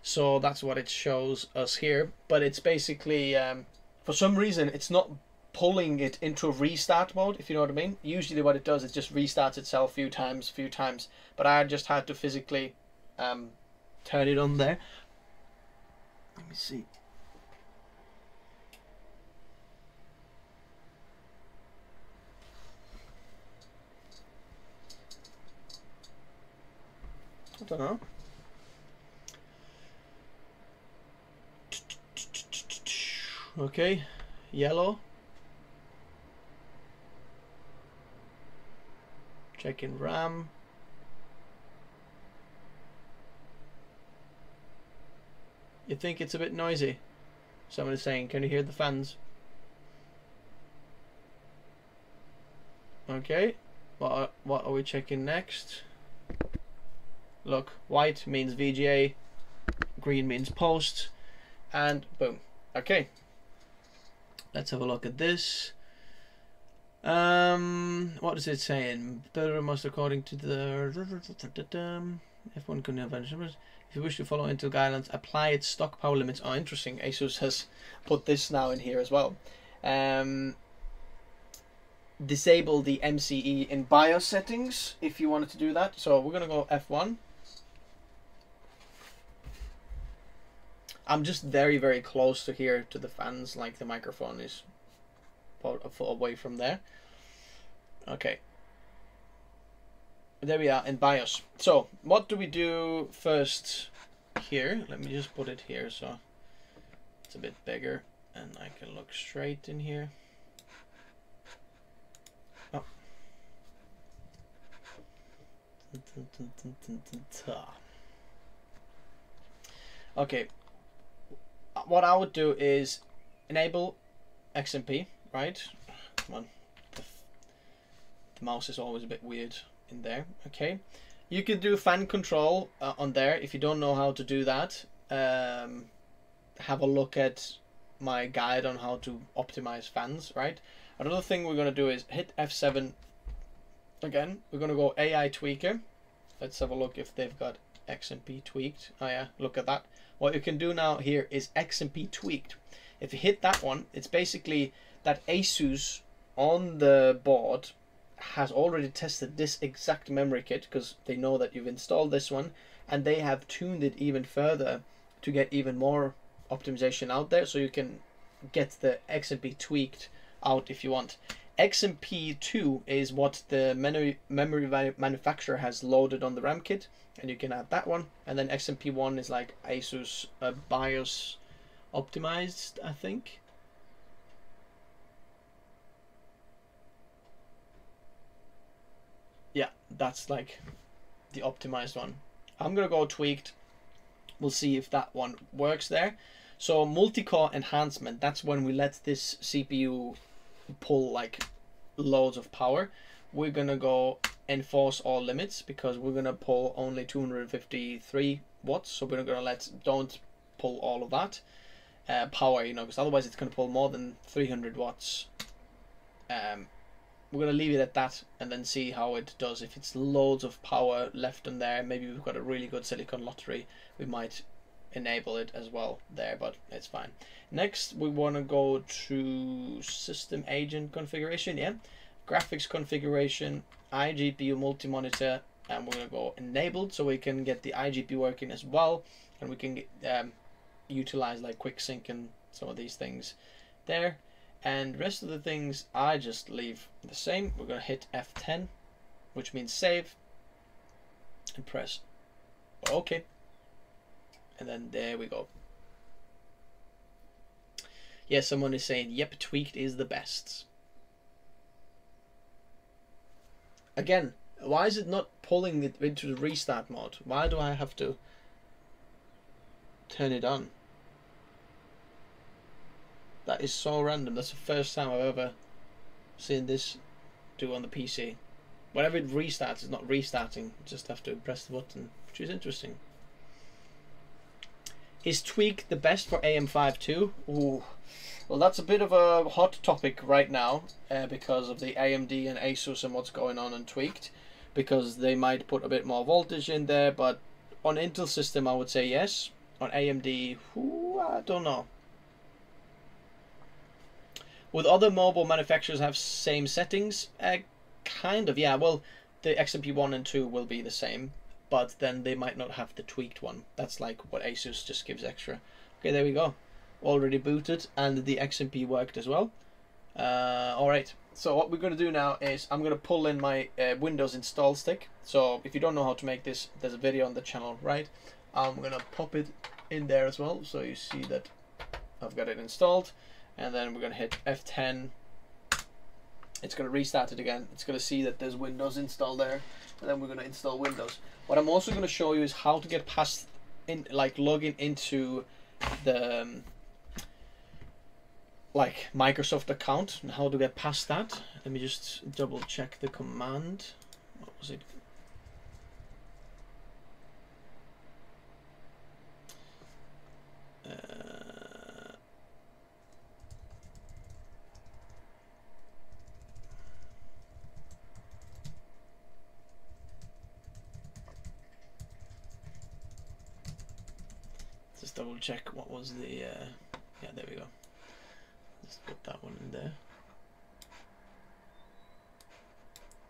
So that's what it shows us here. But it's basically, um, for some reason, it's not pulling it into a restart mode, if you know what I mean. Usually what it does is just restarts itself a few times, a few times. But I just had to physically um, turn it on there. Let me see. I don't know. Okay, yellow. Checking RAM. You think it's a bit noisy? Someone is saying, can you hear the fans? Okay, what are, what are we checking next? Look, white means VGA, green means post, and boom. Okay, let's have a look at this. Um, what is it saying? Better must according to the F1 can eventually. If you wish to follow into guidelines, apply its stock power limits. Oh, interesting. ASUS has put this now in here as well. Um, disable the MCE in BIOS settings if you wanted to do that. So we're gonna go F1. I'm just very very close to here to the fans. Like the microphone is about a foot away from there. Okay. There we are in BIOS. So what do we do first here? Let me just put it here so it's a bit bigger and I can look straight in here. Oh. Okay, what I would do is enable XMP right? Come on. The, the, mouse is always a bit weird in there. Okay. You could do fan control uh, on there if you don't know how to do that. Um, have a look at my guide on how to optimize fans, right? Another thing we're going to do is hit F7 again. We're going to go AI tweaker. Let's have a look if they've got XMP tweaked. Oh yeah, look at that. What you can do now here is XMP tweaked. If you hit that one, it's basically that Asus on the board has already tested this exact memory kit because they know that you've installed this one and they have tuned it even further to get even more optimization out there so you can get the XMP tweaked out if you want. XMP2 is what the memory, memory manufacturer has loaded on the RAM kit and you can add that one and then XMP1 is like Asus uh, BIOS optimized I think yeah, that's like the optimized one. I'm gonna go tweaked. We'll see if that one works there. So multi-core enhancement, that's when we let this CPU pull like loads of power. We're gonna go enforce all limits because we're gonna pull only 253 watts. So we're not gonna let don't pull all of that uh, power, you know, because otherwise it's gonna pull more than 300 watts. Um, we're going to leave it at that and then see how it does. If it's loads of power left in there, maybe we've got a really good silicon lottery, we might enable it as well there, but it's fine. Next, we want to go to system agent configuration, yeah. Graphics configuration, iGPU multi-monitor, and we're going to go enabled so we can get the iGPU working as well, and we can um, utilize like quick sync and some of these things there and rest of the things I just leave the same. We're going to hit F10, which means save, and press OK. And then there we go. Yeah, someone is saying, yep, tweaked is the best. Again, why is it not pulling it into the restart mode? Why do I have to turn it on? That is so random. That's the first time I've ever seen this do on the PC. Whenever it restarts, it's not restarting. You just have to press the button, which is interesting. Is Tweak the best for AM5 too? Ooh. Well, that's a bit of a hot topic right now uh, because of the AMD and Asus and what's going on in Tweaked. Because they might put a bit more voltage in there, but on Intel system, I would say yes. On AMD, ooh, I don't know. With other mobile manufacturers have same settings? Uh, kind of, yeah. Well, the XMP 1 and 2 will be the same, but then they might not have the tweaked one. That's like what Asus just gives extra. Okay, there we go. Already booted, and the XMP worked as well. Uh, Alright, so what we're going to do now is I'm going to pull in my uh, Windows install stick. So if you don't know how to make this, there's a video on the channel, right? I'm going to pop it in there as well, so you see that I've got it installed. And then we're going to hit F10. It's going to restart it again. It's going to see that there's Windows installed there. And then we're going to install Windows. What I'm also going to show you is how to get past, in like logging into the um, like Microsoft account and how to get past that. Let me just double check the command. What was it? Uh, just double check what was the uh, yeah there we go. Just put that one in there.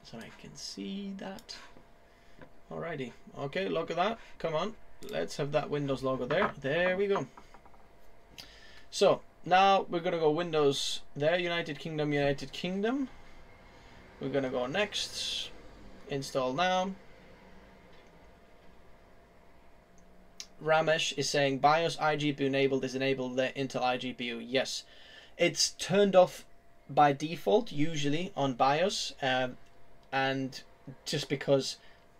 So I can see that. Alrighty. Okay look at that. Come on. Let's have that Windows logo there. There we go. So now we're gonna go Windows there United Kingdom United Kingdom. We're gonna go next. Install now Ramesh is saying BIOS iGPU enabled is enabled the Intel iGPU. Yes, it's turned off by default usually on BIOS, um, and just because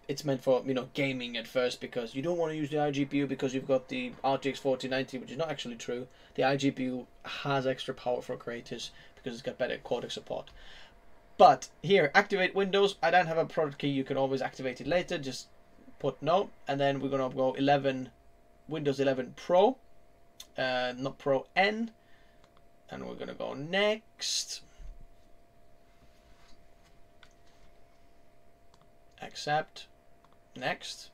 it's meant for you know gaming at first because you don't want to use the iGPU because you've got the RTX 4090, which is not actually true. The iGPU has extra power for creators because it's got better codec support. But here, activate Windows. I don't have a product key. You can always activate it later. Just put no, and then we're gonna go 11 Windows 11 Pro, uh, not Pro N, and we're gonna go next. Accept, next,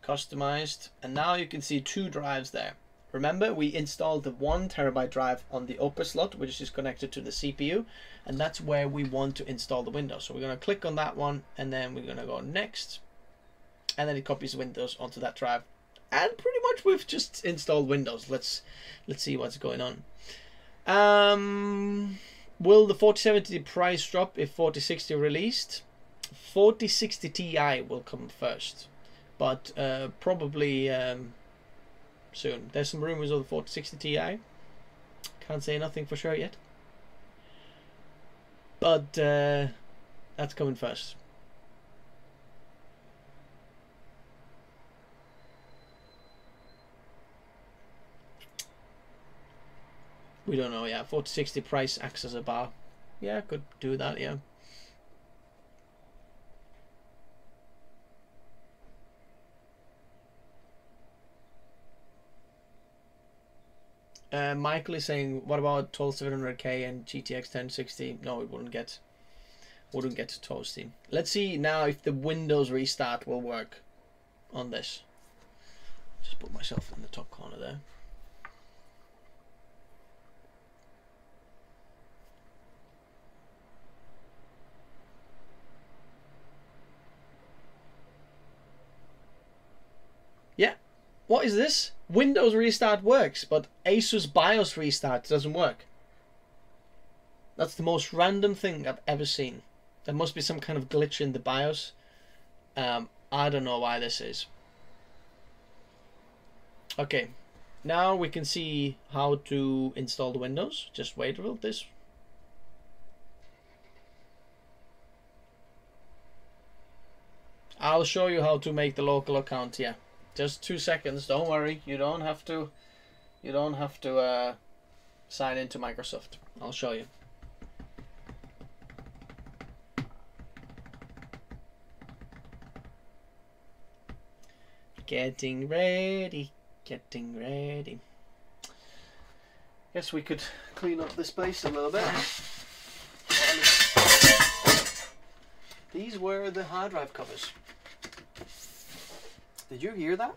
customized, and now you can see two drives there. Remember, we installed the one terabyte drive on the upper slot, which is connected to the CPU, and that's where we want to install the Windows. So we're gonna click on that one, and then we're gonna go next, and then it copies Windows onto that drive and pretty much we've just installed Windows. Let's let's see what's going on. Um, will the 4070 price drop if 4060 released? 4060 Ti will come first, but uh, probably um, soon. There's some rumors of the 4060 Ti. Can't say nothing for sure yet, but uh, that's coming first. We don't know, yeah. 4060 price acts as a bar. Yeah, could do that, yeah. Uh, Michael is saying, what about 12700K and GTX 1060? No, it wouldn't get wouldn't get to toasty. Let's see now if the Windows restart will work on this. Just put myself in the top corner there. Yeah. What is this? Windows restart works, but Asus BIOS restart doesn't work. That's the most random thing I've ever seen. There must be some kind of glitch in the BIOS. Um, I don't know why this is. Okay, now we can see how to install the Windows. Just wait a little this. I'll show you how to make the local account here. Just two seconds. Don't worry. You don't have to. You don't have to uh, sign into Microsoft. I'll show you. Getting ready. Getting ready. Guess we could clean up this place a little bit. These were the hard drive covers. Did you hear that?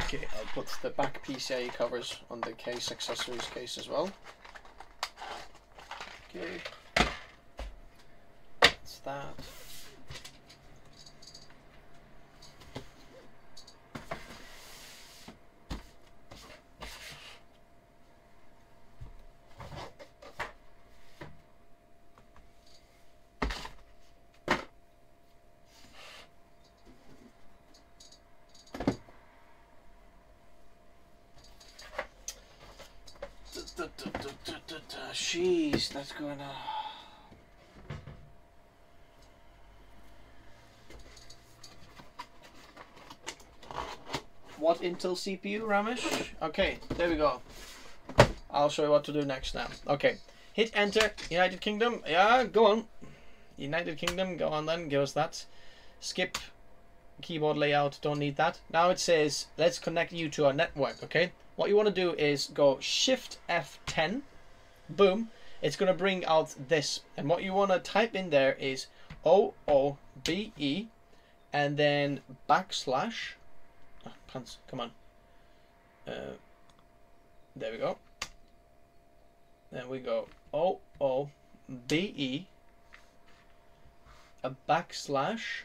Okay, I'll put the back PCIe covers on the case accessories case as well. Okay, that's that. That's going on. What Intel CPU, Ramesh? Okay, there we go. I'll show you what to do next now. Okay, hit enter, United Kingdom. Yeah, go on. United Kingdom, go on then, give us that. Skip keyboard layout, don't need that. Now it says, let's connect you to our network, okay? What you want to do is go Shift F10, boom, it's going to bring out this. And what you want to type in there is O-O-B-E and then backslash, oh, pants, come on. Uh, there we go. Then we go O-O-B-E, a backslash,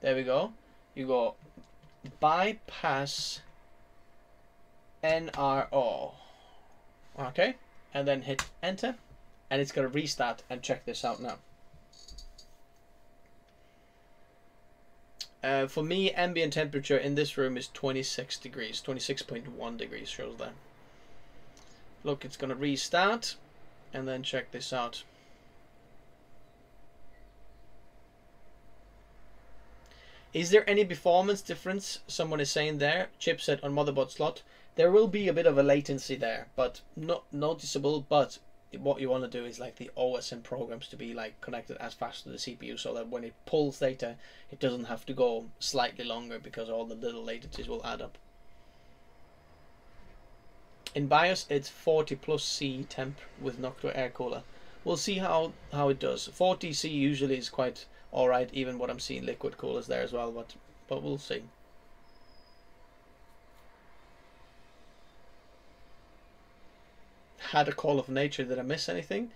there we go. You go bypass NRO. Okay, and then hit enter, and it's going to restart and check this out now. Uh, for me, ambient temperature in this room is 26 degrees, 26.1 degrees shows that. Look, it's going to restart, and then check this out. Is there any performance difference? Someone is saying there. Chipset on motherboard slot. There will be a bit of a latency there, but not noticeable. But what you want to do is like the OSM programs to be like connected as fast to the CPU so that when it pulls data, it doesn't have to go slightly longer because all the little latencies will add up. In BIOS, it's 40 plus C temp with Noctua air cooler. We'll see how, how it does. 40 C usually is quite all right. Even what I'm seeing liquid coolers there as well, but but we'll see. Had a call of nature. Did I miss anything?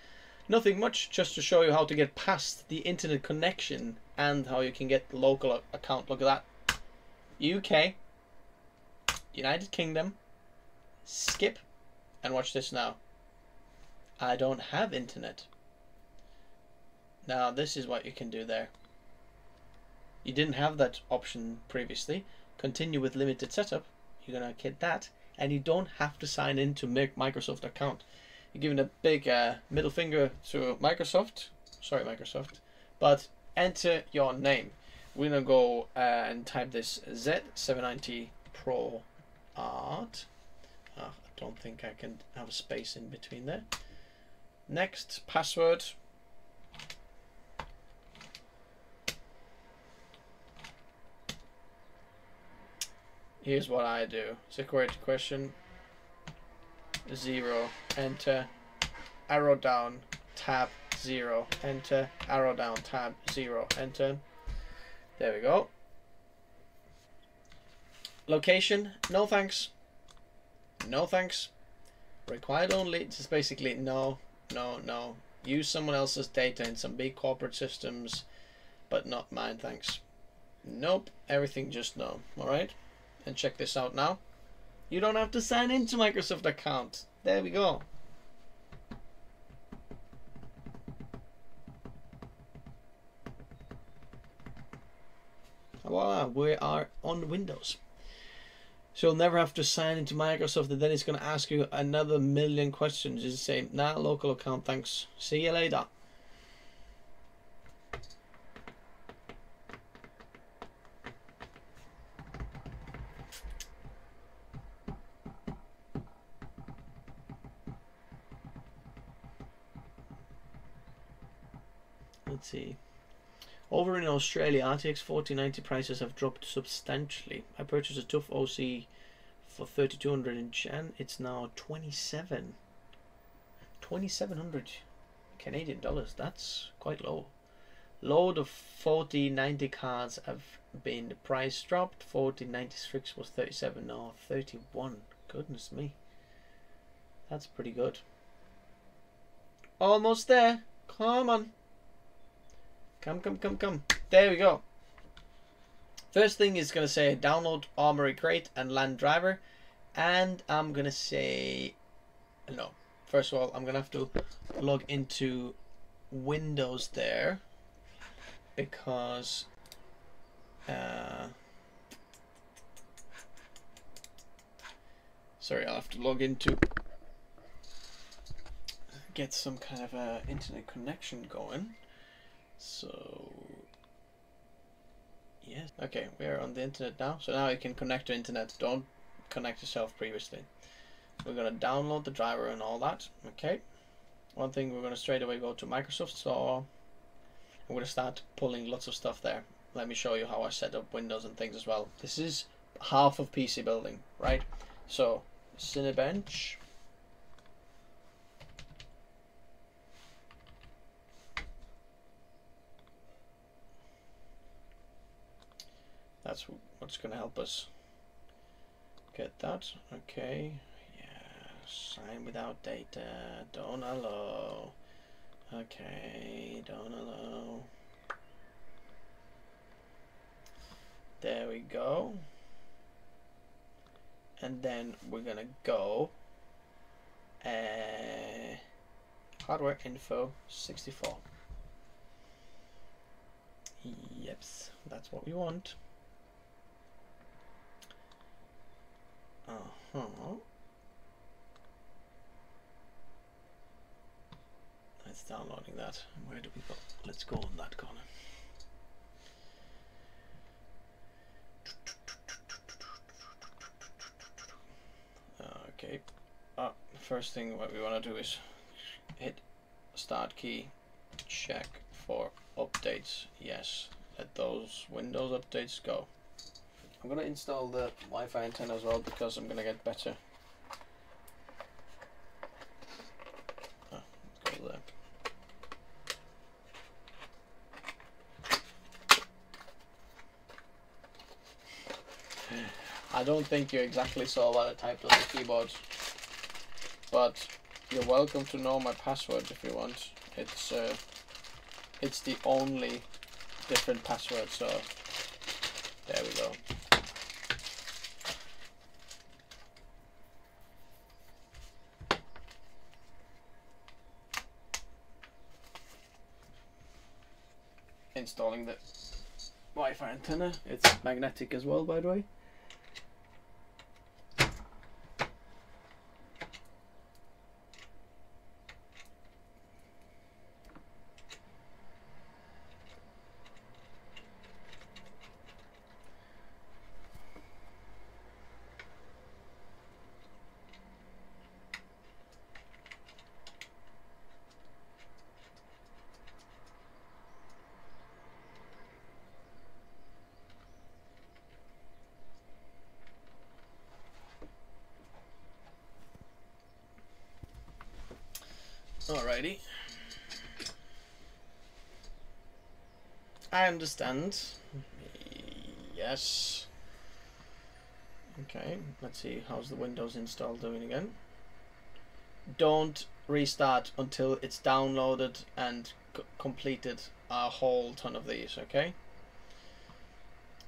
Nothing much, just to show you how to get past the internet connection and how you can get the local account. Look at that. UK, United Kingdom, skip, and watch this now. I don't have internet. Now this is what you can do there. You didn't have that option previously. Continue with limited setup. You're gonna get that, and you don't have to sign in to make Microsoft account. You're giving a big uh, middle finger to Microsoft. Sorry, Microsoft. But enter your name. We're gonna go uh, and type this Z790 Pro Art. Oh, I don't think I can have a space in between there. Next password Here's what I do. Security question. Zero. Enter. Arrow down. Tab. Zero. Enter. Arrow down. Tab. Zero. Enter. There we go. Location. No thanks. No thanks. Required only. Just basically no, no, no. Use someone else's data in some big corporate systems, but not mine, thanks. Nope. Everything just no. Alright? And check this out now. You don't have to sign into Microsoft account. There we go. Voila, we are on Windows. So you'll never have to sign into Microsoft and then it's going to ask you another million questions. Just say, nah, local account, thanks. See you later. See. Over in Australia, RTX 4090 prices have dropped substantially. I purchased a TUF OC for 3200 in Jan. It's now 27. 2700 Canadian dollars. That's quite low. Load of 4090 cards have been price dropped. 4096 was 37 now 31. Goodness me. That's pretty good. Almost there. Come on. Come, come, come, come. There we go. First thing is going to say download Armoury Crate and LAN Driver. And I'm going to say... No. First of all, I'm going to have to log into Windows there. Because... Uh, sorry, I'll have to log into get some kind of a internet connection going. So yes, okay, we are on the internet now. So now you can connect to internet. Don't connect yourself previously. We're gonna download the driver and all that. Okay. One thing we're gonna straight away go to Microsoft Store. I'm gonna start pulling lots of stuff there. Let me show you how I set up Windows and things as well. This is half of PC building, right? So Cinebench That's what's going to help us get that. Okay. Yeah. Sign without data. Don't allow. Okay. Don't allow. There we go. And then we're going to go uh, hardware info 64. Yep, that's what we want. Uh-huh. It's downloading that. Where do we go? Let's go on that corner. Okay. Uh, first thing what we want to do is hit start key, check for updates. Yes, let those Windows updates go. I'm going to install the Wi-Fi antenna as well because I'm going to get better. There. I don't think you exactly saw what I typed on the keyboard, but you're welcome to know my password if you want. It's uh, it's the only different password, so there we go. Installing the Wi-Fi antenna. It's magnetic as well, by the way. Alrighty. I understand. Yes. Okay, let's see how's the Windows install doing again. Don't restart until it's downloaded and completed a whole ton of these, okay?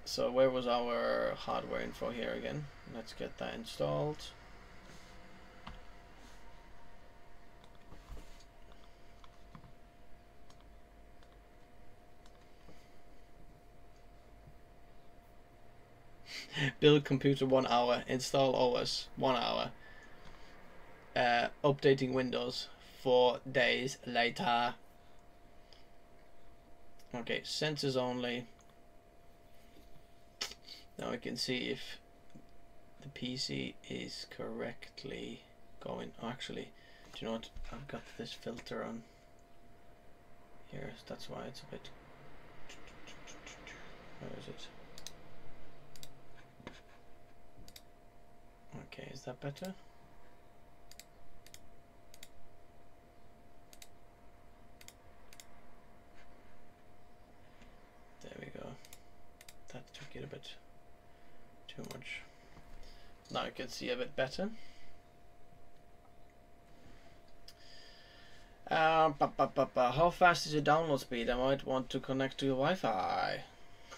So where was our hardware info here again? Let's get that installed. Build computer one hour, install OS one hour, uh, updating Windows four days later. Okay, sensors only. Now we can see if the PC is correctly going. Oh, actually, do you know what? I've got this filter on here. That's why it's a bit. Where is it? Okay, is that better? There we go. That took it a bit too much. Now I can see a bit better. Uh, ba -ba -ba How fast is your download speed? I might want to connect to your Wi-Fi.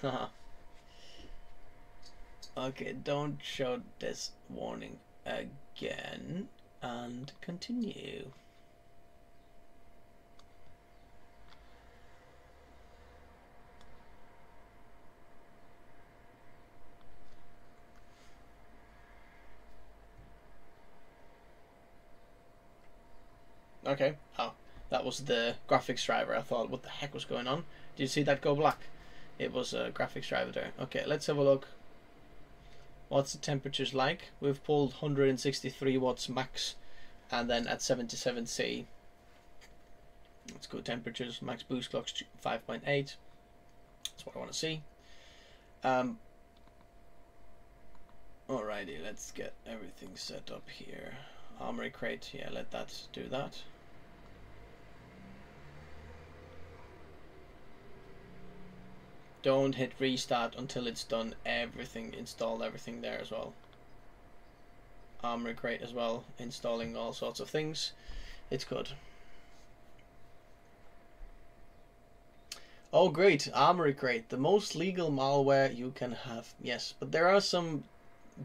okay, don't show this warning again and continue. Okay. Oh, that was the graphics driver. I thought, what the heck was going on? Did you see that go black? It was a graphics driver there. Okay, let's have a look. What's the temperatures like? We've pulled 163 watts max, and then at 77C, let's go temperatures. Max boost clock's 5.8. That's what I want to see. Um, alrighty, let's get everything set up here. Armoury crate, yeah, let that do that. Don't hit restart until it's done everything installed everything there as well. Armoury crate as well installing all sorts of things. It's good. Oh great. Armoury crate. The most legal malware you can have. Yes but there are some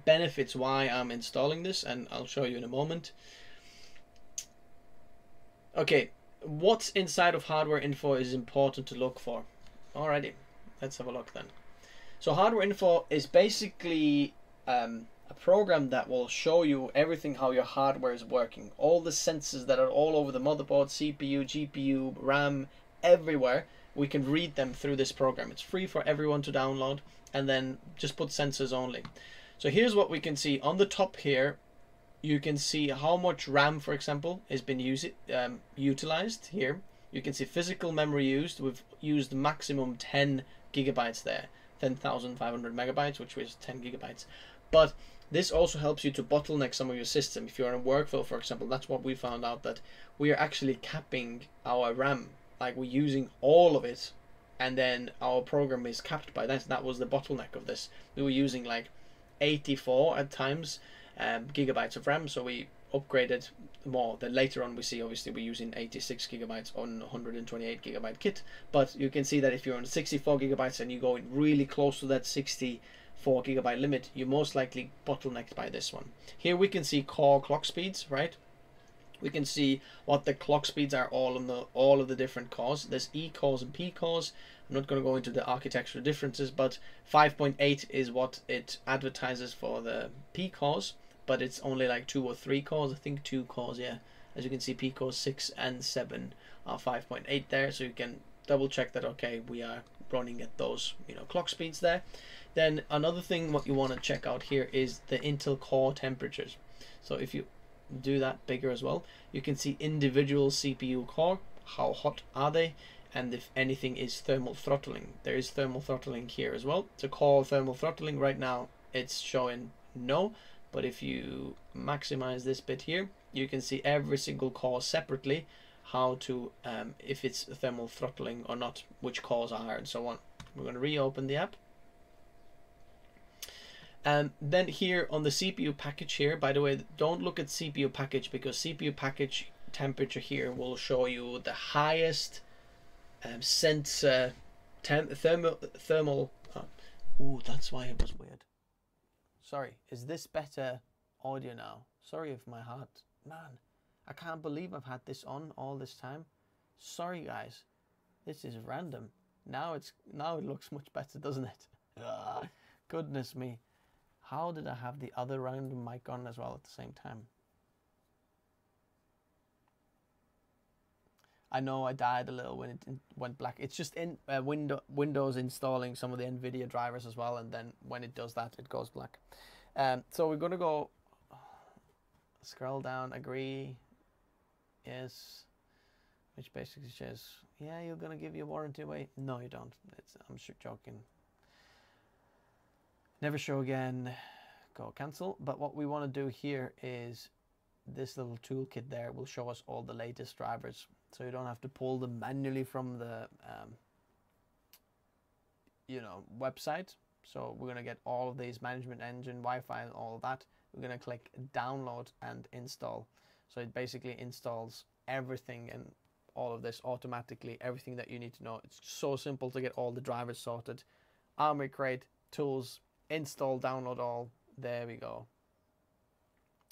benefits why I'm installing this and I'll show you in a moment. Okay what's inside of hardware info is important to look for? Alrighty let's have a look then. So hardware info is basically um, a program that will show you everything how your hardware is working. All the sensors that are all over the motherboard, CPU, GPU, RAM, everywhere. We can read them through this program. It's free for everyone to download and then just put sensors only. So here's what we can see on the top here. You can see how much RAM, for example, has been used, um, utilized here. You can see physical memory used. We've used maximum 10 gigabytes there, 10,500 megabytes, which was 10 gigabytes. But this also helps you to bottleneck some of your system. If you're in a workflow, for example, that's what we found out that we are actually capping our RAM. Like we're using all of it and then our program is capped by that. That was the bottleneck of this. We were using like 84 at times um, gigabytes of RAM, so we upgraded more. Then later on we see obviously we're using 86 gigabytes on 128 gigabyte kit, but you can see that if you're on 64 gigabytes and you go really close to that 64 gigabyte limit, you're most likely bottlenecked by this one. Here we can see core clock speeds, right? We can see what the clock speeds are all on the all of the different cores. There's E cores and P cores. I'm not going to go into the architectural differences, but 5.8 is what it advertises for the P cores but it's only like two or three cores. I think two cores, yeah. As you can see, P cores 6 and 7 are 5.8 there, so you can double check that, okay, we are running at those, you know, clock speeds there. Then another thing what you want to check out here is the Intel core temperatures. So if you do that bigger as well, you can see individual CPU core, how hot are they, and if anything is thermal throttling. There is thermal throttling here as well. To call thermal throttling right now, it's showing no, but if you maximize this bit here you can see every single cause separately how to um, if it's thermal throttling or not which cause are and so on. We're going to reopen the app. And then here on the CPU package here by the way don't look at CPU package because CPU package temperature here will show you the highest um, sensor thermal thermal oh, ooh that's why it was weird Sorry, is this better audio now? Sorry if my heart. Man, I can't believe I've had this on all this time. Sorry guys. This is random. Now it's now it looks much better, doesn't it? Goodness me. How did I have the other random mic on as well at the same time? I know I died a little when it went black. It's just in uh, window, Windows installing some of the NVIDIA drivers as well, and then when it does that, it goes black. Um, so we're going to go scroll down, agree, yes, which basically says, yeah, you're going to give your warranty away. No, you don't. It's, I'm joking. Never show again, go cancel. But what we want to do here is this little toolkit there will show us all the latest drivers so you don't have to pull them manually from the um, you know website so we're going to get all of these management engine Wi-Fi and all that we're going to click download and install. So it basically installs everything and all of this automatically, everything that you need to know. It's so simple to get all the drivers sorted. Armoury Crate, tools, install, download all. There we go.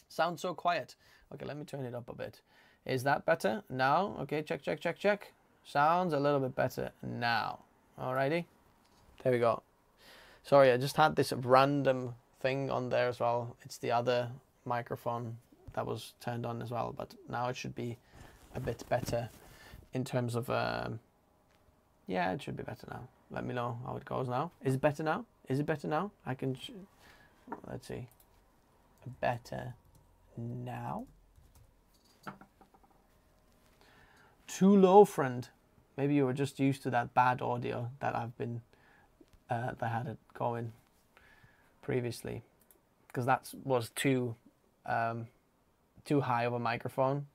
Sounds so quiet. Okay, let me turn it up a bit. Is that better? Now? Okay, check, check, check, check. Sounds a little bit better now. Alrighty. There we go. Sorry, I just had this random thing on there as well. It's the other microphone that was turned on as well, but now it should be a bit better in terms of, um, yeah, it should be better now. Let me know how it goes now. Is it better now? Is it better now? I can, let's see. Better now. Too low, friend. Maybe you were just used to that bad audio that I've been, uh, that had it going previously. Because that was too, um, too high of a microphone.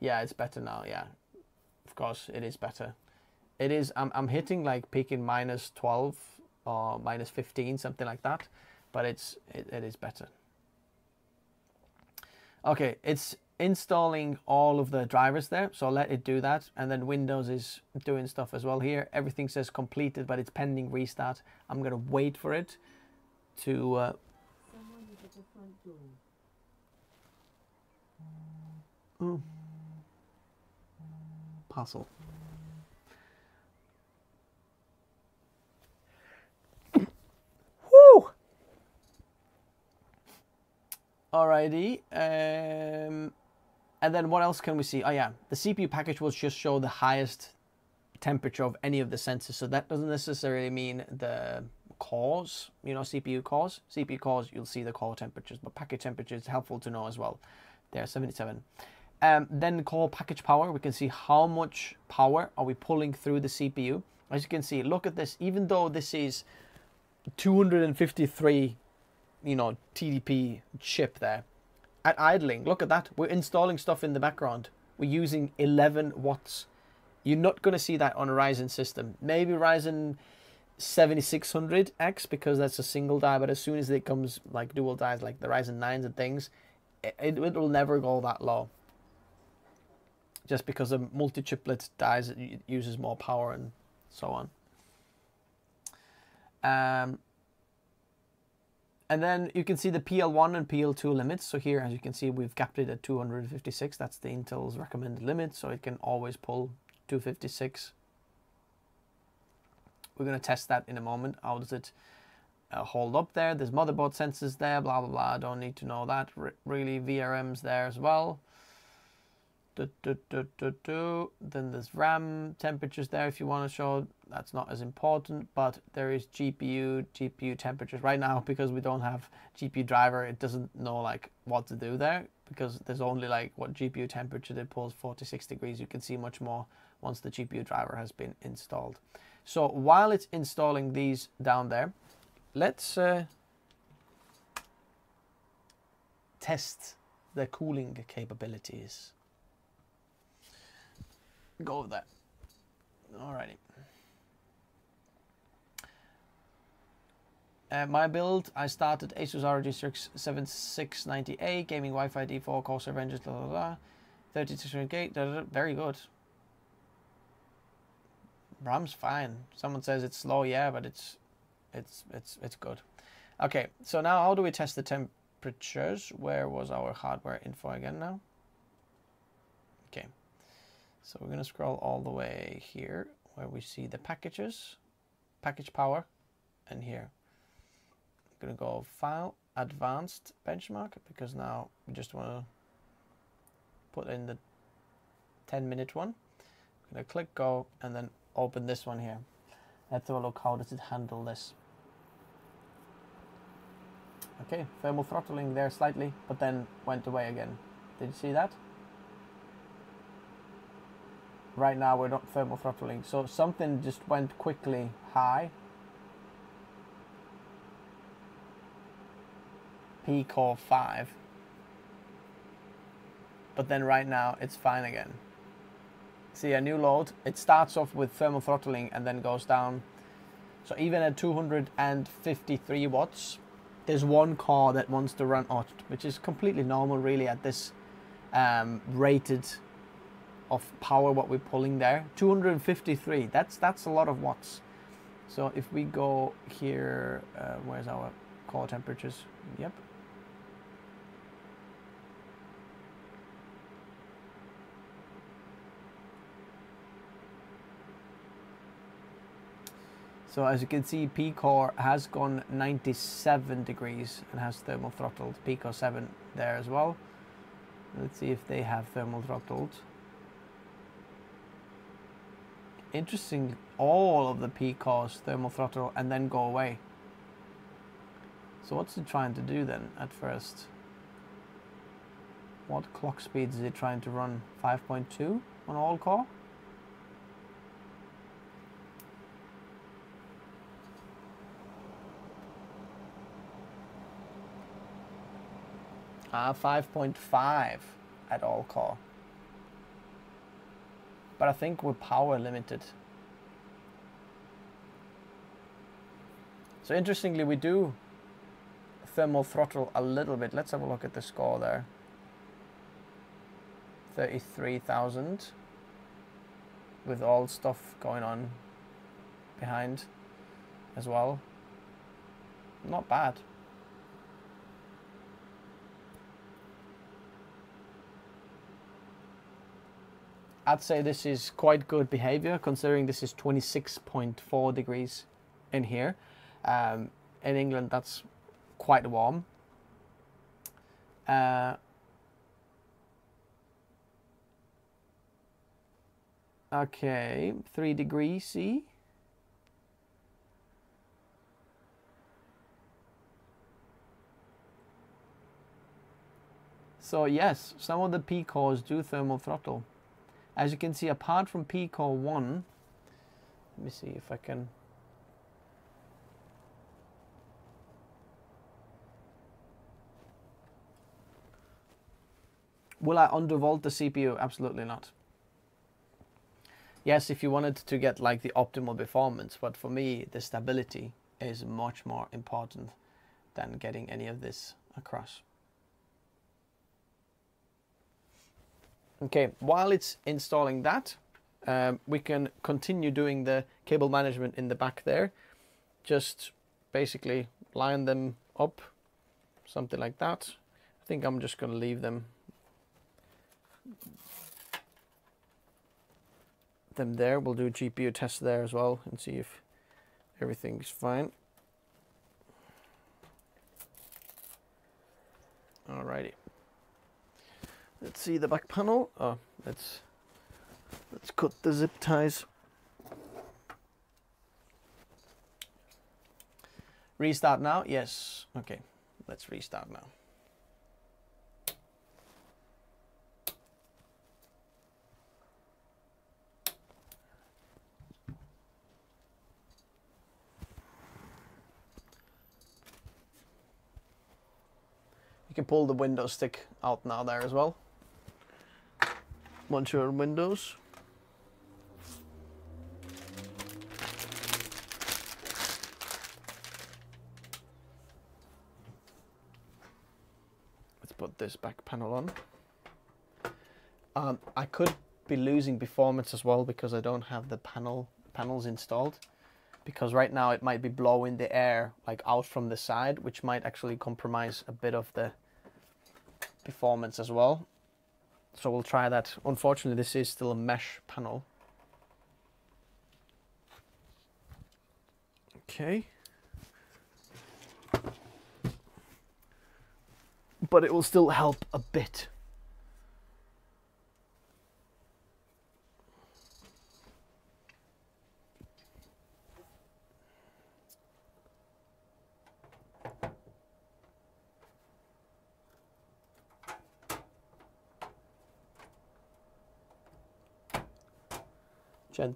Yeah, it's better now, yeah. Of course, it is better. It is, I'm, I'm hitting like peaking minus 12 or minus 15, something like that. But it's, it, it is better. Okay, it's installing all of the drivers there. So I'll let it do that. And then Windows is doing stuff as well here. Everything says completed, but it's pending restart. I'm going to wait for it to... Uh, oh. Alrighty. Um, and then what else can we see? Oh yeah, the CPU package will just show the highest temperature of any of the sensors. So that doesn't necessarily mean the cores, you know, CPU cores. CPU cores, you'll see the core temperatures, but package temperature is helpful to know as well. There, 77. Um, then the core package power, we can see how much power are we pulling through the CPU. As you can see, look at this, even though this is 253 you know, TDP chip there. At idling, look at that. We're installing stuff in the background. We're using 11 watts. You're not going to see that on a Ryzen system. Maybe Ryzen 7600X because that's a single die, but as soon as it comes like dual dies, like the Ryzen 9s and things, it, it, will never go that low. Just because a multi-chiplet dies, it uses more power and so on. Um, and then you can see the PL1 and PL2 limits. So here, as you can see, we've capped it at 256. That's the Intel's recommended limit. So it can always pull 256. We're going to test that in a moment. How does it uh, hold up there? There's motherboard sensors there, blah, blah, blah. I don't need to know that. R really, VRM's there as well. Do, do, do, then there's RAM temperatures there if you want to show that's not as important, but there is GPU, GPU temperatures. Right now, because we don't have GPU driver, it doesn't know like what to do there because there's only like what GPU temperature that pulls 46 degrees. You can see much more once the GPU driver has been installed. So while it's installing these down there, let's uh, test the cooling capabilities. Go with that. Alrighty. Uh, my build, I started Asus ROG 7690A, gaming Wi-Fi D4, Corsair Vengeance, blah, blah, blah. 3600 gate, very good. RAM's fine. Someone says it's slow, yeah, but it's, it's, it's, it's good. Okay, so now how do we test the temperatures? Where was our hardware info again now? So we're gonna scroll all the way here where we see the packages, package power, and here I'm going to go File, Advanced Benchmark, because now we just want to put in the 10 minute one. I'm going to click Go and then open this one here. Let's have a look how does it handle this. Okay, thermal throttling there slightly, but then went away again. Did you see that? Right now we're not thermal throttling, so something just went quickly high P core 5. But then right now it's fine again. See a new load, it starts off with thermal throttling and then goes down. So even at 253 watts,
there's one car that wants to run out, which is completely normal really at this um, rated of power what we're pulling there. 253, that's, that's a lot of watts. So if we go here, uh, where's our core temperatures? Yep. So as you can see, P-Core has gone 97 degrees and has thermal throttled. P-Core 7 there as well. Let's see if they have thermal throttled. Interesting, all of the P-Cores thermal throttle and then go away. So what's it trying to do then at first? What clock speed is it trying to run? 5.2 on all core? Uh, 5.5 at all core. But I think we're power limited. So interestingly, we do thermal throttle a little bit. Let's have a look at the score there. 33,000 with all stuff going on behind as well. Not bad. I'd say this is quite good behavior considering this is 26.4 degrees in here. Um, in England, that's quite warm. Uh, okay, 3 degrees C. So yes, some of the P cores do thermal throttle. As you can see, apart from P-Core 1, let me see if I can... Will I undervolt the CPU? Absolutely not. Yes, if you wanted to get like the optimal performance, but for me, the stability is much more important than getting any of this across. Okay, while it's installing that, um, we can continue doing the cable management in the back there. Just basically line them up, something like that. I think I'm just going to leave them them there. We'll do a GPU test there as well and see if everything's fine. Alrighty. Let's see the back panel. Oh, let's let's cut the zip ties. Restart now? Yes. Okay. Let's restart now. You can pull the window stick out now there as well you're Windows. Let's put this back panel on. Um, I could be losing performance as well because I don't have the panel panels installed because right now it might be blowing the air like out from the side which might actually compromise a bit of the performance as well so we'll try that. Unfortunately, this is still a mesh panel. Okay. But it will still help a bit.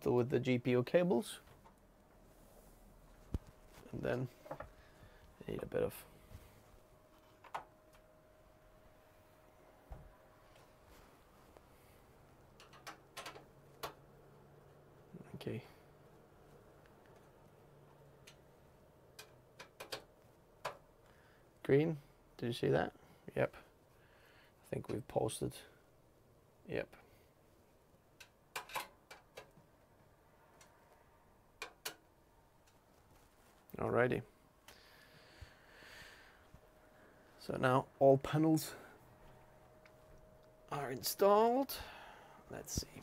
With the GPU cables. And then need a bit of okay. screen. Did you see that? Yep. I think we've posted. Yep. Alrighty. So now all panels are installed. Let's see.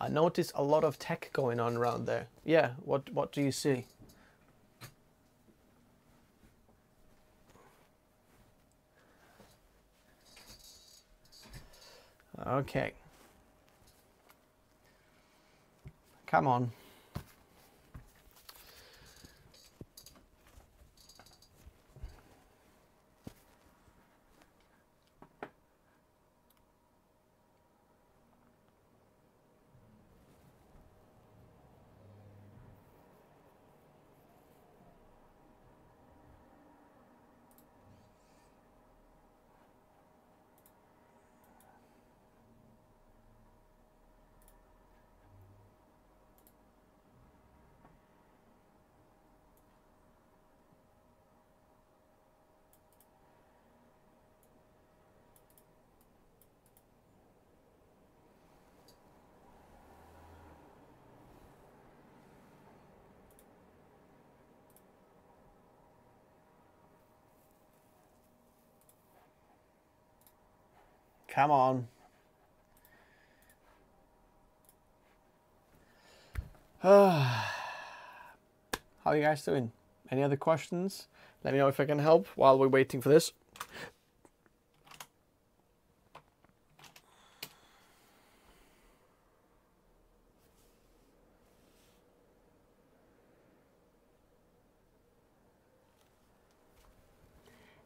I notice a lot of tech going on around there. Yeah, what what do you see? Okay. Come on. Come on. How are you guys doing? Any other questions? Let me know if I can help while we're waiting for this.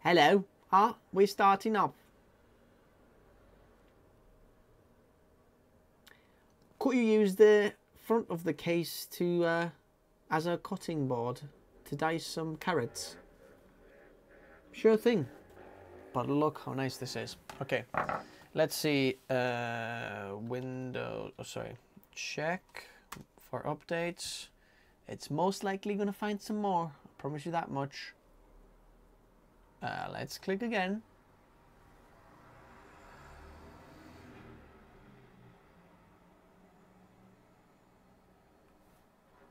Hello. Ah, we're starting up. Could you use the front of the case to uh, as a cutting board to dice some carrots? Sure thing. But look how nice this is. Okay, let's see. Uh, window. Oh, sorry. Check for updates. It's most likely going to find some more. I promise you that much. Uh, let's click again.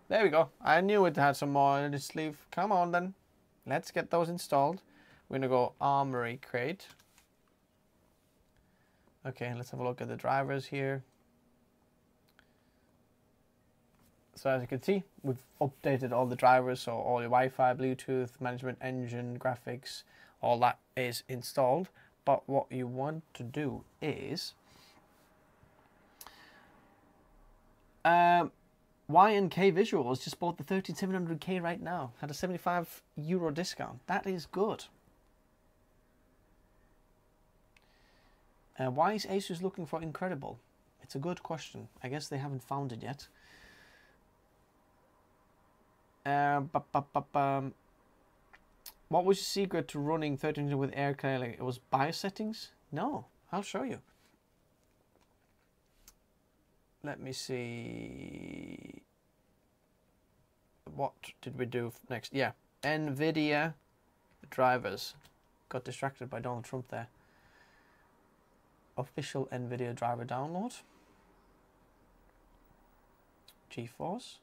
There we go. I knew it had some more in the sleeve. Come on then. Let's get those installed. We're gonna go Armoury Crate. Okay, let's have a look at the drivers here. So as you can see, we've updated all the drivers, so all your Wi-Fi, Bluetooth, management engine, graphics, all that is installed. But what you want to do is um, Y&K Visuals just bought the 13700K right now. Had a 75 euro discount. That is good. Uh, why is Asus looking for Incredible? It's a good question. I guess they haven't found it yet. Uh, bu bu bu what was your secret to running 13 with air clearly? It was BIOS settings? No, I'll show you let me see. What did we do next? Yeah, NVIDIA drivers. Got distracted by Donald Trump there. Official NVIDIA driver download. GeForce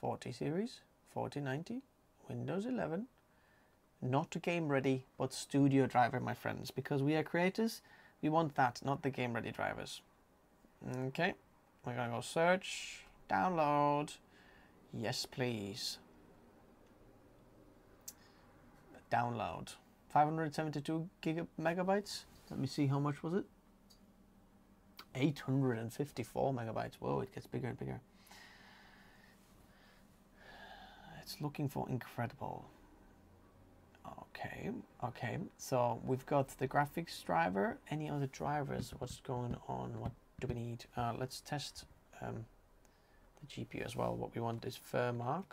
40 series, 4090, Windows 11. Not game ready, but studio driver, my friends. Because we are creators, we want that, not the game ready drivers. Okay. We're going to go search, download. Yes, please. Download. 572 gigab megabytes. Let me see how much was it. 854 megabytes. Whoa, it gets bigger and bigger. It's looking for incredible. Okay, okay. So we've got the graphics driver. Any other drivers? What's going on? What do we need? Uh, let's test um, the GPU as well. What we want is Furmark.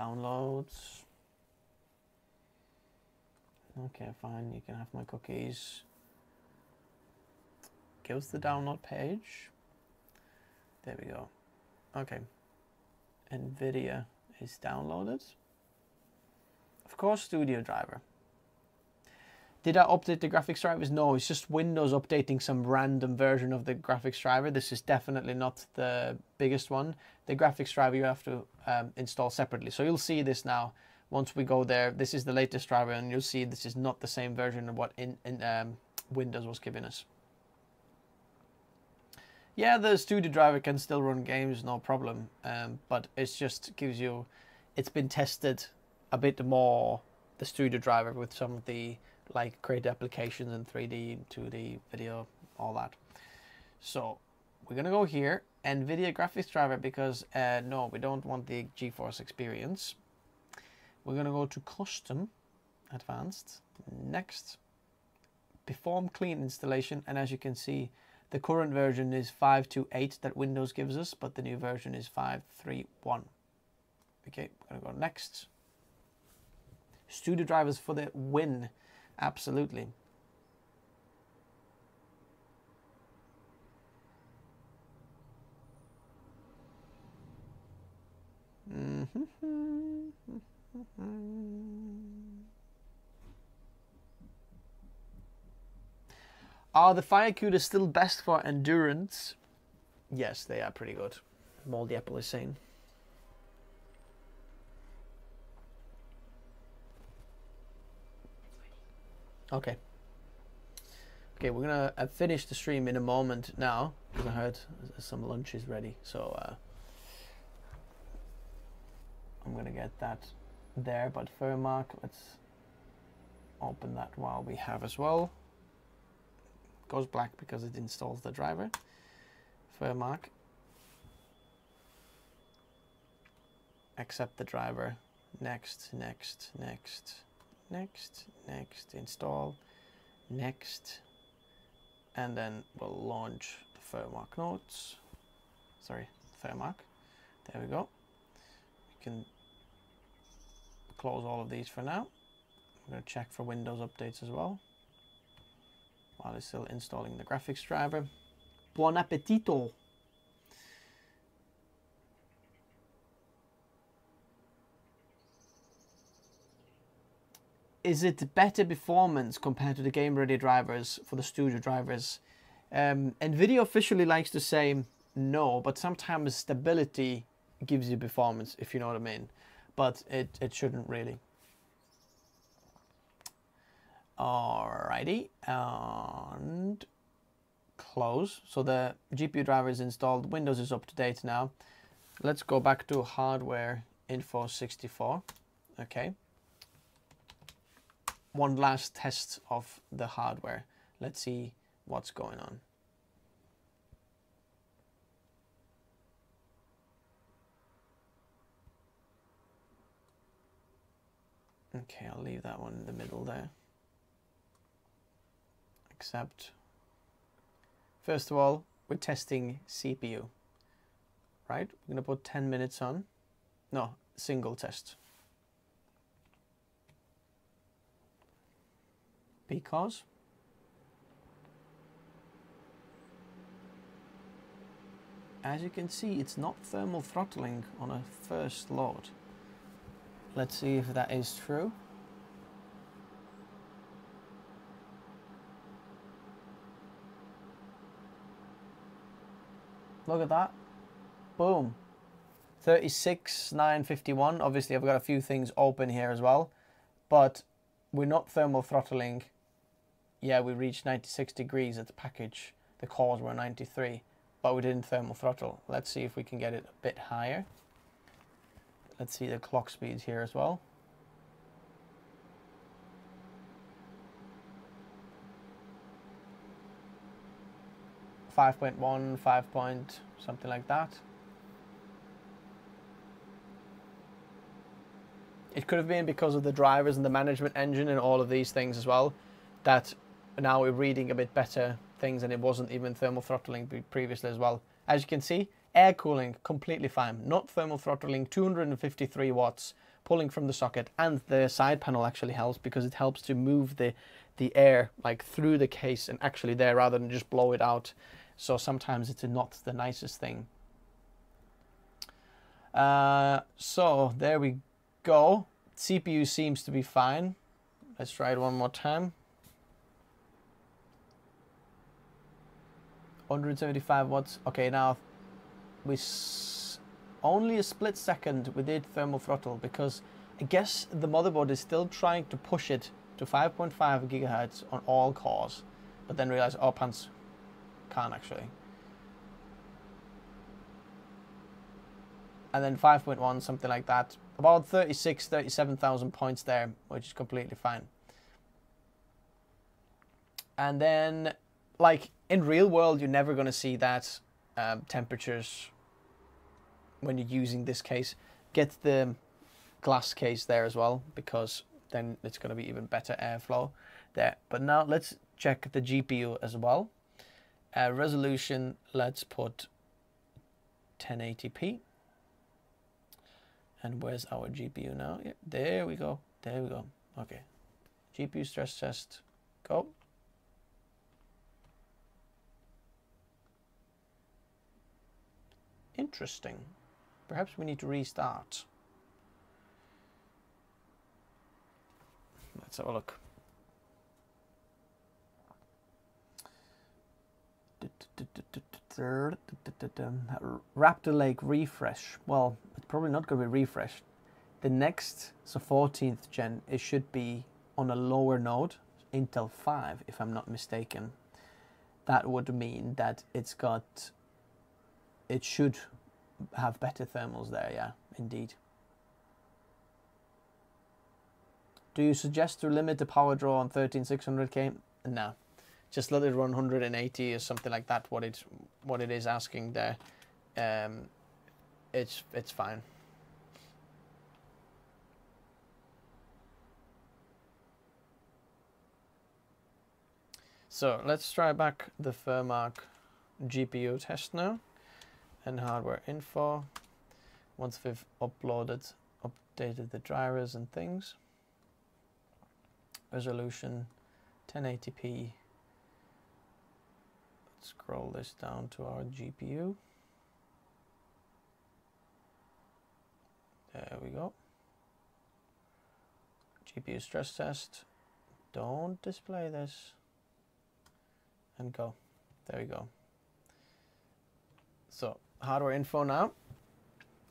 Downloads. Okay, fine. You can have my cookies. Give us the download page. There we go. Okay. NVIDIA is downloaded. Of course, Studio Driver. Did I update the graphics drivers? No, it's just Windows updating some random version of the graphics driver. This is definitely not the biggest one. The graphics driver you have to um, install separately. So you'll see this now once we go there. This is the latest driver and you'll see this is not the same version of what in, in um, Windows was giving us. Yeah, the studio driver can still run games, no problem. Um, but it's just gives you, it's been tested a bit more, the studio driver with some of the like create applications in 3D, 2D, video, all that. So we're gonna go here, NVIDIA graphics driver, because uh, no, we don't want the GeForce experience. We're gonna go to custom, advanced, next, perform clean installation, and as you can see, the current version is 528 that Windows gives us, but the new version is 531. Okay, we're gonna go next. Studio drivers for the win. Absolutely. Mm-hmm. Are the fire still best for endurance? Yes, they are pretty good. Moldy Apple is saying. Okay. Okay, we're gonna uh, finish the stream in a moment now because I heard some lunch is ready. So uh, I'm gonna get that there. But FurMark, let's open that while we have as well. Goes black because it installs the driver. FurMark. Accept the driver. Next, next, next next, next, install, next, and then we'll launch the FurMark notes. Sorry, FurMark. There we go. We can close all of these for now. I'm going to check for Windows updates as well. While it's still installing the graphics driver. Buon appetito! Is it better performance compared to the game ready drivers for the studio drivers? Um, NVIDIA officially likes to say no, but sometimes stability gives you performance, if you know what I mean. But it, it shouldn't really. Alrighty, and close. So the GPU driver is installed, Windows is up to date now. Let's go back to hardware info 64. Okay one last test of the hardware. Let's see what's going on. Okay, I'll leave that one in the middle there. Except, first of all, we're testing CPU, right? We're gonna put 10 minutes on. No, single test. Because as you can see it's not thermal throttling on a first load. Let's see if that is true. Look at that. Boom. 36, 951. Obviously I've got a few things open here as well. But we're not thermal throttling yeah, we reached 96 degrees at the package. The cores were 93, but we didn't thermal throttle. Let's see if we can get it a bit higher. Let's see the clock speeds here as well. Five point one, five point something like that. It could have been because of the drivers and the management engine and all of these things as well that now we're reading a bit better things and it wasn't even thermal throttling previously as well. As you can see, air cooling completely fine, not thermal throttling, 253 watts pulling from the socket and the side panel actually helps because it helps to move the the air like through the case and actually there rather than just blow it out. So sometimes it's not the nicest thing. Uh, so there we go. CPU seems to be fine. Let's try it one more time. 175 watts. Okay, now we only a split second we did thermal throttle because I guess the motherboard is still trying to push it to 5.5 gigahertz on all cores, but then realize oh pants can't actually. And then 5.1, something like that. About 36, 37,000 points there, which is completely fine. And then, like, in real world, you're never going to see that um, temperatures when you're using this case. Get the glass case there as well, because then it's going to be even better airflow there. But now let's check the GPU as well. Uh, resolution, let's put 1080p. And where's our GPU now? Yeah, there we go. There we go. Okay. GPU stress test. Go. Interesting. Perhaps we need to restart. Let's have a look. Raptor Lake refresh. Well, it's probably not going to be refreshed. The next, so 14th gen, it should be on a lower node, Intel 5, if I'm not mistaken. That would mean that it's got, it should have better thermals there, yeah, indeed. Do you suggest to limit the power draw on 13600K? No just let it run 180 or something like that. What it what it is asking there, um, it's it's fine. So let's try back the FurMark GPU test now and hardware info. Once we've uploaded, updated the drivers and things. Resolution 1080p Let's scroll this down to our GPU. There we go. GPU stress test. Don't display this. And go. There we go. So, hardware info now.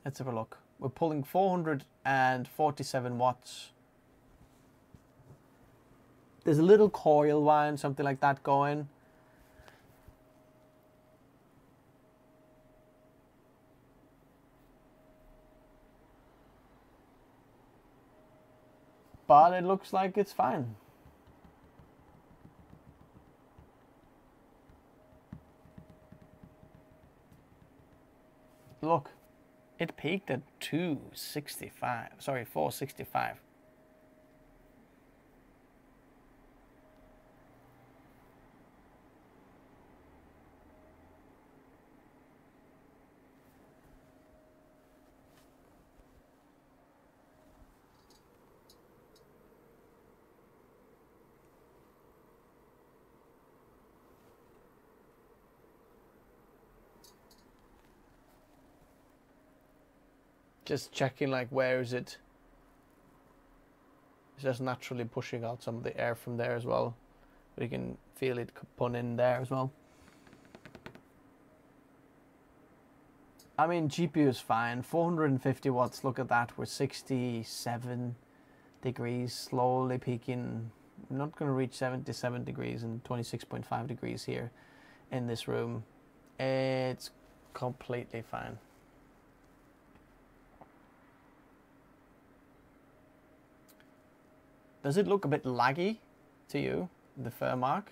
Let's have a look. We're pulling 447 watts. There's a little coil whine, something like that going. but it looks like it's fine. Look, it peaked at 265, sorry, 465. Just checking like where is it? It's just naturally pushing out some of the air from there as well. We can feel it put in there as well. I mean, GPU is fine. 450 watts, look at that. We're 67 degrees, slowly peaking. I'm not going to reach 77 degrees and 26.5 degrees here in this room. It's completely fine. Does it look a bit laggy to you, the FurMark?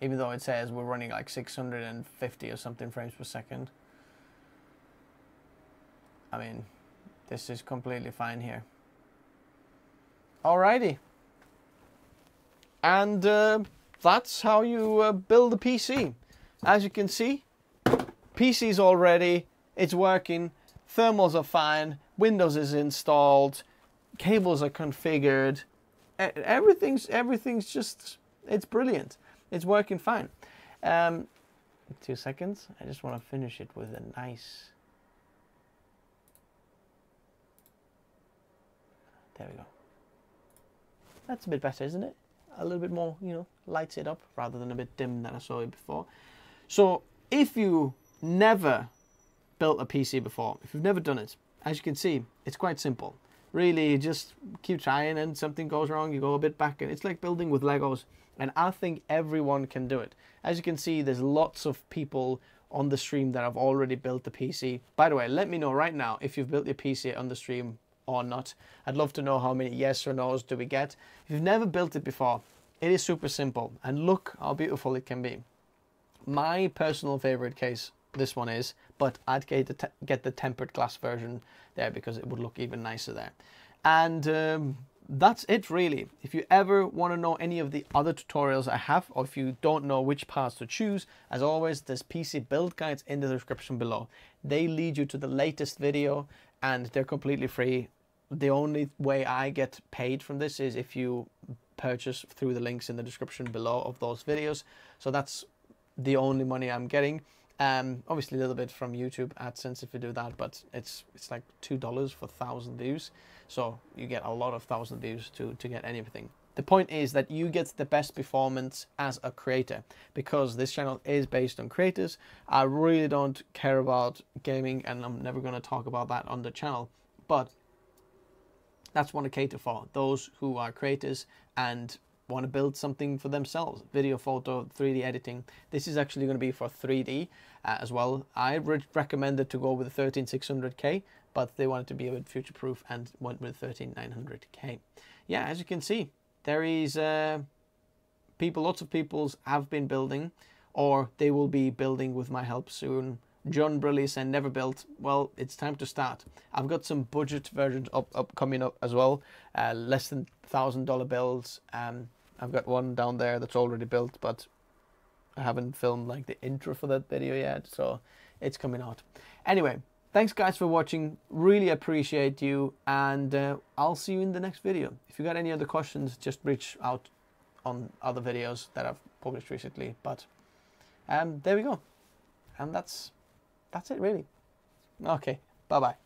Even though it says we're running like 650 or something frames per second. I mean, this is completely fine here. Alrighty. And uh, that's how you uh, build a PC. As you can see, PC's all ready, it's working, thermals are fine, Windows is installed, cables are configured, everything's everything's just it's brilliant. It's working fine. Um, two seconds. I just want to finish it with a nice There we go. That's a bit better, isn't it? A little bit more, you know, lights it up rather than a bit dim than I saw it before. So if you never built a PC before, if you've never done it, as you can see, it's quite simple. Really, just keep trying and something goes wrong, you go a bit back. And it's like building with Legos. And I think everyone can do it. As you can see, there's lots of people on the stream that have already built the PC. By the way, let me know right now if you've built your PC on the stream or not. I'd love to know how many yes or no's do we get. If you've never built it before, it is super simple. And look how beautiful it can be. My personal favorite case, this one is, but I'd get the, get the tempered glass version there because it would look even nicer there. And um, that's it really. If you ever want to know any of the other tutorials I have, or if you don't know which parts to choose, as always, there's PC build guides in the description below. They lead you to the latest video and they're completely free. The only way I get paid from this is if you purchase through the links in the description below of those videos. So that's the only money I'm getting. Um, obviously a little bit from YouTube AdSense if you do that, but it's it's like two dollars for thousand views, so you get a lot of thousand views to to get anything. The point is that you get the best performance as a creator because this channel is based on creators. I really don't care about gaming, and I'm never going to talk about that on the channel, but that's what I cater for those who are creators and want to build something for themselves video photo 3d editing this is actually going to be for 3d uh, as well i re recommended to go with 13600k but they wanted to be a bit future proof and went with 13900k yeah as you can see there is uh, people lots of peoples have been building or they will be building with my help soon John Brillis and Never Built. Well, it's time to start. I've got some budget versions up, up coming up as well, uh, less than thousand dollar builds. Um, I've got one down there that's already built, but I haven't filmed like the intro for that video yet, so it's coming out. Anyway, thanks guys for watching. Really appreciate you, and uh, I'll see you in the next video. If you got any other questions, just reach out on other videos that I've published recently. But um, there we go, and that's that's it really. Okay, bye bye.